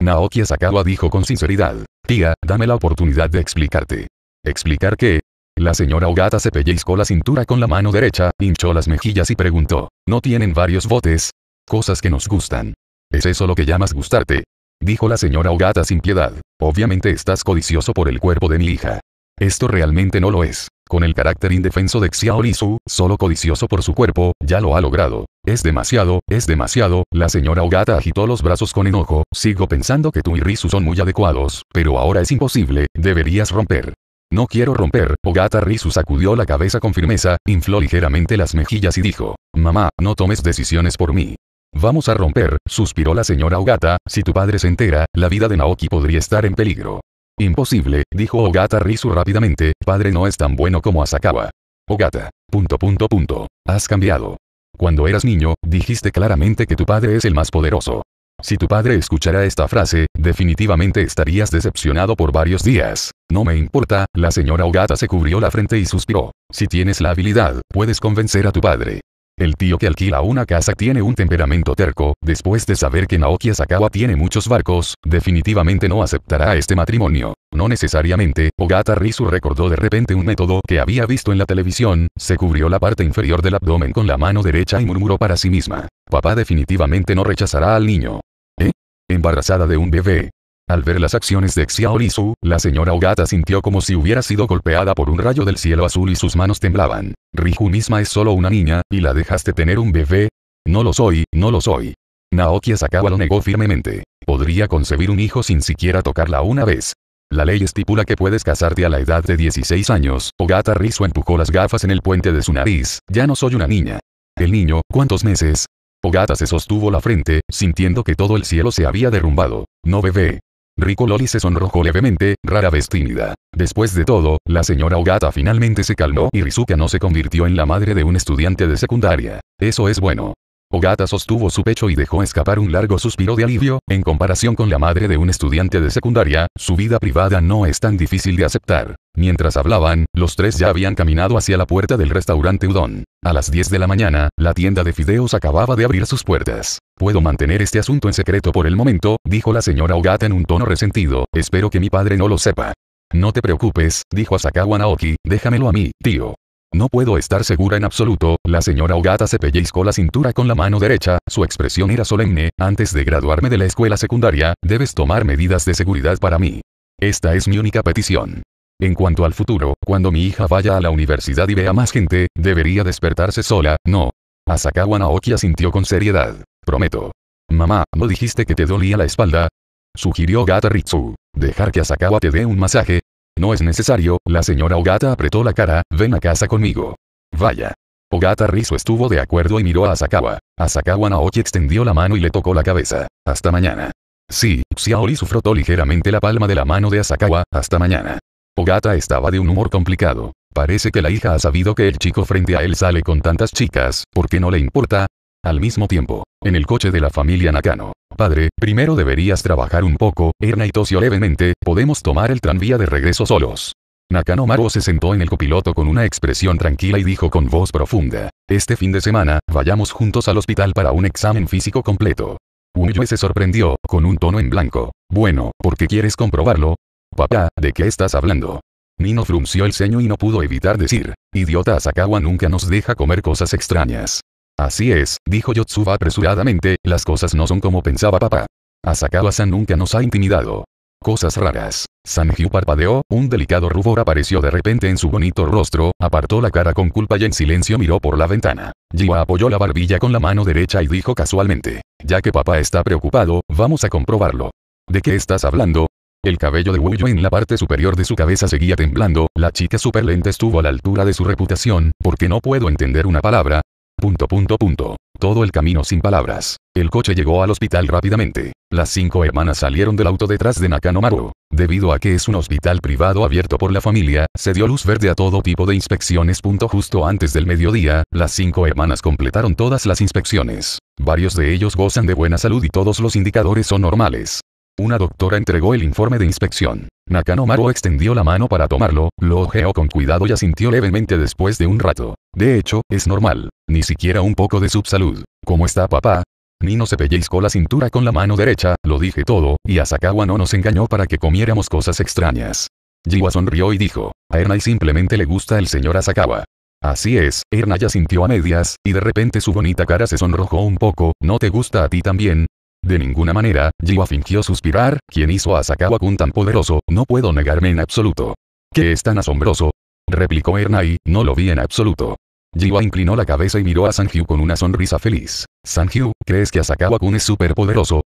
Naoki Asakawa dijo con sinceridad. Tía, dame la oportunidad de explicarte. ¿Explicar qué? La señora Ogata se pellizcó la cintura con la mano derecha, hinchó las mejillas y preguntó, ¿no tienen varios botes? Cosas que nos gustan. ¿Es eso lo que llamas gustarte? Dijo la señora Ogata sin piedad. Obviamente estás codicioso por el cuerpo de mi hija. Esto realmente no lo es. Con el carácter indefenso de Xiao Lisu, solo codicioso por su cuerpo, ya lo ha logrado. Es demasiado, es demasiado, la señora Ogata agitó los brazos con enojo, sigo pensando que tú y Risu son muy adecuados, pero ahora es imposible, deberías romper. No quiero romper, Ogata Risu sacudió la cabeza con firmeza, infló ligeramente las mejillas y dijo, mamá, no tomes decisiones por mí. Vamos a romper, suspiró la señora Ogata, si tu padre se entera, la vida de Naoki podría estar en peligro. Imposible, dijo Ogata Risu rápidamente, padre no es tan bueno como Asakawa. Ogata. Punto punto. Has cambiado. Cuando eras niño, dijiste claramente que tu padre es el más poderoso. Si tu padre escuchara esta frase, definitivamente estarías decepcionado por varios días. No me importa, la señora Ogata se cubrió la frente y suspiró. Si tienes la habilidad, puedes convencer a tu padre. El tío que alquila una casa tiene un temperamento terco, después de saber que Naoki Asakawa tiene muchos barcos, definitivamente no aceptará este matrimonio. No necesariamente, Ogata Rizu recordó de repente un método que había visto en la televisión, se cubrió la parte inferior del abdomen con la mano derecha y murmuró para sí misma. Papá definitivamente no rechazará al niño. ¿Eh? Embarazada de un bebé. Al ver las acciones de Xiaolisu, la señora Ogata sintió como si hubiera sido golpeada por un rayo del cielo azul y sus manos temblaban. Riju misma es solo una niña, y la dejaste tener un bebé. No lo soy, no lo soy. Naoki Asakawa lo negó firmemente. Podría concebir un hijo sin siquiera tocarla una vez. La ley estipula que puedes casarte a la edad de 16 años. Ogata Rizu empujó las gafas en el puente de su nariz. Ya no soy una niña. El niño, ¿cuántos meses? Ogata se sostuvo la frente, sintiendo que todo el cielo se había derrumbado. No bebé. Rico Loli se sonrojó levemente, rara vez tímida. Después de todo, la señora Ogata finalmente se calmó y Rizuka no se convirtió en la madre de un estudiante de secundaria. Eso es bueno. Ogata sostuvo su pecho y dejó escapar un largo suspiro de alivio, en comparación con la madre de un estudiante de secundaria, su vida privada no es tan difícil de aceptar. Mientras hablaban, los tres ya habían caminado hacia la puerta del restaurante Udon. A las 10 de la mañana, la tienda de fideos acababa de abrir sus puertas. Puedo mantener este asunto en secreto por el momento, dijo la señora Ogata en un tono resentido, espero que mi padre no lo sepa. No te preocupes, dijo Asakawa Naoki, déjamelo a mí, tío. No puedo estar segura en absoluto, la señora Ogata se pellizcó la cintura con la mano derecha, su expresión era solemne, antes de graduarme de la escuela secundaria, debes tomar medidas de seguridad para mí. Esta es mi única petición. En cuanto al futuro, cuando mi hija vaya a la universidad y vea más gente, debería despertarse sola, no. Asakawa Naoki asintió con seriedad. Prometo. Mamá, ¿no dijiste que te dolía la espalda? Sugirió Gata Ritsu. Dejar que Asakawa te dé un masaje, no es necesario, la señora Ogata apretó la cara, ven a casa conmigo. Vaya. Ogata Rizo estuvo de acuerdo y miró a Asakawa. Asakawa Naoki extendió la mano y le tocó la cabeza. Hasta mañana. Sí, Xiaoli frotó ligeramente la palma de la mano de Asakawa, hasta mañana. Ogata estaba de un humor complicado. Parece que la hija ha sabido que el chico frente a él sale con tantas chicas, ¿por qué no le importa? Al mismo tiempo, en el coche de la familia Nakano. Padre, primero deberías trabajar un poco, Erna y tosió levemente, podemos tomar el tranvía de regreso solos. Nakano Maru se sentó en el copiloto con una expresión tranquila y dijo con voz profunda, este fin de semana, vayamos juntos al hospital para un examen físico completo. Uyue se sorprendió, con un tono en blanco. Bueno, ¿por qué quieres comprobarlo? Papá, ¿de qué estás hablando? Nino frunció el ceño y no pudo evitar decir, idiota Asakawa nunca nos deja comer cosas extrañas. Así es, dijo Yotsuba apresuradamente, las cosas no son como pensaba papá. Asakawa-san nunca nos ha intimidado. Cosas raras. Sanju parpadeó, un delicado rubor apareció de repente en su bonito rostro, apartó la cara con culpa y en silencio miró por la ventana. Jiwa apoyó la barbilla con la mano derecha y dijo casualmente, ya que papá está preocupado, vamos a comprobarlo. ¿De qué estás hablando? El cabello de Wuyo en la parte superior de su cabeza seguía temblando, la chica superlente estuvo a la altura de su reputación, porque no puedo entender una palabra, Punto punto punto. Todo el camino sin palabras. El coche llegó al hospital rápidamente. Las cinco hermanas salieron del auto detrás de Nakano Maru. Debido a que es un hospital privado abierto por la familia, se dio luz verde a todo tipo de inspecciones. Justo antes del mediodía, las cinco hermanas completaron todas las inspecciones. Varios de ellos gozan de buena salud y todos los indicadores son normales. Una doctora entregó el informe de inspección. Nakano Maru extendió la mano para tomarlo, lo ojeó con cuidado y asintió levemente después de un rato. De hecho, es normal. Ni siquiera un poco de subsalud. ¿Cómo está papá? Nino se pellizcó la cintura con la mano derecha, lo dije todo, y Asakawa no nos engañó para que comiéramos cosas extrañas. Jiwa sonrió y dijo, a Ernai simplemente le gusta el señor Asakawa. Así es, Erna ya sintió a medias, y de repente su bonita cara se sonrojó un poco, ¿no te gusta a ti también? De ninguna manera, Jiwa fingió suspirar, quien hizo a Sakawa-kun tan poderoso, no puedo negarme en absoluto. ¿Qué es tan asombroso? Replicó Ernai, no lo vi en absoluto. Jiwa inclinó la cabeza y miró a Sanju con una sonrisa feliz. Sanju, ¿crees que Asakawa-kun es poderoso?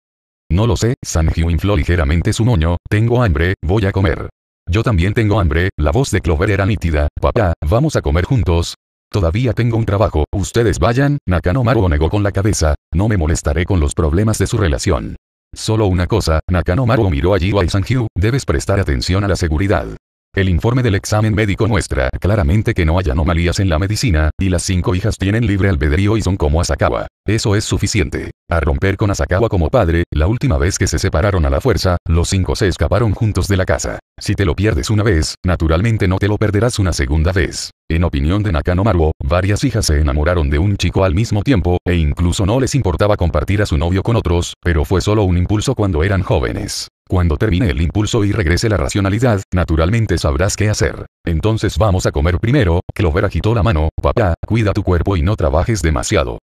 No lo sé, Sanju infló ligeramente su moño, tengo hambre, voy a comer. Yo también tengo hambre, la voz de Clover era nítida, papá, vamos a comer juntos, Todavía tengo un trabajo, ustedes vayan, Nakano Maru negó con la cabeza, no me molestaré con los problemas de su relación. Solo una cosa, Nakano Maru miró a Jiwa y Sanju, debes prestar atención a la seguridad. El informe del examen médico muestra claramente que no hay anomalías en la medicina, y las cinco hijas tienen libre albedrío y son como Asakawa. Eso es suficiente. A romper con Asakawa como padre, la última vez que se separaron a la fuerza, los cinco se escaparon juntos de la casa. Si te lo pierdes una vez, naturalmente no te lo perderás una segunda vez. En opinión de Nakano Maruo, varias hijas se enamoraron de un chico al mismo tiempo, e incluso no les importaba compartir a su novio con otros, pero fue solo un impulso cuando eran jóvenes. Cuando termine el impulso y regrese la racionalidad, naturalmente sabrás qué hacer. Entonces vamos a comer primero, Clover agitó la mano, papá, cuida tu cuerpo y no trabajes demasiado.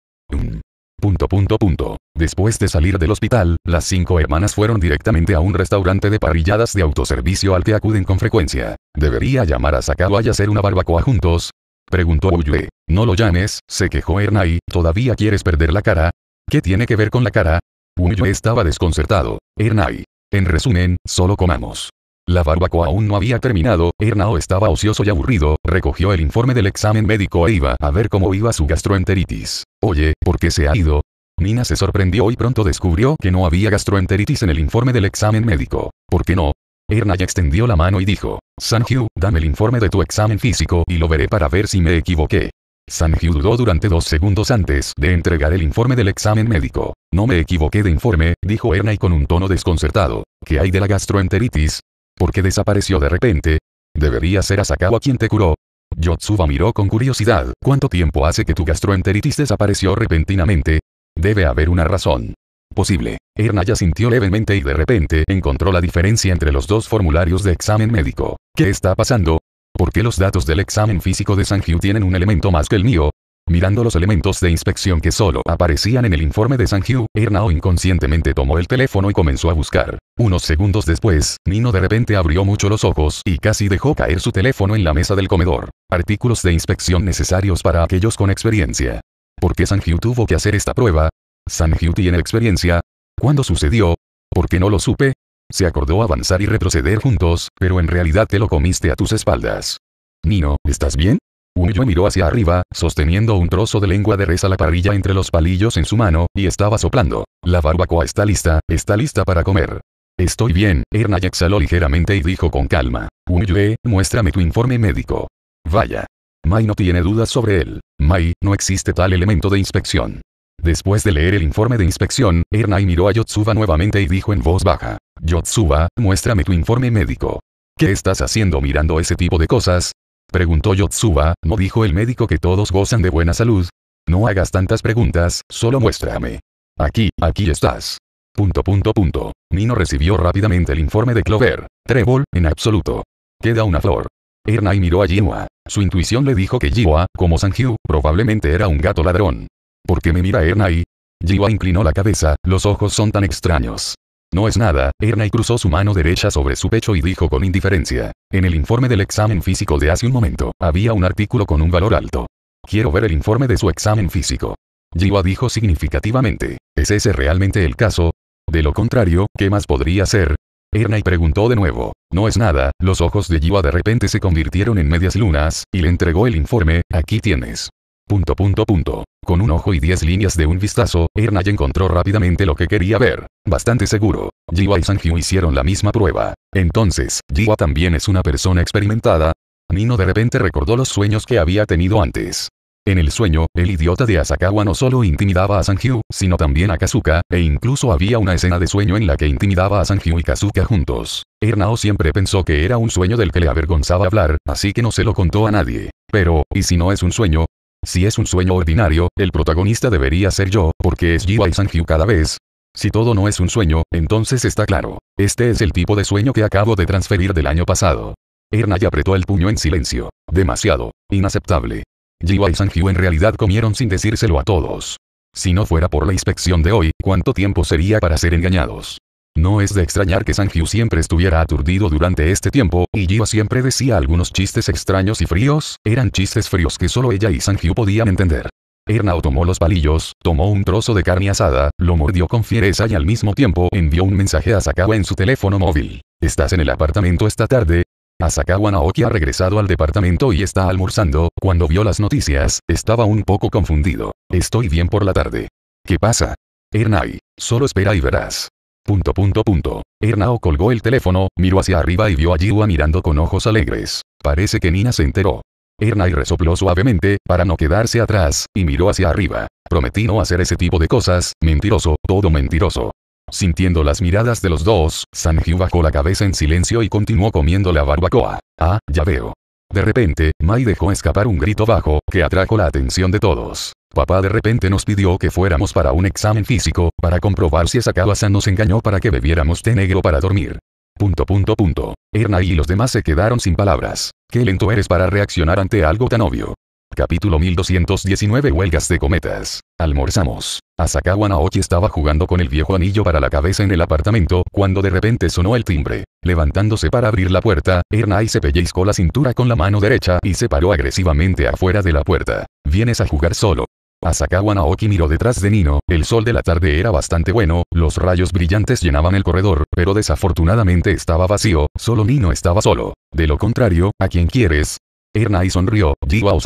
Punto punto punto. Después de salir del hospital, las cinco hermanas fueron directamente a un restaurante de parrilladas de autoservicio al que acuden con frecuencia. ¿Debería llamar a Sakawa y hacer una barbacoa juntos? Preguntó Uyue. No lo llames, se quejó Ernai, ¿todavía quieres perder la cara? ¿Qué tiene que ver con la cara? Uyue estaba desconcertado. Ernai, en resumen, solo comamos. La barbacoa aún no había terminado, Ernao estaba ocioso y aburrido, recogió el informe del examen médico e iba a ver cómo iba su gastroenteritis. Oye, ¿por qué se ha ido? Nina se sorprendió y pronto descubrió que no había gastroenteritis en el informe del examen médico. ¿Por qué no? Erna ya extendió la mano y dijo, Sanju, dame el informe de tu examen físico y lo veré para ver si me equivoqué. Sanju dudó durante dos segundos antes de entregar el informe del examen médico. No me equivoqué de informe, dijo Ernai con un tono desconcertado. ¿Qué hay de la gastroenteritis? ¿Por qué desapareció de repente? Debería ser Asakawa quien te curó. Yotsuba miró con curiosidad. ¿Cuánto tiempo hace que tu gastroenteritis desapareció repentinamente? Debe haber una razón. Posible. Ernaya sintió levemente y de repente encontró la diferencia entre los dos formularios de examen médico. ¿Qué está pasando? ¿Por qué los datos del examen físico de Sanju tienen un elemento más que el mío? Mirando los elementos de inspección que solo aparecían en el informe de Sanju, Ernao inconscientemente tomó el teléfono y comenzó a buscar. Unos segundos después, Nino de repente abrió mucho los ojos y casi dejó caer su teléfono en la mesa del comedor. Artículos de inspección necesarios para aquellos con experiencia. ¿Por qué Sanju tuvo que hacer esta prueba? ¿Sanju tiene experiencia? ¿Cuándo sucedió? ¿Por qué no lo supe? Se acordó avanzar y retroceder juntos, pero en realidad te lo comiste a tus espaldas. Nino, ¿estás bien? Uyo miró hacia arriba, sosteniendo un trozo de lengua de res a la parrilla entre los palillos en su mano, y estaba soplando. La barbacoa está lista, está lista para comer. Estoy bien, Erna exhaló ligeramente y dijo con calma. Uyue, muéstrame tu informe médico. Vaya. Mai no tiene dudas sobre él. Mai, no existe tal elemento de inspección. Después de leer el informe de inspección, Ernai miró a Yotsuba nuevamente y dijo en voz baja. Yotsuba, muéstrame tu informe médico. ¿Qué estás haciendo mirando ese tipo de cosas? Preguntó Yotsuba, ¿no dijo el médico que todos gozan de buena salud? No hagas tantas preguntas, solo muéstrame. Aquí, aquí estás. Punto punto punto. Nino recibió rápidamente el informe de Clover. Trébol, en absoluto. Queda una flor. Ernai miró a Jiwa. Su intuición le dijo que Jiwa, como Sanju, probablemente era un gato ladrón. ¿Por qué me mira Ernai? Jiwa inclinó la cabeza, los ojos son tan extraños. No es nada, Ernai cruzó su mano derecha sobre su pecho y dijo con indiferencia. En el informe del examen físico de hace un momento, había un artículo con un valor alto. Quiero ver el informe de su examen físico. Jiwa dijo significativamente. ¿Es ese realmente el caso? De lo contrario, ¿qué más podría ser? Ernai preguntó de nuevo. No es nada, los ojos de Jiwa de repente se convirtieron en medias lunas, y le entregó el informe, aquí tienes. Punto punto punto. Con un ojo y diez líneas de un vistazo, Ernay encontró rápidamente lo que quería ver. Bastante seguro. Jiwa y Sanju hicieron la misma prueba. Entonces, Jiwa también es una persona experimentada. Nino de repente recordó los sueños que había tenido antes. En el sueño, el idiota de Asakawa no solo intimidaba a Sanju, sino también a Kazuka, e incluso había una escena de sueño en la que intimidaba a Sanju y Kazuka juntos. Ernao siempre pensó que era un sueño del que le avergonzaba hablar, así que no se lo contó a nadie. Pero, ¿y si no es un sueño? Si es un sueño ordinario, el protagonista debería ser yo, porque es Jiwa y Sanju cada vez. Si todo no es un sueño, entonces está claro. Este es el tipo de sueño que acabo de transferir del año pasado. Ernay apretó el puño en silencio. Demasiado. Inaceptable. Jiwa y Sanju en realidad comieron sin decírselo a todos. Si no fuera por la inspección de hoy, ¿cuánto tiempo sería para ser engañados? No es de extrañar que Sanju siempre estuviera aturdido durante este tiempo, y Jiwa siempre decía algunos chistes extraños y fríos, eran chistes fríos que solo ella y Sanju podían entender. Ernao tomó los palillos, tomó un trozo de carne asada, lo mordió con fiereza y al mismo tiempo envió un mensaje a Sakawa en su teléfono móvil. ¿Estás en el apartamento esta tarde? Asakawa Naoki ha regresado al departamento y está almorzando, cuando vio las noticias, estaba un poco confundido. Estoy bien por la tarde. ¿Qué pasa? Ernai, solo espera y verás. Punto punto punto. Ernao colgó el teléfono, miró hacia arriba y vio a Jiwa mirando con ojos alegres. Parece que Nina se enteró. Ernai resopló suavemente, para no quedarse atrás, y miró hacia arriba. Prometí no hacer ese tipo de cosas, mentiroso, todo mentiroso. Sintiendo las miradas de los dos, Sanju bajó la cabeza en silencio y continuó comiendo la barbacoa. Ah, ya veo. De repente, Mai dejó escapar un grito bajo, que atrajo la atención de todos. Papá de repente nos pidió que fuéramos para un examen físico, para comprobar si Asakawa-san nos engañó para que bebiéramos té negro para dormir. Punto punto punto. Erna y los demás se quedaron sin palabras. Qué lento eres para reaccionar ante algo tan obvio. Capítulo 1219 Huelgas de cometas. Almorzamos. Asakawa Naoki estaba jugando con el viejo anillo para la cabeza en el apartamento, cuando de repente sonó el timbre. Levantándose para abrir la puerta, Ernai se pellizcó la cintura con la mano derecha y se paró agresivamente afuera de la puerta. ¿Vienes a jugar solo? Asakawa Naoki miró detrás de Nino, el sol de la tarde era bastante bueno, los rayos brillantes llenaban el corredor, pero desafortunadamente estaba vacío, solo Nino estaba solo. De lo contrario, ¿a quién quieres? Ernai sonrió, Jiwao.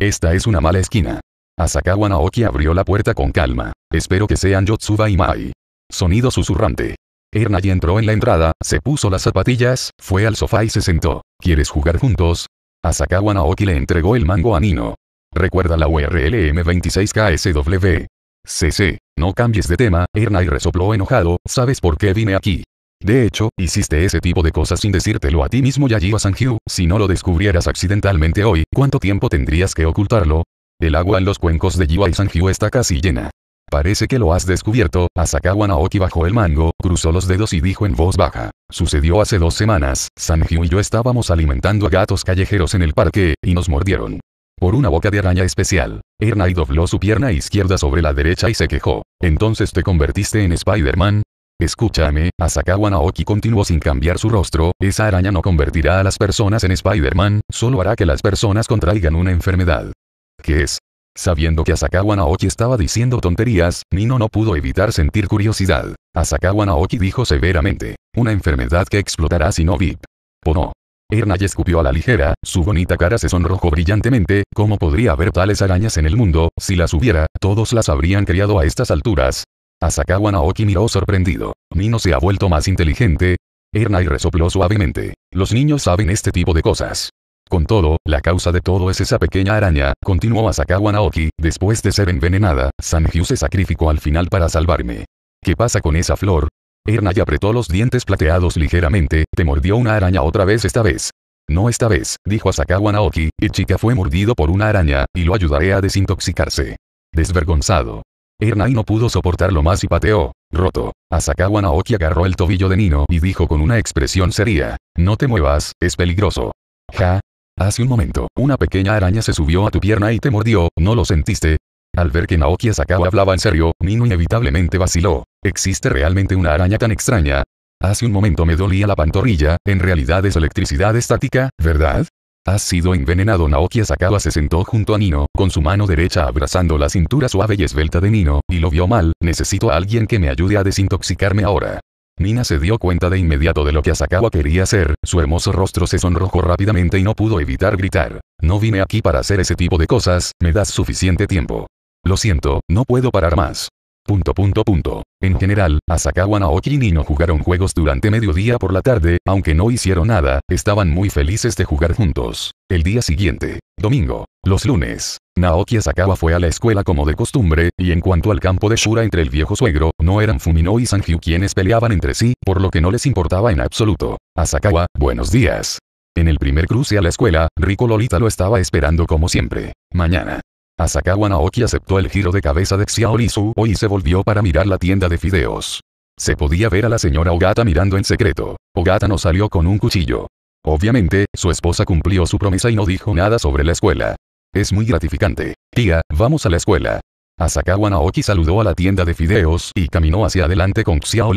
Esta es una mala esquina. Asakawa Naoki abrió la puerta con calma. Espero que sean Yotsuba y Mai. Sonido susurrante. Ernai entró en la entrada, se puso las zapatillas, fue al sofá y se sentó. ¿Quieres jugar juntos? Asakawa Naoki le entregó el mango a Nino. Recuerda la URL M26KSW. CC. No cambies de tema, Ernai resopló enojado, ¿sabes por qué vine aquí? De hecho, hiciste ese tipo de cosas sin decírtelo a ti mismo y a Sanju, si no lo descubrieras accidentalmente hoy, ¿cuánto tiempo tendrías que ocultarlo? El agua en los cuencos de Jiwa y Sanju está casi llena. Parece que lo has descubierto, Asakawa Naoki bajó el mango, cruzó los dedos y dijo en voz baja. Sucedió hace dos semanas, Sanju y yo estábamos alimentando a gatos callejeros en el parque, y nos mordieron. Por una boca de araña especial. Ernai dobló su pierna izquierda sobre la derecha y se quejó. Entonces te convertiste en Spider-Man, Escúchame, Asakawa Naoki continuó sin cambiar su rostro, esa araña no convertirá a las personas en Spider-Man, solo hará que las personas contraigan una enfermedad. ¿Qué es? Sabiendo que Asakawa Naoki estaba diciendo tonterías, Nino no pudo evitar sentir curiosidad. Asakawa Naoki dijo severamente, una enfermedad que explotará si no VIP. ¿O no? Ernay escupió a la ligera, su bonita cara se sonrojó brillantemente, ¿cómo podría haber tales arañas en el mundo? Si las hubiera, todos las habrían criado a estas alturas, Asakawa Naoki miró sorprendido. Nino se ha vuelto más inteligente. Ernai resopló suavemente. Los niños saben este tipo de cosas. Con todo, la causa de todo es esa pequeña araña, continuó Asakawa Naoki, después de ser envenenada, Sanju se sacrificó al final para salvarme. ¿Qué pasa con esa flor? Ernai apretó los dientes plateados ligeramente, te mordió una araña otra vez esta vez. No esta vez, dijo Asakawa Naoki, el chica fue mordido por una araña, y lo ayudaré a desintoxicarse. Desvergonzado. Ernai no pudo soportarlo más y pateó. Roto. Asakawa Naoki agarró el tobillo de Nino y dijo con una expresión seria. No te muevas, es peligroso. Ja. Hace un momento, una pequeña araña se subió a tu pierna y te mordió, ¿no lo sentiste? Al ver que Naoki Asakawa hablaba en serio, Nino inevitablemente vaciló. ¿Existe realmente una araña tan extraña? Hace un momento me dolía la pantorrilla, en realidad es electricidad estática, ¿verdad? Has sido envenenado Naoki Asakawa se sentó junto a Nino, con su mano derecha abrazando la cintura suave y esbelta de Nino, y lo vio mal, necesito a alguien que me ayude a desintoxicarme ahora. Nina se dio cuenta de inmediato de lo que Asakawa quería hacer, su hermoso rostro se sonrojó rápidamente y no pudo evitar gritar. No vine aquí para hacer ese tipo de cosas, me das suficiente tiempo. Lo siento, no puedo parar más. Punto punto punto. En general, Asakawa Naoki y Nino jugaron juegos durante mediodía por la tarde, aunque no hicieron nada, estaban muy felices de jugar juntos. El día siguiente, domingo, los lunes, Naoki Asakawa fue a la escuela como de costumbre, y en cuanto al campo de Shura entre el viejo suegro, no eran Fumino y Sanju quienes peleaban entre sí, por lo que no les importaba en absoluto. Asakawa, buenos días. En el primer cruce a la escuela, Rico Lolita lo estaba esperando como siempre. Mañana. Asakawa Naoki aceptó el giro de cabeza de Xiaorisu y se volvió para mirar la tienda de fideos. Se podía ver a la señora Ogata mirando en secreto. Ogata no salió con un cuchillo. Obviamente, su esposa cumplió su promesa y no dijo nada sobre la escuela. Es muy gratificante. Tía, vamos a la escuela. Asakawa Naoki saludó a la tienda de fideos y caminó hacia adelante con Xiao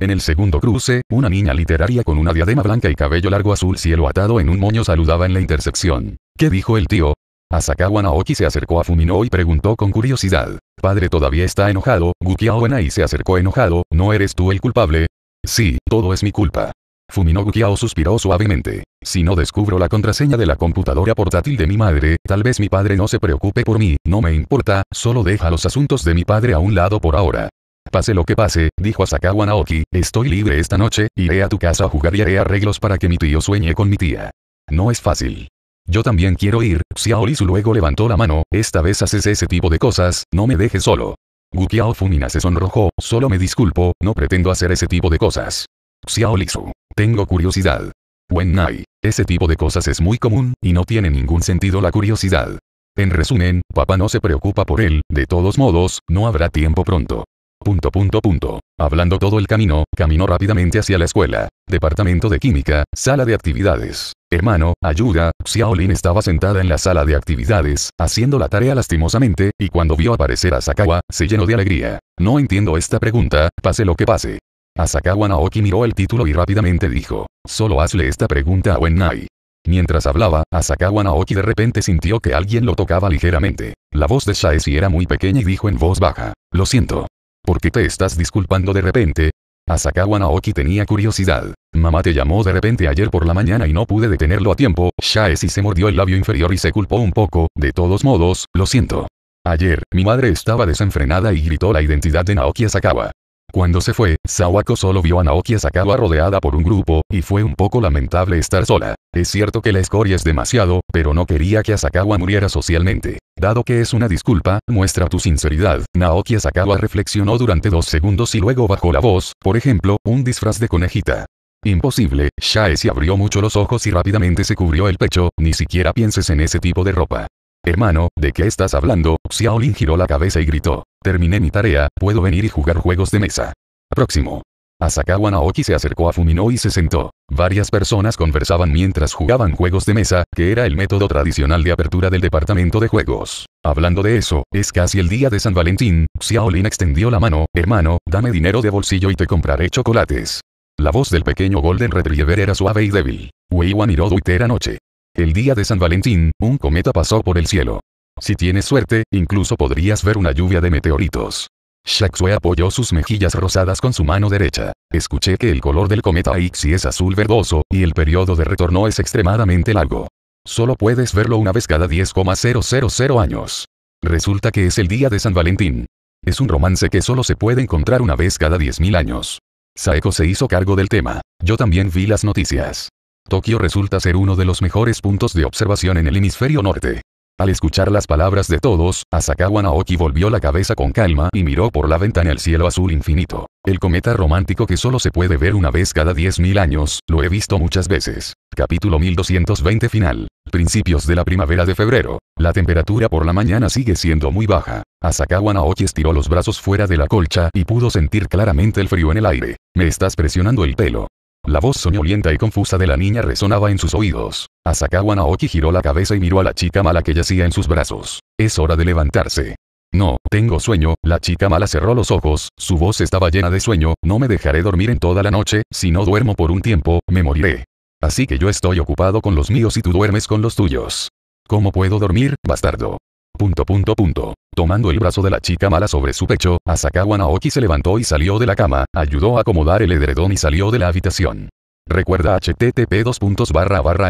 En el segundo cruce, una niña literaria con una diadema blanca y cabello largo azul cielo atado en un moño saludaba en la intersección. ¿Qué dijo el tío? Asakawa Naoki se acercó a Fumino y preguntó con curiosidad. Padre todavía está enojado, Gukiao Enai se acercó enojado, ¿no eres tú el culpable? Sí, todo es mi culpa. Fumino Gukiao suspiró suavemente. Si no descubro la contraseña de la computadora portátil de mi madre, tal vez mi padre no se preocupe por mí, no me importa, solo deja los asuntos de mi padre a un lado por ahora. Pase lo que pase, dijo Asakawa Naoki, estoy libre esta noche, iré a tu casa a jugar y haré arreglos para que mi tío sueñe con mi tía. No es fácil. Yo también quiero ir, Xiao Lisu luego levantó la mano, esta vez haces ese tipo de cosas, no me dejes solo. Gukiao Fumina se sonrojó, solo me disculpo, no pretendo hacer ese tipo de cosas. Xiao Lisu. Tengo curiosidad. Wen Nai. Ese tipo de cosas es muy común, y no tiene ningún sentido la curiosidad. En resumen, papá no se preocupa por él, de todos modos, no habrá tiempo pronto. Punto punto punto. Hablando todo el camino, caminó rápidamente hacia la escuela. Departamento de Química, sala de actividades. Hermano, ayuda, Xiaolin estaba sentada en la sala de actividades, haciendo la tarea lastimosamente, y cuando vio aparecer a Sakawa, se llenó de alegría. No entiendo esta pregunta, pase lo que pase. Asakawa Naoki miró el título y rápidamente dijo, solo hazle esta pregunta a Wennai. Mientras hablaba, Asakawa Naoki de repente sintió que alguien lo tocaba ligeramente. La voz de Shaesi era muy pequeña y dijo en voz baja, lo siento. ¿Por qué te estás disculpando de repente? Asakawa Naoki tenía curiosidad. Mamá te llamó de repente ayer por la mañana y no pude detenerlo a tiempo, Shaesi se mordió el labio inferior y se culpó un poco, de todos modos, lo siento. Ayer, mi madre estaba desenfrenada y gritó la identidad de Naoki Asakawa. Cuando se fue, Sawako solo vio a Naoki Asakawa rodeada por un grupo, y fue un poco lamentable estar sola. Es cierto que la escoria es demasiado, pero no quería que Asakawa muriera socialmente. Dado que es una disculpa, muestra tu sinceridad. Naoki Asakawa reflexionó durante dos segundos y luego bajó la voz, por ejemplo, un disfraz de conejita. Imposible, Shaesi abrió mucho los ojos y rápidamente se cubrió el pecho, ni siquiera pienses en ese tipo de ropa. Hermano, ¿de qué estás hablando? Xiaolin giró la cabeza y gritó. Terminé mi tarea, puedo venir y jugar juegos de mesa. Próximo. Asakawa Naoki se acercó a Fumino y se sentó. Varias personas conversaban mientras jugaban juegos de mesa, que era el método tradicional de apertura del departamento de juegos. Hablando de eso, es casi el día de San Valentín, Xiaolin extendió la mano, hermano, dame dinero de bolsillo y te compraré chocolates. La voz del pequeño Golden Retriever era suave y débil. Weiwa miró Twitter anoche. El día de San Valentín, un cometa pasó por el cielo. Si tienes suerte, incluso podrías ver una lluvia de meteoritos. Shaxue apoyó sus mejillas rosadas con su mano derecha. Escuché que el color del cometa Ixi es azul verdoso, y el periodo de retorno es extremadamente largo. Solo puedes verlo una vez cada 10,000 años. Resulta que es el día de San Valentín. Es un romance que solo se puede encontrar una vez cada 10.000 años. Saeko se hizo cargo del tema. Yo también vi las noticias. Tokio resulta ser uno de los mejores puntos de observación en el hemisferio norte. Al escuchar las palabras de todos, Asakawa Naoki volvió la cabeza con calma y miró por la ventana al cielo azul infinito. El cometa romántico que solo se puede ver una vez cada 10.000 años, lo he visto muchas veces. Capítulo 1220 final. Principios de la primavera de febrero. La temperatura por la mañana sigue siendo muy baja. Asakawa Naoki estiró los brazos fuera de la colcha y pudo sentir claramente el frío en el aire. Me estás presionando el pelo. La voz soñolienta y confusa de la niña resonaba en sus oídos. Asakawa Naoki giró la cabeza y miró a la chica mala que yacía en sus brazos. Es hora de levantarse. No, tengo sueño, la chica mala cerró los ojos, su voz estaba llena de sueño, no me dejaré dormir en toda la noche, si no duermo por un tiempo, me moriré. Así que yo estoy ocupado con los míos y tú duermes con los tuyos. ¿Cómo puedo dormir, bastardo? Punto punto punto. Tomando el brazo de la chica mala sobre su pecho, Asakawa Naoki se levantó y salió de la cama, ayudó a acomodar el edredón y salió de la habitación. Recuerda http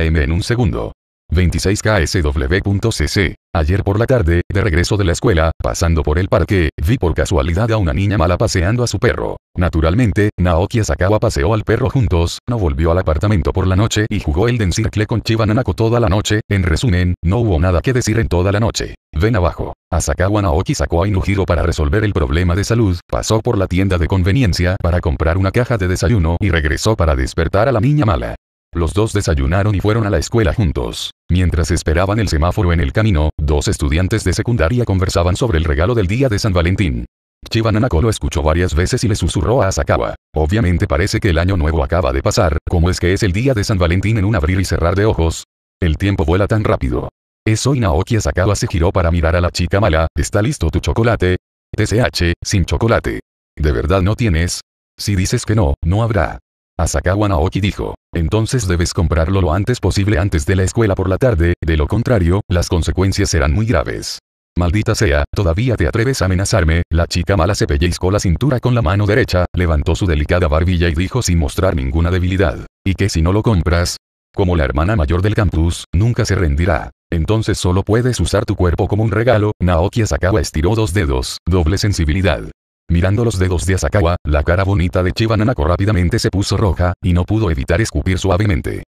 m en un segundo. 26ksw.cc. Ayer por la tarde, de regreso de la escuela, pasando por el parque, vi por casualidad a una niña mala paseando a su perro. Naturalmente, Naoki Asakawa paseó al perro juntos, no volvió al apartamento por la noche y jugó el Circle con Chiba Nanako toda la noche, en resumen, no hubo nada que decir en toda la noche. Ven abajo. Asakawa Naoki sacó a Inujiro para resolver el problema de salud, pasó por la tienda de conveniencia para comprar una caja de desayuno y regresó para despertar a la niña mala. Los dos desayunaron y fueron a la escuela juntos. Mientras esperaban el semáforo en el camino, dos estudiantes de secundaria conversaban sobre el regalo del día de San Valentín. Chiba Nanako lo escuchó varias veces y le susurró a Asakawa. Obviamente parece que el año nuevo acaba de pasar, como es que es el día de San Valentín en un abrir y cerrar de ojos. El tiempo vuela tan rápido. Eso y Naoki Asakawa se giró para mirar a la chica mala, ¿está listo tu chocolate? TCH, sin chocolate. ¿De verdad no tienes? Si dices que no, no habrá. Asakawa Naoki dijo, entonces debes comprarlo lo antes posible antes de la escuela por la tarde, de lo contrario, las consecuencias serán muy graves. Maldita sea, todavía te atreves a amenazarme, la chica mala se pellizcó la cintura con la mano derecha, levantó su delicada barbilla y dijo sin mostrar ninguna debilidad. ¿Y qué si no lo compras? Como la hermana mayor del campus, nunca se rendirá. Entonces solo puedes usar tu cuerpo como un regalo, Naoki Asakawa estiró dos dedos, doble sensibilidad. Mirando los dedos de Asakawa, la cara bonita de Chiba Nanako rápidamente se puso roja, y no pudo evitar escupir suavemente.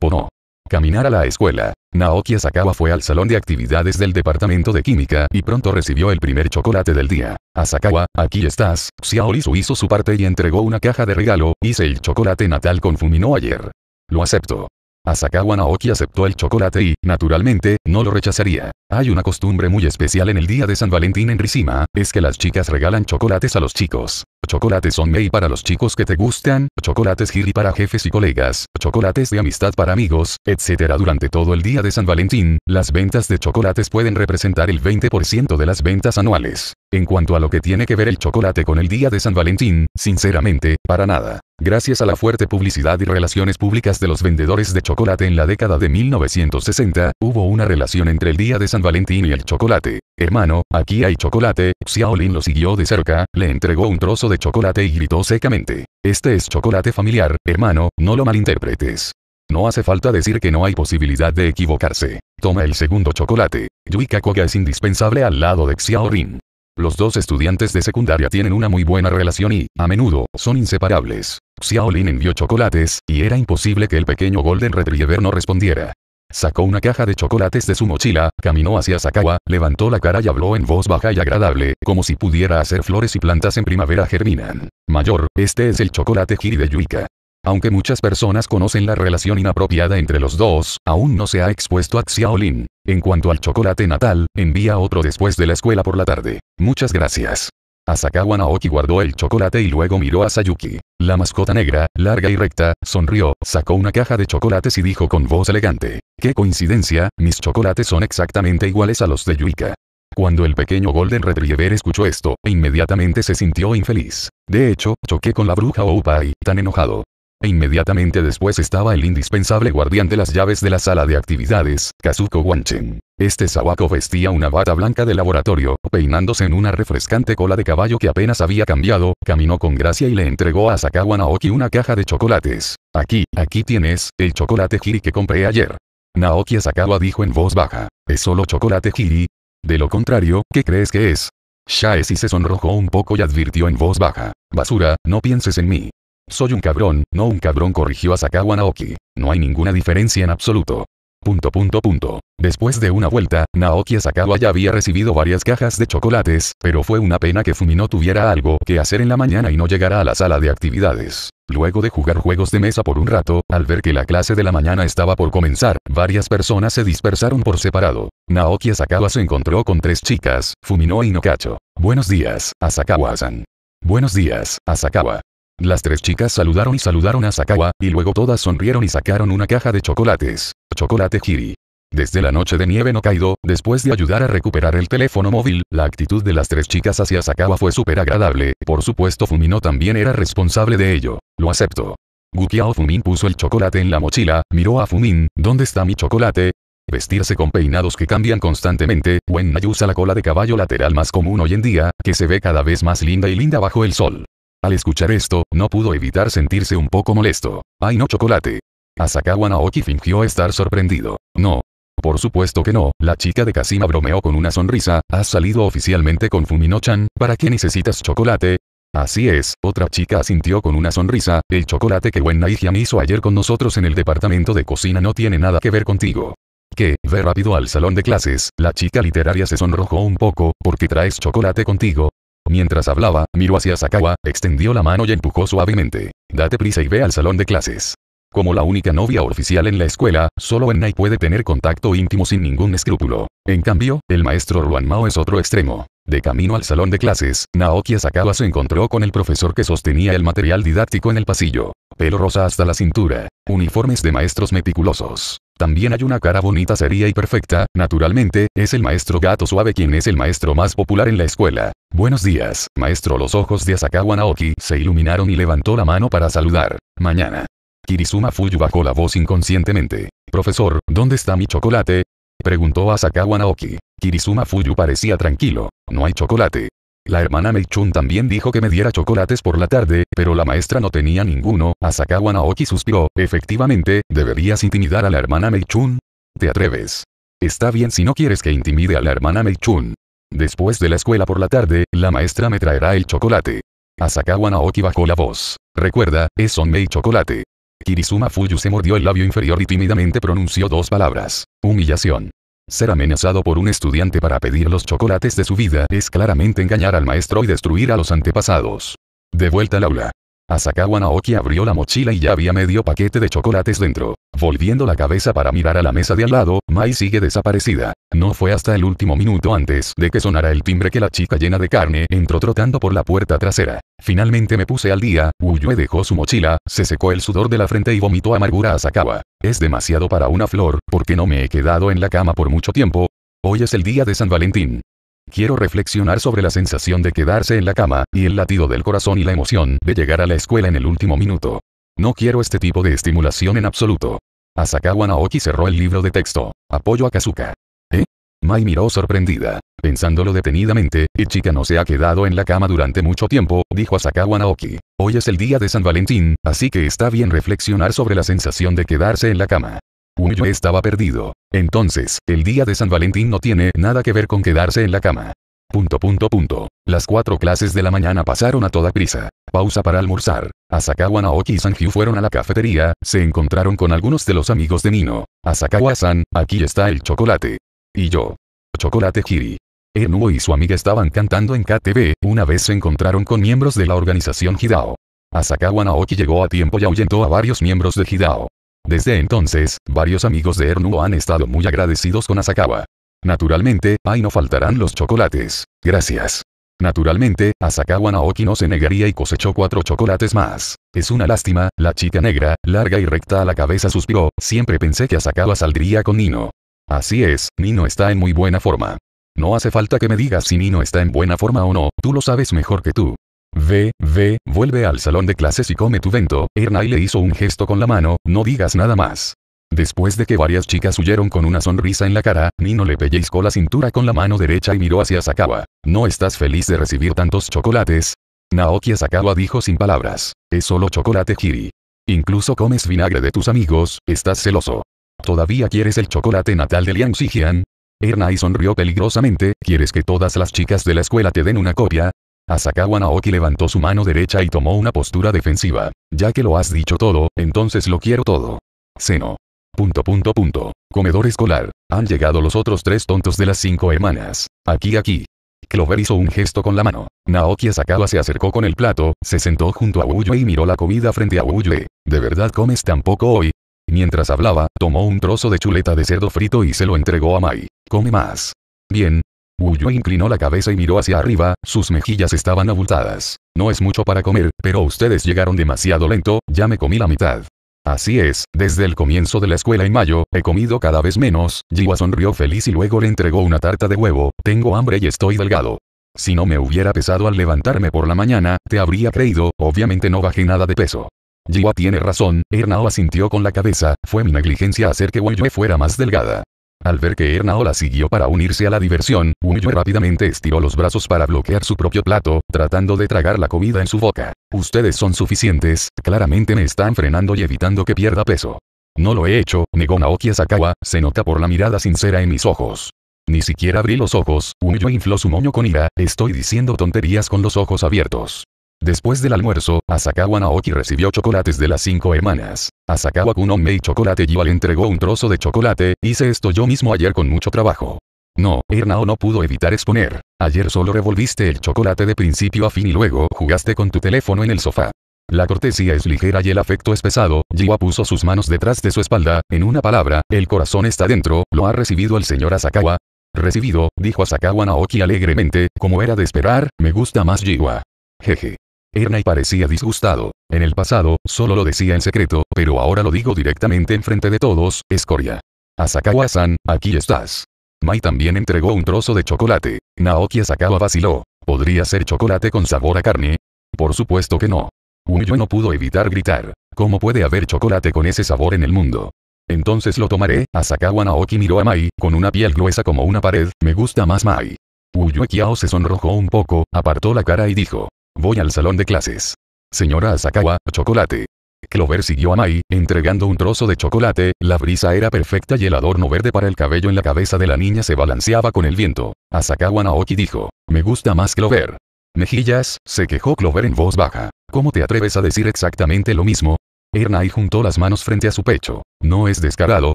Pono. Caminar a la escuela. Naoki Asakawa fue al salón de actividades del departamento de química y pronto recibió el primer chocolate del día. Asakawa, aquí estás. Xiaolisu hizo su parte y entregó una caja de regalo, hice el chocolate natal con Fumino ayer. Lo acepto. Asakawa Naoki aceptó el chocolate y, naturalmente, no lo rechazaría. Hay una costumbre muy especial en el día de San Valentín en Rishima, es que las chicas regalan chocolates a los chicos. Chocolates son mei para los chicos que te gustan, chocolates giri para jefes y colegas, chocolates de amistad para amigos, etc. Durante todo el día de San Valentín, las ventas de chocolates pueden representar el 20% de las ventas anuales. En cuanto a lo que tiene que ver el chocolate con el día de San Valentín, sinceramente, para nada. Gracias a la fuerte publicidad y relaciones públicas de los vendedores de chocolate en la década de 1960, hubo una relación entre el día de San Valentín y el chocolate. Hermano, aquí hay chocolate, Xiaolin lo siguió de cerca, le entregó un trozo de chocolate y gritó secamente. Este es chocolate familiar, hermano, no lo malinterpretes. No hace falta decir que no hay posibilidad de equivocarse. Toma el segundo chocolate. Yuika Koga es indispensable al lado de Xiaolin. Los dos estudiantes de secundaria tienen una muy buena relación y, a menudo, son inseparables. Xiaolin envió chocolates, y era imposible que el pequeño Golden Retriever no respondiera. Sacó una caja de chocolates de su mochila, caminó hacia Sakawa, levantó la cara y habló en voz baja y agradable, como si pudiera hacer flores y plantas en primavera germinan. Mayor, este es el chocolate Hiri de Yuika. Aunque muchas personas conocen la relación inapropiada entre los dos, aún no se ha expuesto a Xiaolin. En cuanto al chocolate natal, envía otro después de la escuela por la tarde. Muchas gracias. Asakawa Naoki guardó el chocolate y luego miró a Sayuki. La mascota negra, larga y recta, sonrió, sacó una caja de chocolates y dijo con voz elegante. ¡Qué coincidencia! Mis chocolates son exactamente iguales a los de Yuika. Cuando el pequeño Golden Retriever escuchó esto, inmediatamente se sintió infeliz. De hecho, choqué con la bruja Oupai, tan enojado. E inmediatamente después estaba el indispensable guardián de las llaves de la sala de actividades, Kazuko Wanchen. Este Sawako vestía una bata blanca de laboratorio, peinándose en una refrescante cola de caballo que apenas había cambiado, caminó con gracia y le entregó a Sakawa Naoki una caja de chocolates. Aquí, aquí tienes, el chocolate Hiri que compré ayer. Naoki Asakawa dijo en voz baja. ¿Es solo chocolate Hiri? De lo contrario, ¿qué crees que es? Shaesi se sonrojó un poco y advirtió en voz baja. Basura, no pienses en mí. Soy un cabrón, no un cabrón corrigió a Sakawa Naoki. No hay ninguna diferencia en absoluto. Punto punto punto. Después de una vuelta, Naoki Asakawa ya había recibido varias cajas de chocolates, pero fue una pena que Fumino tuviera algo que hacer en la mañana y no llegara a la sala de actividades. Luego de jugar juegos de mesa por un rato, al ver que la clase de la mañana estaba por comenzar, varias personas se dispersaron por separado. Naoki Asakawa se encontró con tres chicas, Fumino y Nokacho. Buenos días, Asakawa-san. Buenos días, Asakawa. Las tres chicas saludaron y saludaron a Sakawa, y luego todas sonrieron y sacaron una caja de chocolates. Chocolate Hiri. Desde la noche de nieve no caído, después de ayudar a recuperar el teléfono móvil, la actitud de las tres chicas hacia Sakawa fue súper agradable, por supuesto Fumino también era responsable de ello. Lo acepto. Gukiao Fumin puso el chocolate en la mochila, miró a Fumin, ¿dónde está mi chocolate? Vestirse con peinados que cambian constantemente, Wen usa la cola de caballo lateral más común hoy en día, que se ve cada vez más linda y linda bajo el sol. Al escuchar esto, no pudo evitar sentirse un poco molesto. ¡Ay no chocolate! Asakawa Naoki fingió estar sorprendido. No. Por supuesto que no, la chica de Kasima bromeó con una sonrisa, has salido oficialmente con Fumino-chan, ¿para qué necesitas chocolate? Así es, otra chica asintió con una sonrisa, el chocolate que Wen Naijian hizo ayer con nosotros en el departamento de cocina no tiene nada que ver contigo. ¿Qué? Ve rápido al salón de clases, la chica literaria se sonrojó un poco, porque traes chocolate contigo, Mientras hablaba, miró hacia Sakawa, extendió la mano y empujó suavemente. Date prisa y ve al salón de clases. Como la única novia oficial en la escuela, solo Ennai puede tener contacto íntimo sin ningún escrúpulo. En cambio, el maestro Ruan Mao es otro extremo. De camino al salón de clases, Naoki Asakawa se encontró con el profesor que sostenía el material didáctico en el pasillo. Pelo rosa hasta la cintura. Uniformes de maestros meticulosos. También hay una cara bonita seria y perfecta, naturalmente, es el maestro gato suave quien es el maestro más popular en la escuela. Buenos días, maestro. Los ojos de Asakawa Naoki se iluminaron y levantó la mano para saludar. Mañana. Kirizuma Fuyu bajó la voz inconscientemente. Profesor, ¿dónde está mi chocolate? Preguntó Asakawa Naoki. Kirizuma Fuyu parecía tranquilo. No hay chocolate. La hermana Meichun también dijo que me diera chocolates por la tarde, pero la maestra no tenía ninguno. Asakawa Naoki suspiró. Efectivamente, ¿deberías intimidar a la hermana Meichun? ¿Te atreves? Está bien si no quieres que intimide a la hermana Meichun. Después de la escuela por la tarde, la maestra me traerá el chocolate. Asakawa Naoki bajó la voz. Recuerda, es Onmei chocolate. Kirizuma Fuyu se mordió el labio inferior y tímidamente pronunció dos palabras. Humillación. Ser amenazado por un estudiante para pedir los chocolates de su vida es claramente engañar al maestro y destruir a los antepasados. De vuelta al aula. Asakawa Naoki abrió la mochila y ya había medio paquete de chocolates dentro. Volviendo la cabeza para mirar a la mesa de al lado, Mai sigue desaparecida. No fue hasta el último minuto antes de que sonara el timbre que la chica llena de carne entró trotando por la puerta trasera. Finalmente me puse al día, Uyue dejó su mochila, se secó el sudor de la frente y vomitó amargura a Asakawa. Es demasiado para una flor, porque no me he quedado en la cama por mucho tiempo. Hoy es el día de San Valentín. Quiero reflexionar sobre la sensación de quedarse en la cama, y el latido del corazón y la emoción de llegar a la escuela en el último minuto. No quiero este tipo de estimulación en absoluto. Asakawa Naoki cerró el libro de texto. Apoyo a Kazuka. ¿Eh? Mai miró sorprendida. Pensándolo detenidamente, chica no se ha quedado en la cama durante mucho tiempo, dijo Asakawa Naoki. Hoy es el día de San Valentín, así que está bien reflexionar sobre la sensación de quedarse en la cama. Uyo estaba perdido. Entonces, el día de San Valentín no tiene nada que ver con quedarse en la cama. Punto punto punto. Las cuatro clases de la mañana pasaron a toda prisa. Pausa para almorzar. Asakawa Naoki y Sanju fueron a la cafetería, se encontraron con algunos de los amigos de Nino. Asakawa-san, aquí está el chocolate. Y yo. Chocolate Kiri. Enuo y su amiga estaban cantando en KTV, una vez se encontraron con miembros de la organización Hidao. Asakawa Naoki llegó a tiempo y ahuyentó a varios miembros de Hidao. Desde entonces, varios amigos de Ernuo han estado muy agradecidos con Asakawa. Naturalmente, ahí no faltarán los chocolates. Gracias. Naturalmente, Asakawa Naoki no se negaría y cosechó cuatro chocolates más. Es una lástima, la chica negra, larga y recta a la cabeza suspiró, siempre pensé que Asakawa saldría con Nino. Así es, Nino está en muy buena forma. No hace falta que me digas si Nino está en buena forma o no, tú lo sabes mejor que tú. Ve, ve, vuelve al salón de clases y come tu vento. Ernai le hizo un gesto con la mano, no digas nada más. Después de que varias chicas huyeron con una sonrisa en la cara, Nino le pellizcó la cintura con la mano derecha y miró hacia Sakawa. ¿No estás feliz de recibir tantos chocolates? Naoki Sakawa dijo sin palabras. Es solo chocolate Kiri. Incluso comes vinagre de tus amigos, estás celoso. ¿Todavía quieres el chocolate natal de Liang Xijian? Ernai sonrió peligrosamente, ¿quieres que todas las chicas de la escuela te den una copia? Asakawa Naoki levantó su mano derecha y tomó una postura defensiva. Ya que lo has dicho todo, entonces lo quiero todo. Seno. Punto punto punto. Comedor escolar. Han llegado los otros tres tontos de las cinco hermanas. Aquí aquí. Clover hizo un gesto con la mano. Naoki Asakawa se acercó con el plato, se sentó junto a Uyue y miró la comida frente a Uyue. ¿De verdad comes tan poco hoy? Mientras hablaba, tomó un trozo de chuleta de cerdo frito y se lo entregó a Mai. Come más. Bien, Wu inclinó la cabeza y miró hacia arriba, sus mejillas estaban abultadas. No es mucho para comer, pero ustedes llegaron demasiado lento, ya me comí la mitad. Así es, desde el comienzo de la escuela en mayo, he comido cada vez menos, Jiwa sonrió feliz y luego le entregó una tarta de huevo, tengo hambre y estoy delgado. Si no me hubiera pesado al levantarme por la mañana, te habría creído, obviamente no bajé nada de peso. Jiwa tiene razón, Ernao asintió con la cabeza, fue mi negligencia hacer que Yue fuera más delgada. Al ver que Ernao la siguió para unirse a la diversión, Unyue rápidamente estiró los brazos para bloquear su propio plato, tratando de tragar la comida en su boca. Ustedes son suficientes, claramente me están frenando y evitando que pierda peso. No lo he hecho, negó Naoki Asakawa, se nota por la mirada sincera en mis ojos. Ni siquiera abrí los ojos, Unyue infló su moño con ira, estoy diciendo tonterías con los ojos abiertos. Después del almuerzo, Asakawa Naoki recibió chocolates de las cinco hermanas. Asakawa Kuno Mei Chocolate Jiwa le entregó un trozo de chocolate, hice esto yo mismo ayer con mucho trabajo. No, Ernao no pudo evitar exponer. Ayer solo revolviste el chocolate de principio a fin y luego jugaste con tu teléfono en el sofá. La cortesía es ligera y el afecto es pesado, Jiwa puso sus manos detrás de su espalda, en una palabra, el corazón está dentro, lo ha recibido el señor Asakawa. Recibido, dijo Asakawa Naoki alegremente, como era de esperar, me gusta más Jiwa. Jeje. Ernai parecía disgustado. En el pasado, solo lo decía en secreto, pero ahora lo digo directamente en frente de todos, escoria. Asakawa-san, aquí estás. Mai también entregó un trozo de chocolate. Naoki Asakawa vaciló. ¿Podría ser chocolate con sabor a carne? Por supuesto que no. Uyo no pudo evitar gritar. ¿Cómo puede haber chocolate con ese sabor en el mundo? Entonces lo tomaré, Asakawa Naoki miró a Mai, con una piel gruesa como una pared, me gusta más Mai. Uyo Kiao se sonrojó un poco, apartó la cara y dijo, Voy al salón de clases. Señora Asakawa, chocolate. Clover siguió a Mai, entregando un trozo de chocolate, la brisa era perfecta y el adorno verde para el cabello en la cabeza de la niña se balanceaba con el viento. Asakawa Naoki dijo, me gusta más Clover. Mejillas, se quejó Clover en voz baja. ¿Cómo te atreves a decir exactamente lo mismo? Ernai juntó las manos frente a su pecho. No es descarado,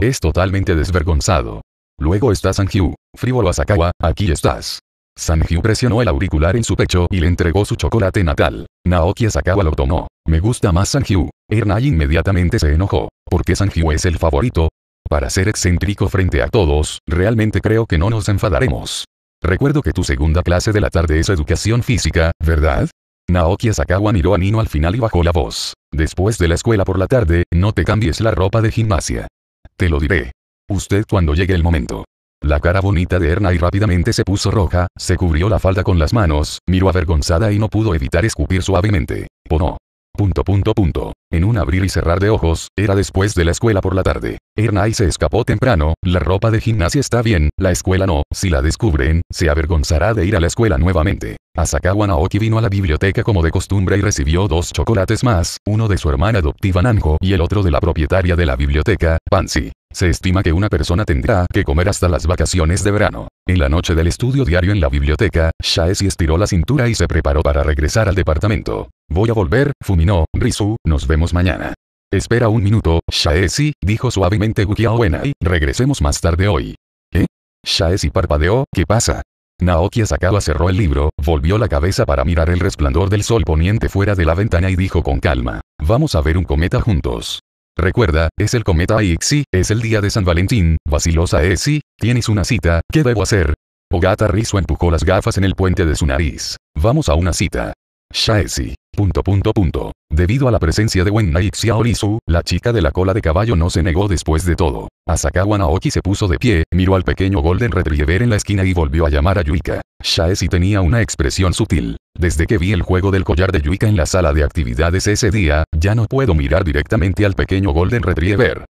es totalmente desvergonzado. Luego está Sanju. Frívolo Asakawa, aquí estás. Sanju presionó el auricular en su pecho y le entregó su chocolate natal. Naoki Asakawa lo tomó. Me gusta más Sanju. Ernai inmediatamente se enojó. ¿Por qué Sanju es el favorito? Para ser excéntrico frente a todos, realmente creo que no nos enfadaremos. Recuerdo que tu segunda clase de la tarde es educación física, ¿verdad? Naoki Asakawa miró a Nino al final y bajó la voz. Después de la escuela por la tarde, no te cambies la ropa de gimnasia. Te lo diré. Usted cuando llegue el momento. La cara bonita de Erna y rápidamente se puso roja, se cubrió la falda con las manos, miró avergonzada y no pudo evitar escupir suavemente. Pono. Punto punto punto. En un abrir y cerrar de ojos, era después de la escuela por la tarde. Ernai se escapó temprano, la ropa de gimnasia está bien, la escuela no, si la descubren, se avergonzará de ir a la escuela nuevamente. Asakawa Naoki vino a la biblioteca como de costumbre y recibió dos chocolates más, uno de su hermana adoptiva Nanjo y el otro de la propietaria de la biblioteca, Pansy. Se estima que una persona tendrá que comer hasta las vacaciones de verano. En la noche del estudio diario en la biblioteca, Shaesi estiró la cintura y se preparó para regresar al departamento. Voy a volver, fuminó, Rizu, nos vemos mañana. Espera un minuto, Shaesi, dijo suavemente Gukiao Enai, regresemos más tarde hoy. ¿Eh? Shaesi parpadeó, ¿qué pasa? Naoki Asakawa cerró el libro, volvió la cabeza para mirar el resplandor del sol poniente fuera de la ventana y dijo con calma, vamos a ver un cometa juntos. Recuerda, es el cometa Ixi, es el día de San Valentín, vacilosa Esi, tienes una cita, ¿qué debo hacer? Ogata Rizo empujó las gafas en el puente de su nariz. Vamos a una cita. Shaesi. Punto punto punto. Debido a la presencia de Wen Nai Xiaorisu, la chica de la cola de caballo no se negó después de todo. Asakawa Naoki se puso de pie, miró al pequeño Golden Retriever en la esquina y volvió a llamar a Yuika. Shaesi tenía una expresión sutil. Desde que vi el juego del collar de Yuika en la sala de actividades ese día, ya no puedo mirar directamente al pequeño Golden Retriever.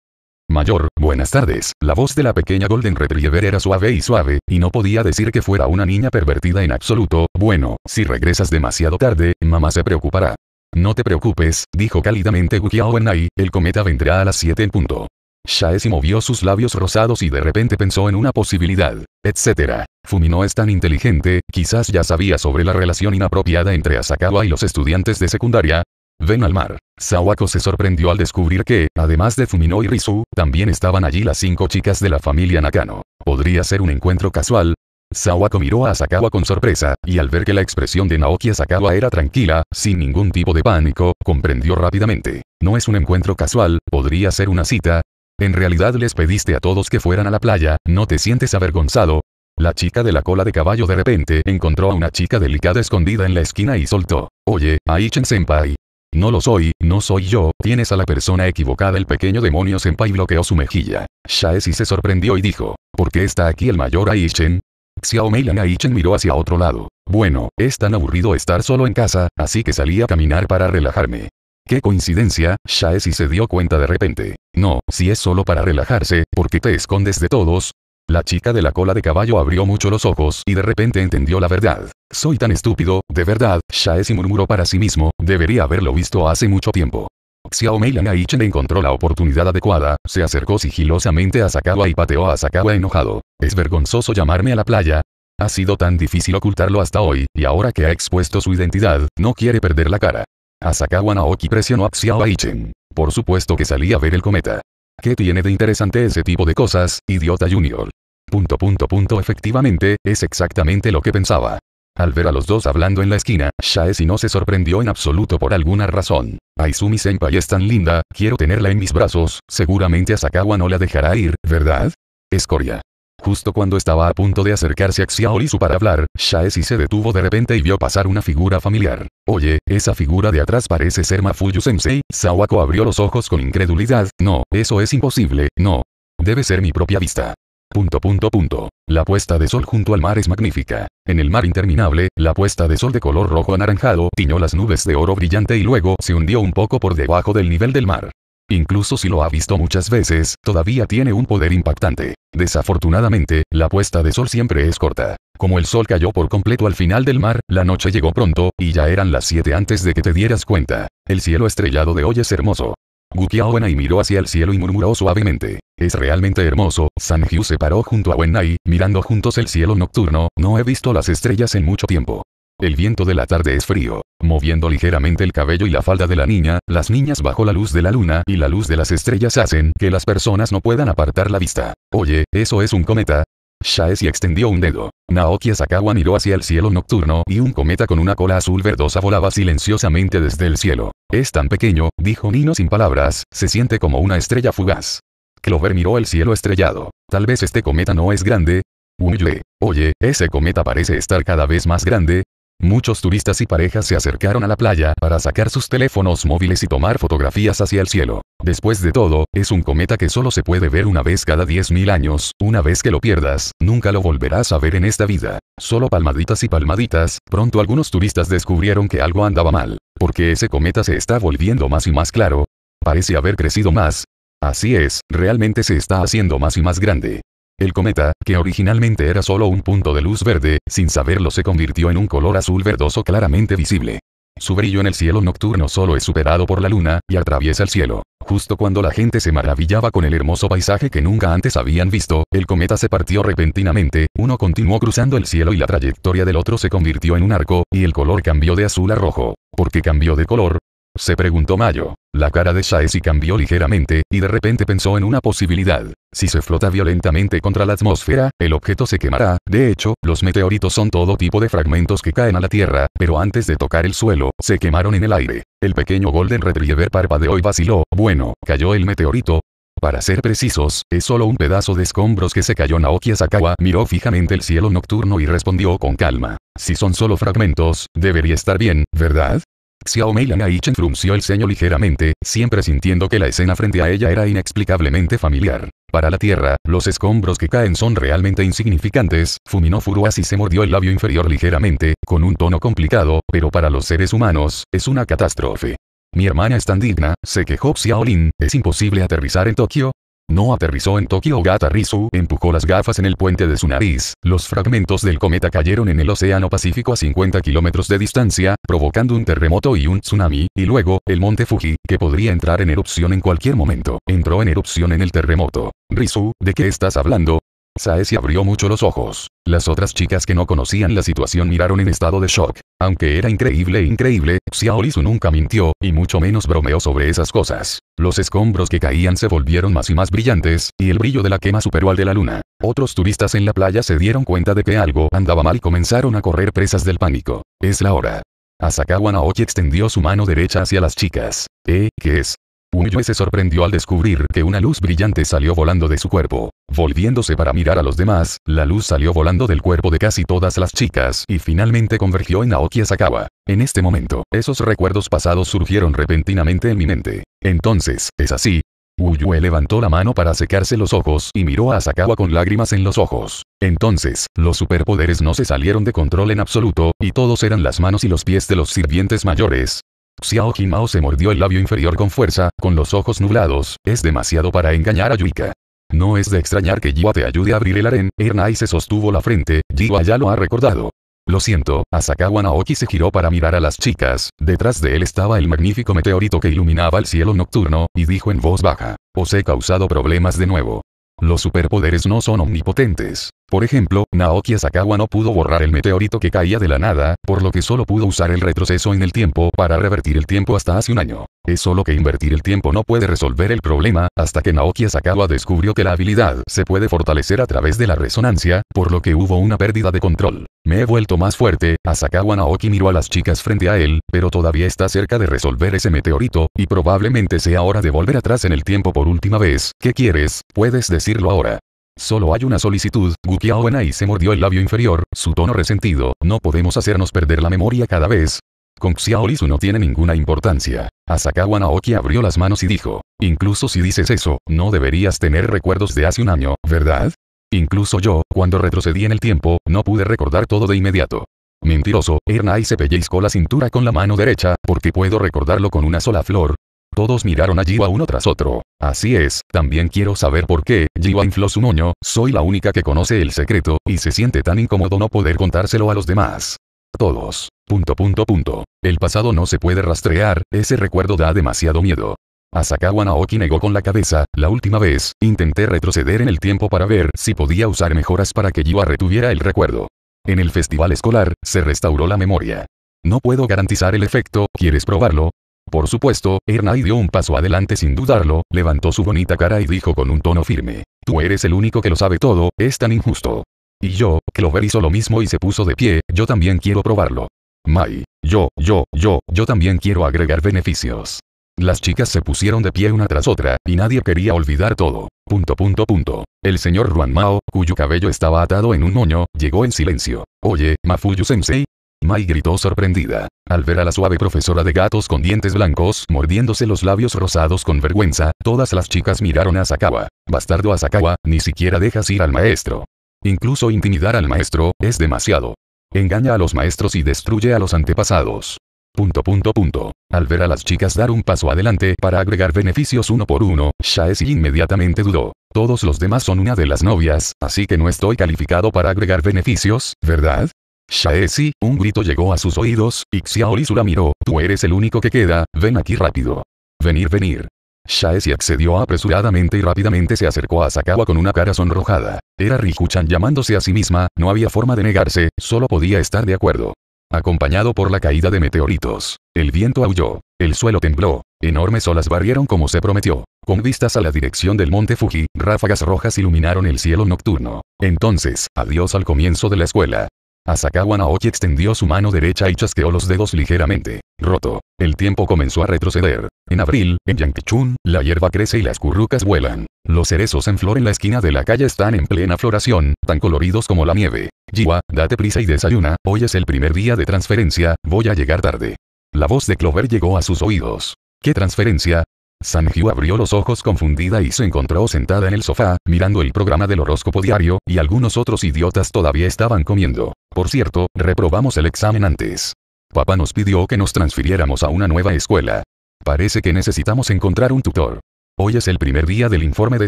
Mayor, buenas tardes. La voz de la pequeña Golden Retriever era suave y suave, y no podía decir que fuera una niña pervertida en absoluto. Bueno, si regresas demasiado tarde, mamá se preocupará. No te preocupes, dijo cálidamente Gukiao Wenai, el cometa vendrá a las 7 en punto. Shaesi movió sus labios rosados y de repente pensó en una posibilidad, etc. Fumino es tan inteligente, quizás ya sabía sobre la relación inapropiada entre Asakawa y los estudiantes de secundaria. Ven al mar. Sawako se sorprendió al descubrir que, además de Fumino y Rizu, también estaban allí las cinco chicas de la familia Nakano. ¿Podría ser un encuentro casual? Sawako miró a Asakawa con sorpresa, y al ver que la expresión de Naoki Asakawa era tranquila, sin ningún tipo de pánico, comprendió rápidamente. No es un encuentro casual, podría ser una cita, en realidad les pediste a todos que fueran a la playa, ¿no te sientes avergonzado? La chica de la cola de caballo de repente encontró a una chica delicada escondida en la esquina y soltó. Oye, Aichen Senpai. No lo soy, no soy yo, tienes a la persona equivocada. El pequeño demonio Senpai bloqueó su mejilla. Shaesi se sorprendió y dijo, ¿por qué está aquí el mayor Aichen? Xiao Meilan Aichen miró hacia otro lado. Bueno, es tan aburrido estar solo en casa, así que salí a caminar para relajarme. Qué coincidencia, Shaesi se dio cuenta de repente. No, si es solo para relajarse, ¿por qué te escondes de todos? La chica de la cola de caballo abrió mucho los ojos y de repente entendió la verdad. Soy tan estúpido, de verdad, Shaesi murmuró para sí mismo, debería haberlo visto hace mucho tiempo. Xiao Mei Aichen encontró la oportunidad adecuada, se acercó sigilosamente a Sakawa y pateó a Sakawa enojado. Es vergonzoso llamarme a la playa. Ha sido tan difícil ocultarlo hasta hoy, y ahora que ha expuesto su identidad, no quiere perder la cara. Asakawa Naoki presionó a Xiao Aichen. Por supuesto que salí a ver el cometa. ¿Qué tiene de interesante ese tipo de cosas, idiota junior? Punto punto punto efectivamente, es exactamente lo que pensaba. Al ver a los dos hablando en la esquina, Shaesi no se sorprendió en absoluto por alguna razón. Aizumi Senpai es tan linda, quiero tenerla en mis brazos, seguramente Asakawa no la dejará ir, ¿verdad? Escoria. Justo cuando estaba a punto de acercarse a Xiaorisu para hablar, Shaesi se detuvo de repente y vio pasar una figura familiar. Oye, esa figura de atrás parece ser Mafuyu Sensei. Sawako abrió los ojos con incredulidad. No, eso es imposible, no. Debe ser mi propia vista. Punto punto punto. La puesta de sol junto al mar es magnífica. En el mar interminable, la puesta de sol de color rojo anaranjado tiñó las nubes de oro brillante y luego se hundió un poco por debajo del nivel del mar. Incluso si lo ha visto muchas veces, todavía tiene un poder impactante. Desafortunadamente, la puesta de sol siempre es corta. Como el sol cayó por completo al final del mar, la noche llegó pronto, y ya eran las 7 antes de que te dieras cuenta. El cielo estrellado de hoy es hermoso. Gukiao Wenai miró hacia el cielo y murmuró suavemente. Es realmente hermoso, San Hyu se paró junto a Wenai, mirando juntos el cielo nocturno, no he visto las estrellas en mucho tiempo. El viento de la tarde es frío. Moviendo ligeramente el cabello y la falda de la niña, las niñas bajo la luz de la luna y la luz de las estrellas hacen que las personas no puedan apartar la vista. Oye, ¿eso es un cometa? Shaesi extendió un dedo. Naoki Asakawa miró hacia el cielo nocturno y un cometa con una cola azul verdosa volaba silenciosamente desde el cielo. Es tan pequeño, dijo Nino sin palabras, se siente como una estrella fugaz. Clover miró el cielo estrellado. Tal vez este cometa no es grande. Uyue. Oye, ese cometa parece estar cada vez más grande. Muchos turistas y parejas se acercaron a la playa para sacar sus teléfonos móviles y tomar fotografías hacia el cielo. Después de todo, es un cometa que solo se puede ver una vez cada 10.000 años, una vez que lo pierdas, nunca lo volverás a ver en esta vida. Solo palmaditas y palmaditas, pronto algunos turistas descubrieron que algo andaba mal. Porque ese cometa se está volviendo más y más claro. Parece haber crecido más. Así es, realmente se está haciendo más y más grande. El cometa, que originalmente era solo un punto de luz verde, sin saberlo se convirtió en un color azul verdoso claramente visible. Su brillo en el cielo nocturno solo es superado por la luna, y atraviesa el cielo. Justo cuando la gente se maravillaba con el hermoso paisaje que nunca antes habían visto, el cometa se partió repentinamente, uno continuó cruzando el cielo y la trayectoria del otro se convirtió en un arco, y el color cambió de azul a rojo. ¿Por qué cambió de color? Se preguntó Mayo. La cara de Shaesi cambió ligeramente, y de repente pensó en una posibilidad. Si se flota violentamente contra la atmósfera, el objeto se quemará. De hecho, los meteoritos son todo tipo de fragmentos que caen a la Tierra, pero antes de tocar el suelo, se quemaron en el aire. El pequeño Golden Retriever parpadeó y vaciló. Bueno, cayó el meteorito, para ser precisos, es solo un pedazo de escombros que se cayó Naoki Asakawa miró fijamente el cielo nocturno y respondió con calma. Si son solo fragmentos, debería estar bien, ¿verdad? Xiao Mei Aichen frunció el ceño ligeramente, siempre sintiendo que la escena frente a ella era inexplicablemente familiar. Para la Tierra, los escombros que caen son realmente insignificantes, fuminó Furuas y se mordió el labio inferior ligeramente, con un tono complicado, pero para los seres humanos, es una catástrofe. Mi hermana es tan digna, se quejó Xiaolin, ¿es imposible aterrizar en Tokio? No aterrizó en Tokio Gata Rizu empujó las gafas en el puente de su nariz, los fragmentos del cometa cayeron en el océano Pacífico a 50 kilómetros de distancia, provocando un terremoto y un tsunami, y luego, el monte Fuji, que podría entrar en erupción en cualquier momento, entró en erupción en el terremoto. Rizu, ¿de qué estás hablando? Saesi abrió mucho los ojos. Las otras chicas que no conocían la situación miraron en estado de shock. Aunque era increíble increíble, Xiao Lisu nunca mintió, y mucho menos bromeó sobre esas cosas. Los escombros que caían se volvieron más y más brillantes, y el brillo de la quema superó al de la luna. Otros turistas en la playa se dieron cuenta de que algo andaba mal y comenzaron a correr presas del pánico. Es la hora. Asakawa Naoki extendió su mano derecha hacia las chicas. ¿Eh? ¿Qué es? Uyue se sorprendió al descubrir que una luz brillante salió volando de su cuerpo. Volviéndose para mirar a los demás, la luz salió volando del cuerpo de casi todas las chicas y finalmente convergió en Naoki Asakawa. En este momento, esos recuerdos pasados surgieron repentinamente en mi mente. Entonces, ¿es así? Uyue levantó la mano para secarse los ojos y miró a Asakawa con lágrimas en los ojos. Entonces, los superpoderes no se salieron de control en absoluto, y todos eran las manos y los pies de los sirvientes mayores. Xiao Jimao se mordió el labio inferior con fuerza, con los ojos nublados, es demasiado para engañar a Yuika. No es de extrañar que Jiwa te ayude a abrir el aren, Ernai se sostuvo la frente, Jiwa ya lo ha recordado. Lo siento, Asakawa Naoki se giró para mirar a las chicas, detrás de él estaba el magnífico meteorito que iluminaba el cielo nocturno, y dijo en voz baja, os he causado problemas de nuevo. Los superpoderes no son omnipotentes. Por ejemplo, Naoki Asakawa no pudo borrar el meteorito que caía de la nada, por lo que solo pudo usar el retroceso en el tiempo para revertir el tiempo hasta hace un año. Es solo que invertir el tiempo no puede resolver el problema, hasta que Naoki Asakawa descubrió que la habilidad se puede fortalecer a través de la resonancia, por lo que hubo una pérdida de control. Me he vuelto más fuerte, Asakawa Naoki miró a las chicas frente a él, pero todavía está cerca de resolver ese meteorito, y probablemente sea hora de volver atrás en el tiempo por última vez. ¿Qué quieres? Puedes decirlo ahora. Solo hay una solicitud, Gukiao Wenai se mordió el labio inferior, su tono resentido, no podemos hacernos perder la memoria cada vez. Con Xiao Lisu no tiene ninguna importancia. Asakawa Naoki abrió las manos y dijo, incluso si dices eso, no deberías tener recuerdos de hace un año, ¿verdad? Incluso yo, cuando retrocedí en el tiempo, no pude recordar todo de inmediato. Mentiroso, Ernai se pellizcó la cintura con la mano derecha, porque puedo recordarlo con una sola flor. Todos miraron a Jiwa uno tras otro. Así es, también quiero saber por qué, Jiwa infló su moño, soy la única que conoce el secreto, y se siente tan incómodo no poder contárselo a los demás. Todos. Punto punto punto. El pasado no se puede rastrear, ese recuerdo da demasiado miedo. Asakawa Naoki negó con la cabeza, la última vez, intenté retroceder en el tiempo para ver si podía usar mejoras para que Jiwa retuviera el recuerdo. En el festival escolar, se restauró la memoria. No puedo garantizar el efecto, ¿quieres probarlo? Por supuesto, Ernai dio un paso adelante sin dudarlo, levantó su bonita cara y dijo con un tono firme. Tú eres el único que lo sabe todo, es tan injusto. Y yo, Clover hizo lo mismo y se puso de pie, yo también quiero probarlo. Mai, yo, yo, yo, yo también quiero agregar beneficios. Las chicas se pusieron de pie una tras otra, y nadie quería olvidar todo. Punto punto punto. El señor Ruan Mao, cuyo cabello estaba atado en un moño, llegó en silencio. Oye, Mafuyu Sensei, Mai gritó sorprendida. Al ver a la suave profesora de gatos con dientes blancos mordiéndose los labios rosados con vergüenza, todas las chicas miraron a Asakawa. Bastardo Asakawa, ni siquiera dejas ir al maestro. Incluso intimidar al maestro, es demasiado. Engaña a los maestros y destruye a los antepasados. Punto punto punto. Al ver a las chicas dar un paso adelante para agregar beneficios uno por uno, Shaesi inmediatamente dudó. Todos los demás son una de las novias, así que no estoy calificado para agregar beneficios, ¿verdad? Shaesi, un grito llegó a sus oídos, y Xiaolisu la miró, tú eres el único que queda, ven aquí rápido. Venir venir. Shaesi accedió apresuradamente y rápidamente se acercó a Sakawa con una cara sonrojada. Era Rikuchan llamándose a sí misma, no había forma de negarse, solo podía estar de acuerdo. Acompañado por la caída de meteoritos. El viento aulló. El suelo tembló. Enormes olas barrieron como se prometió. Con vistas a la dirección del monte Fuji, ráfagas rojas iluminaron el cielo nocturno. Entonces, adiós al comienzo de la escuela. Asakawa Naoki extendió su mano derecha y chasqueó los dedos ligeramente. Roto. El tiempo comenzó a retroceder. En abril, en Yanquichun, la hierba crece y las currucas vuelan. Los cerezos en flor en la esquina de la calle están en plena floración, tan coloridos como la nieve. Jiwa, date prisa y desayuna, hoy es el primer día de transferencia, voy a llegar tarde. La voz de Clover llegó a sus oídos. ¿Qué transferencia? Sanju abrió los ojos confundida y se encontró sentada en el sofá, mirando el programa del horóscopo diario, y algunos otros idiotas todavía estaban comiendo. Por cierto, reprobamos el examen antes. Papá nos pidió que nos transfiriéramos a una nueva escuela. Parece que necesitamos encontrar un tutor. Hoy es el primer día del informe de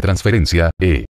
transferencia, ¿eh?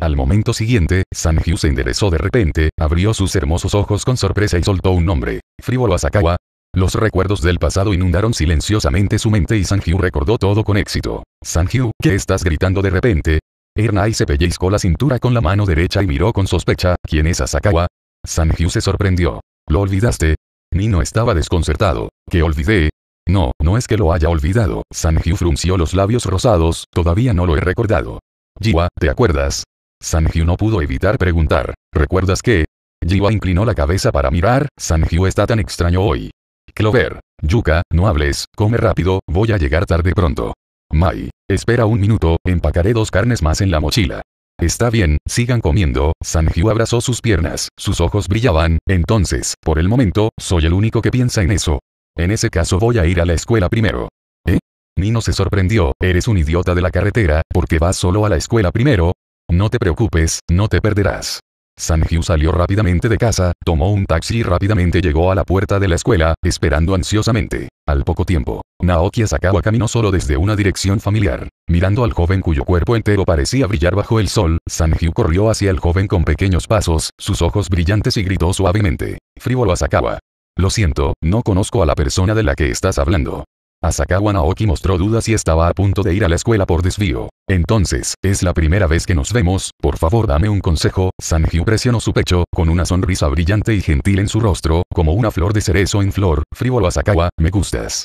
Al momento siguiente, Sanju se enderezó de repente, abrió sus hermosos ojos con sorpresa y soltó un nombre. Frívolo Asakawa, los recuerdos del pasado inundaron silenciosamente su mente y Sanju recordó todo con éxito. Sanju, ¿qué estás gritando de repente? Ernai se pellizcó la cintura con la mano derecha y miró con sospecha, ¿quién es Asakawa? Sanju se sorprendió. ¿Lo olvidaste? Nino estaba desconcertado. ¿Qué olvidé? No, no es que lo haya olvidado. Sanju frunció los labios rosados, todavía no lo he recordado. Jiwa, ¿te acuerdas? Sanju no pudo evitar preguntar. ¿Recuerdas qué? Jiwa inclinó la cabeza para mirar, Sanju está tan extraño hoy. Clover. Yuka, no hables, come rápido, voy a llegar tarde pronto. Mai. Espera un minuto, empacaré dos carnes más en la mochila. Está bien, sigan comiendo, Sanju abrazó sus piernas, sus ojos brillaban, entonces, por el momento, soy el único que piensa en eso. En ese caso voy a ir a la escuela primero. ¿Eh? Nino se sorprendió, eres un idiota de la carretera, porque vas solo a la escuela primero. No te preocupes, no te perderás. Sanju salió rápidamente de casa, tomó un taxi y rápidamente llegó a la puerta de la escuela, esperando ansiosamente. Al poco tiempo, Naoki Asakawa caminó solo desde una dirección familiar. Mirando al joven cuyo cuerpo entero parecía brillar bajo el sol, Sanju corrió hacia el joven con pequeños pasos, sus ojos brillantes y gritó suavemente. Frívolo Asakawa. Lo siento, no conozco a la persona de la que estás hablando. Asakawa Naoki mostró dudas y estaba a punto de ir a la escuela por desvío. Entonces, es la primera vez que nos vemos, por favor dame un consejo, Sanju presionó su pecho, con una sonrisa brillante y gentil en su rostro, como una flor de cerezo en flor, frívolo Asakawa, me gustas.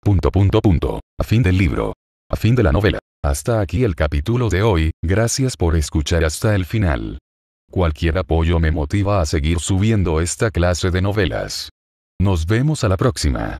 Punto punto punto. A fin del libro. A fin de la novela. Hasta aquí el capítulo de hoy, gracias por escuchar hasta el final. Cualquier apoyo me motiva a seguir subiendo esta clase de novelas. Nos vemos a la próxima.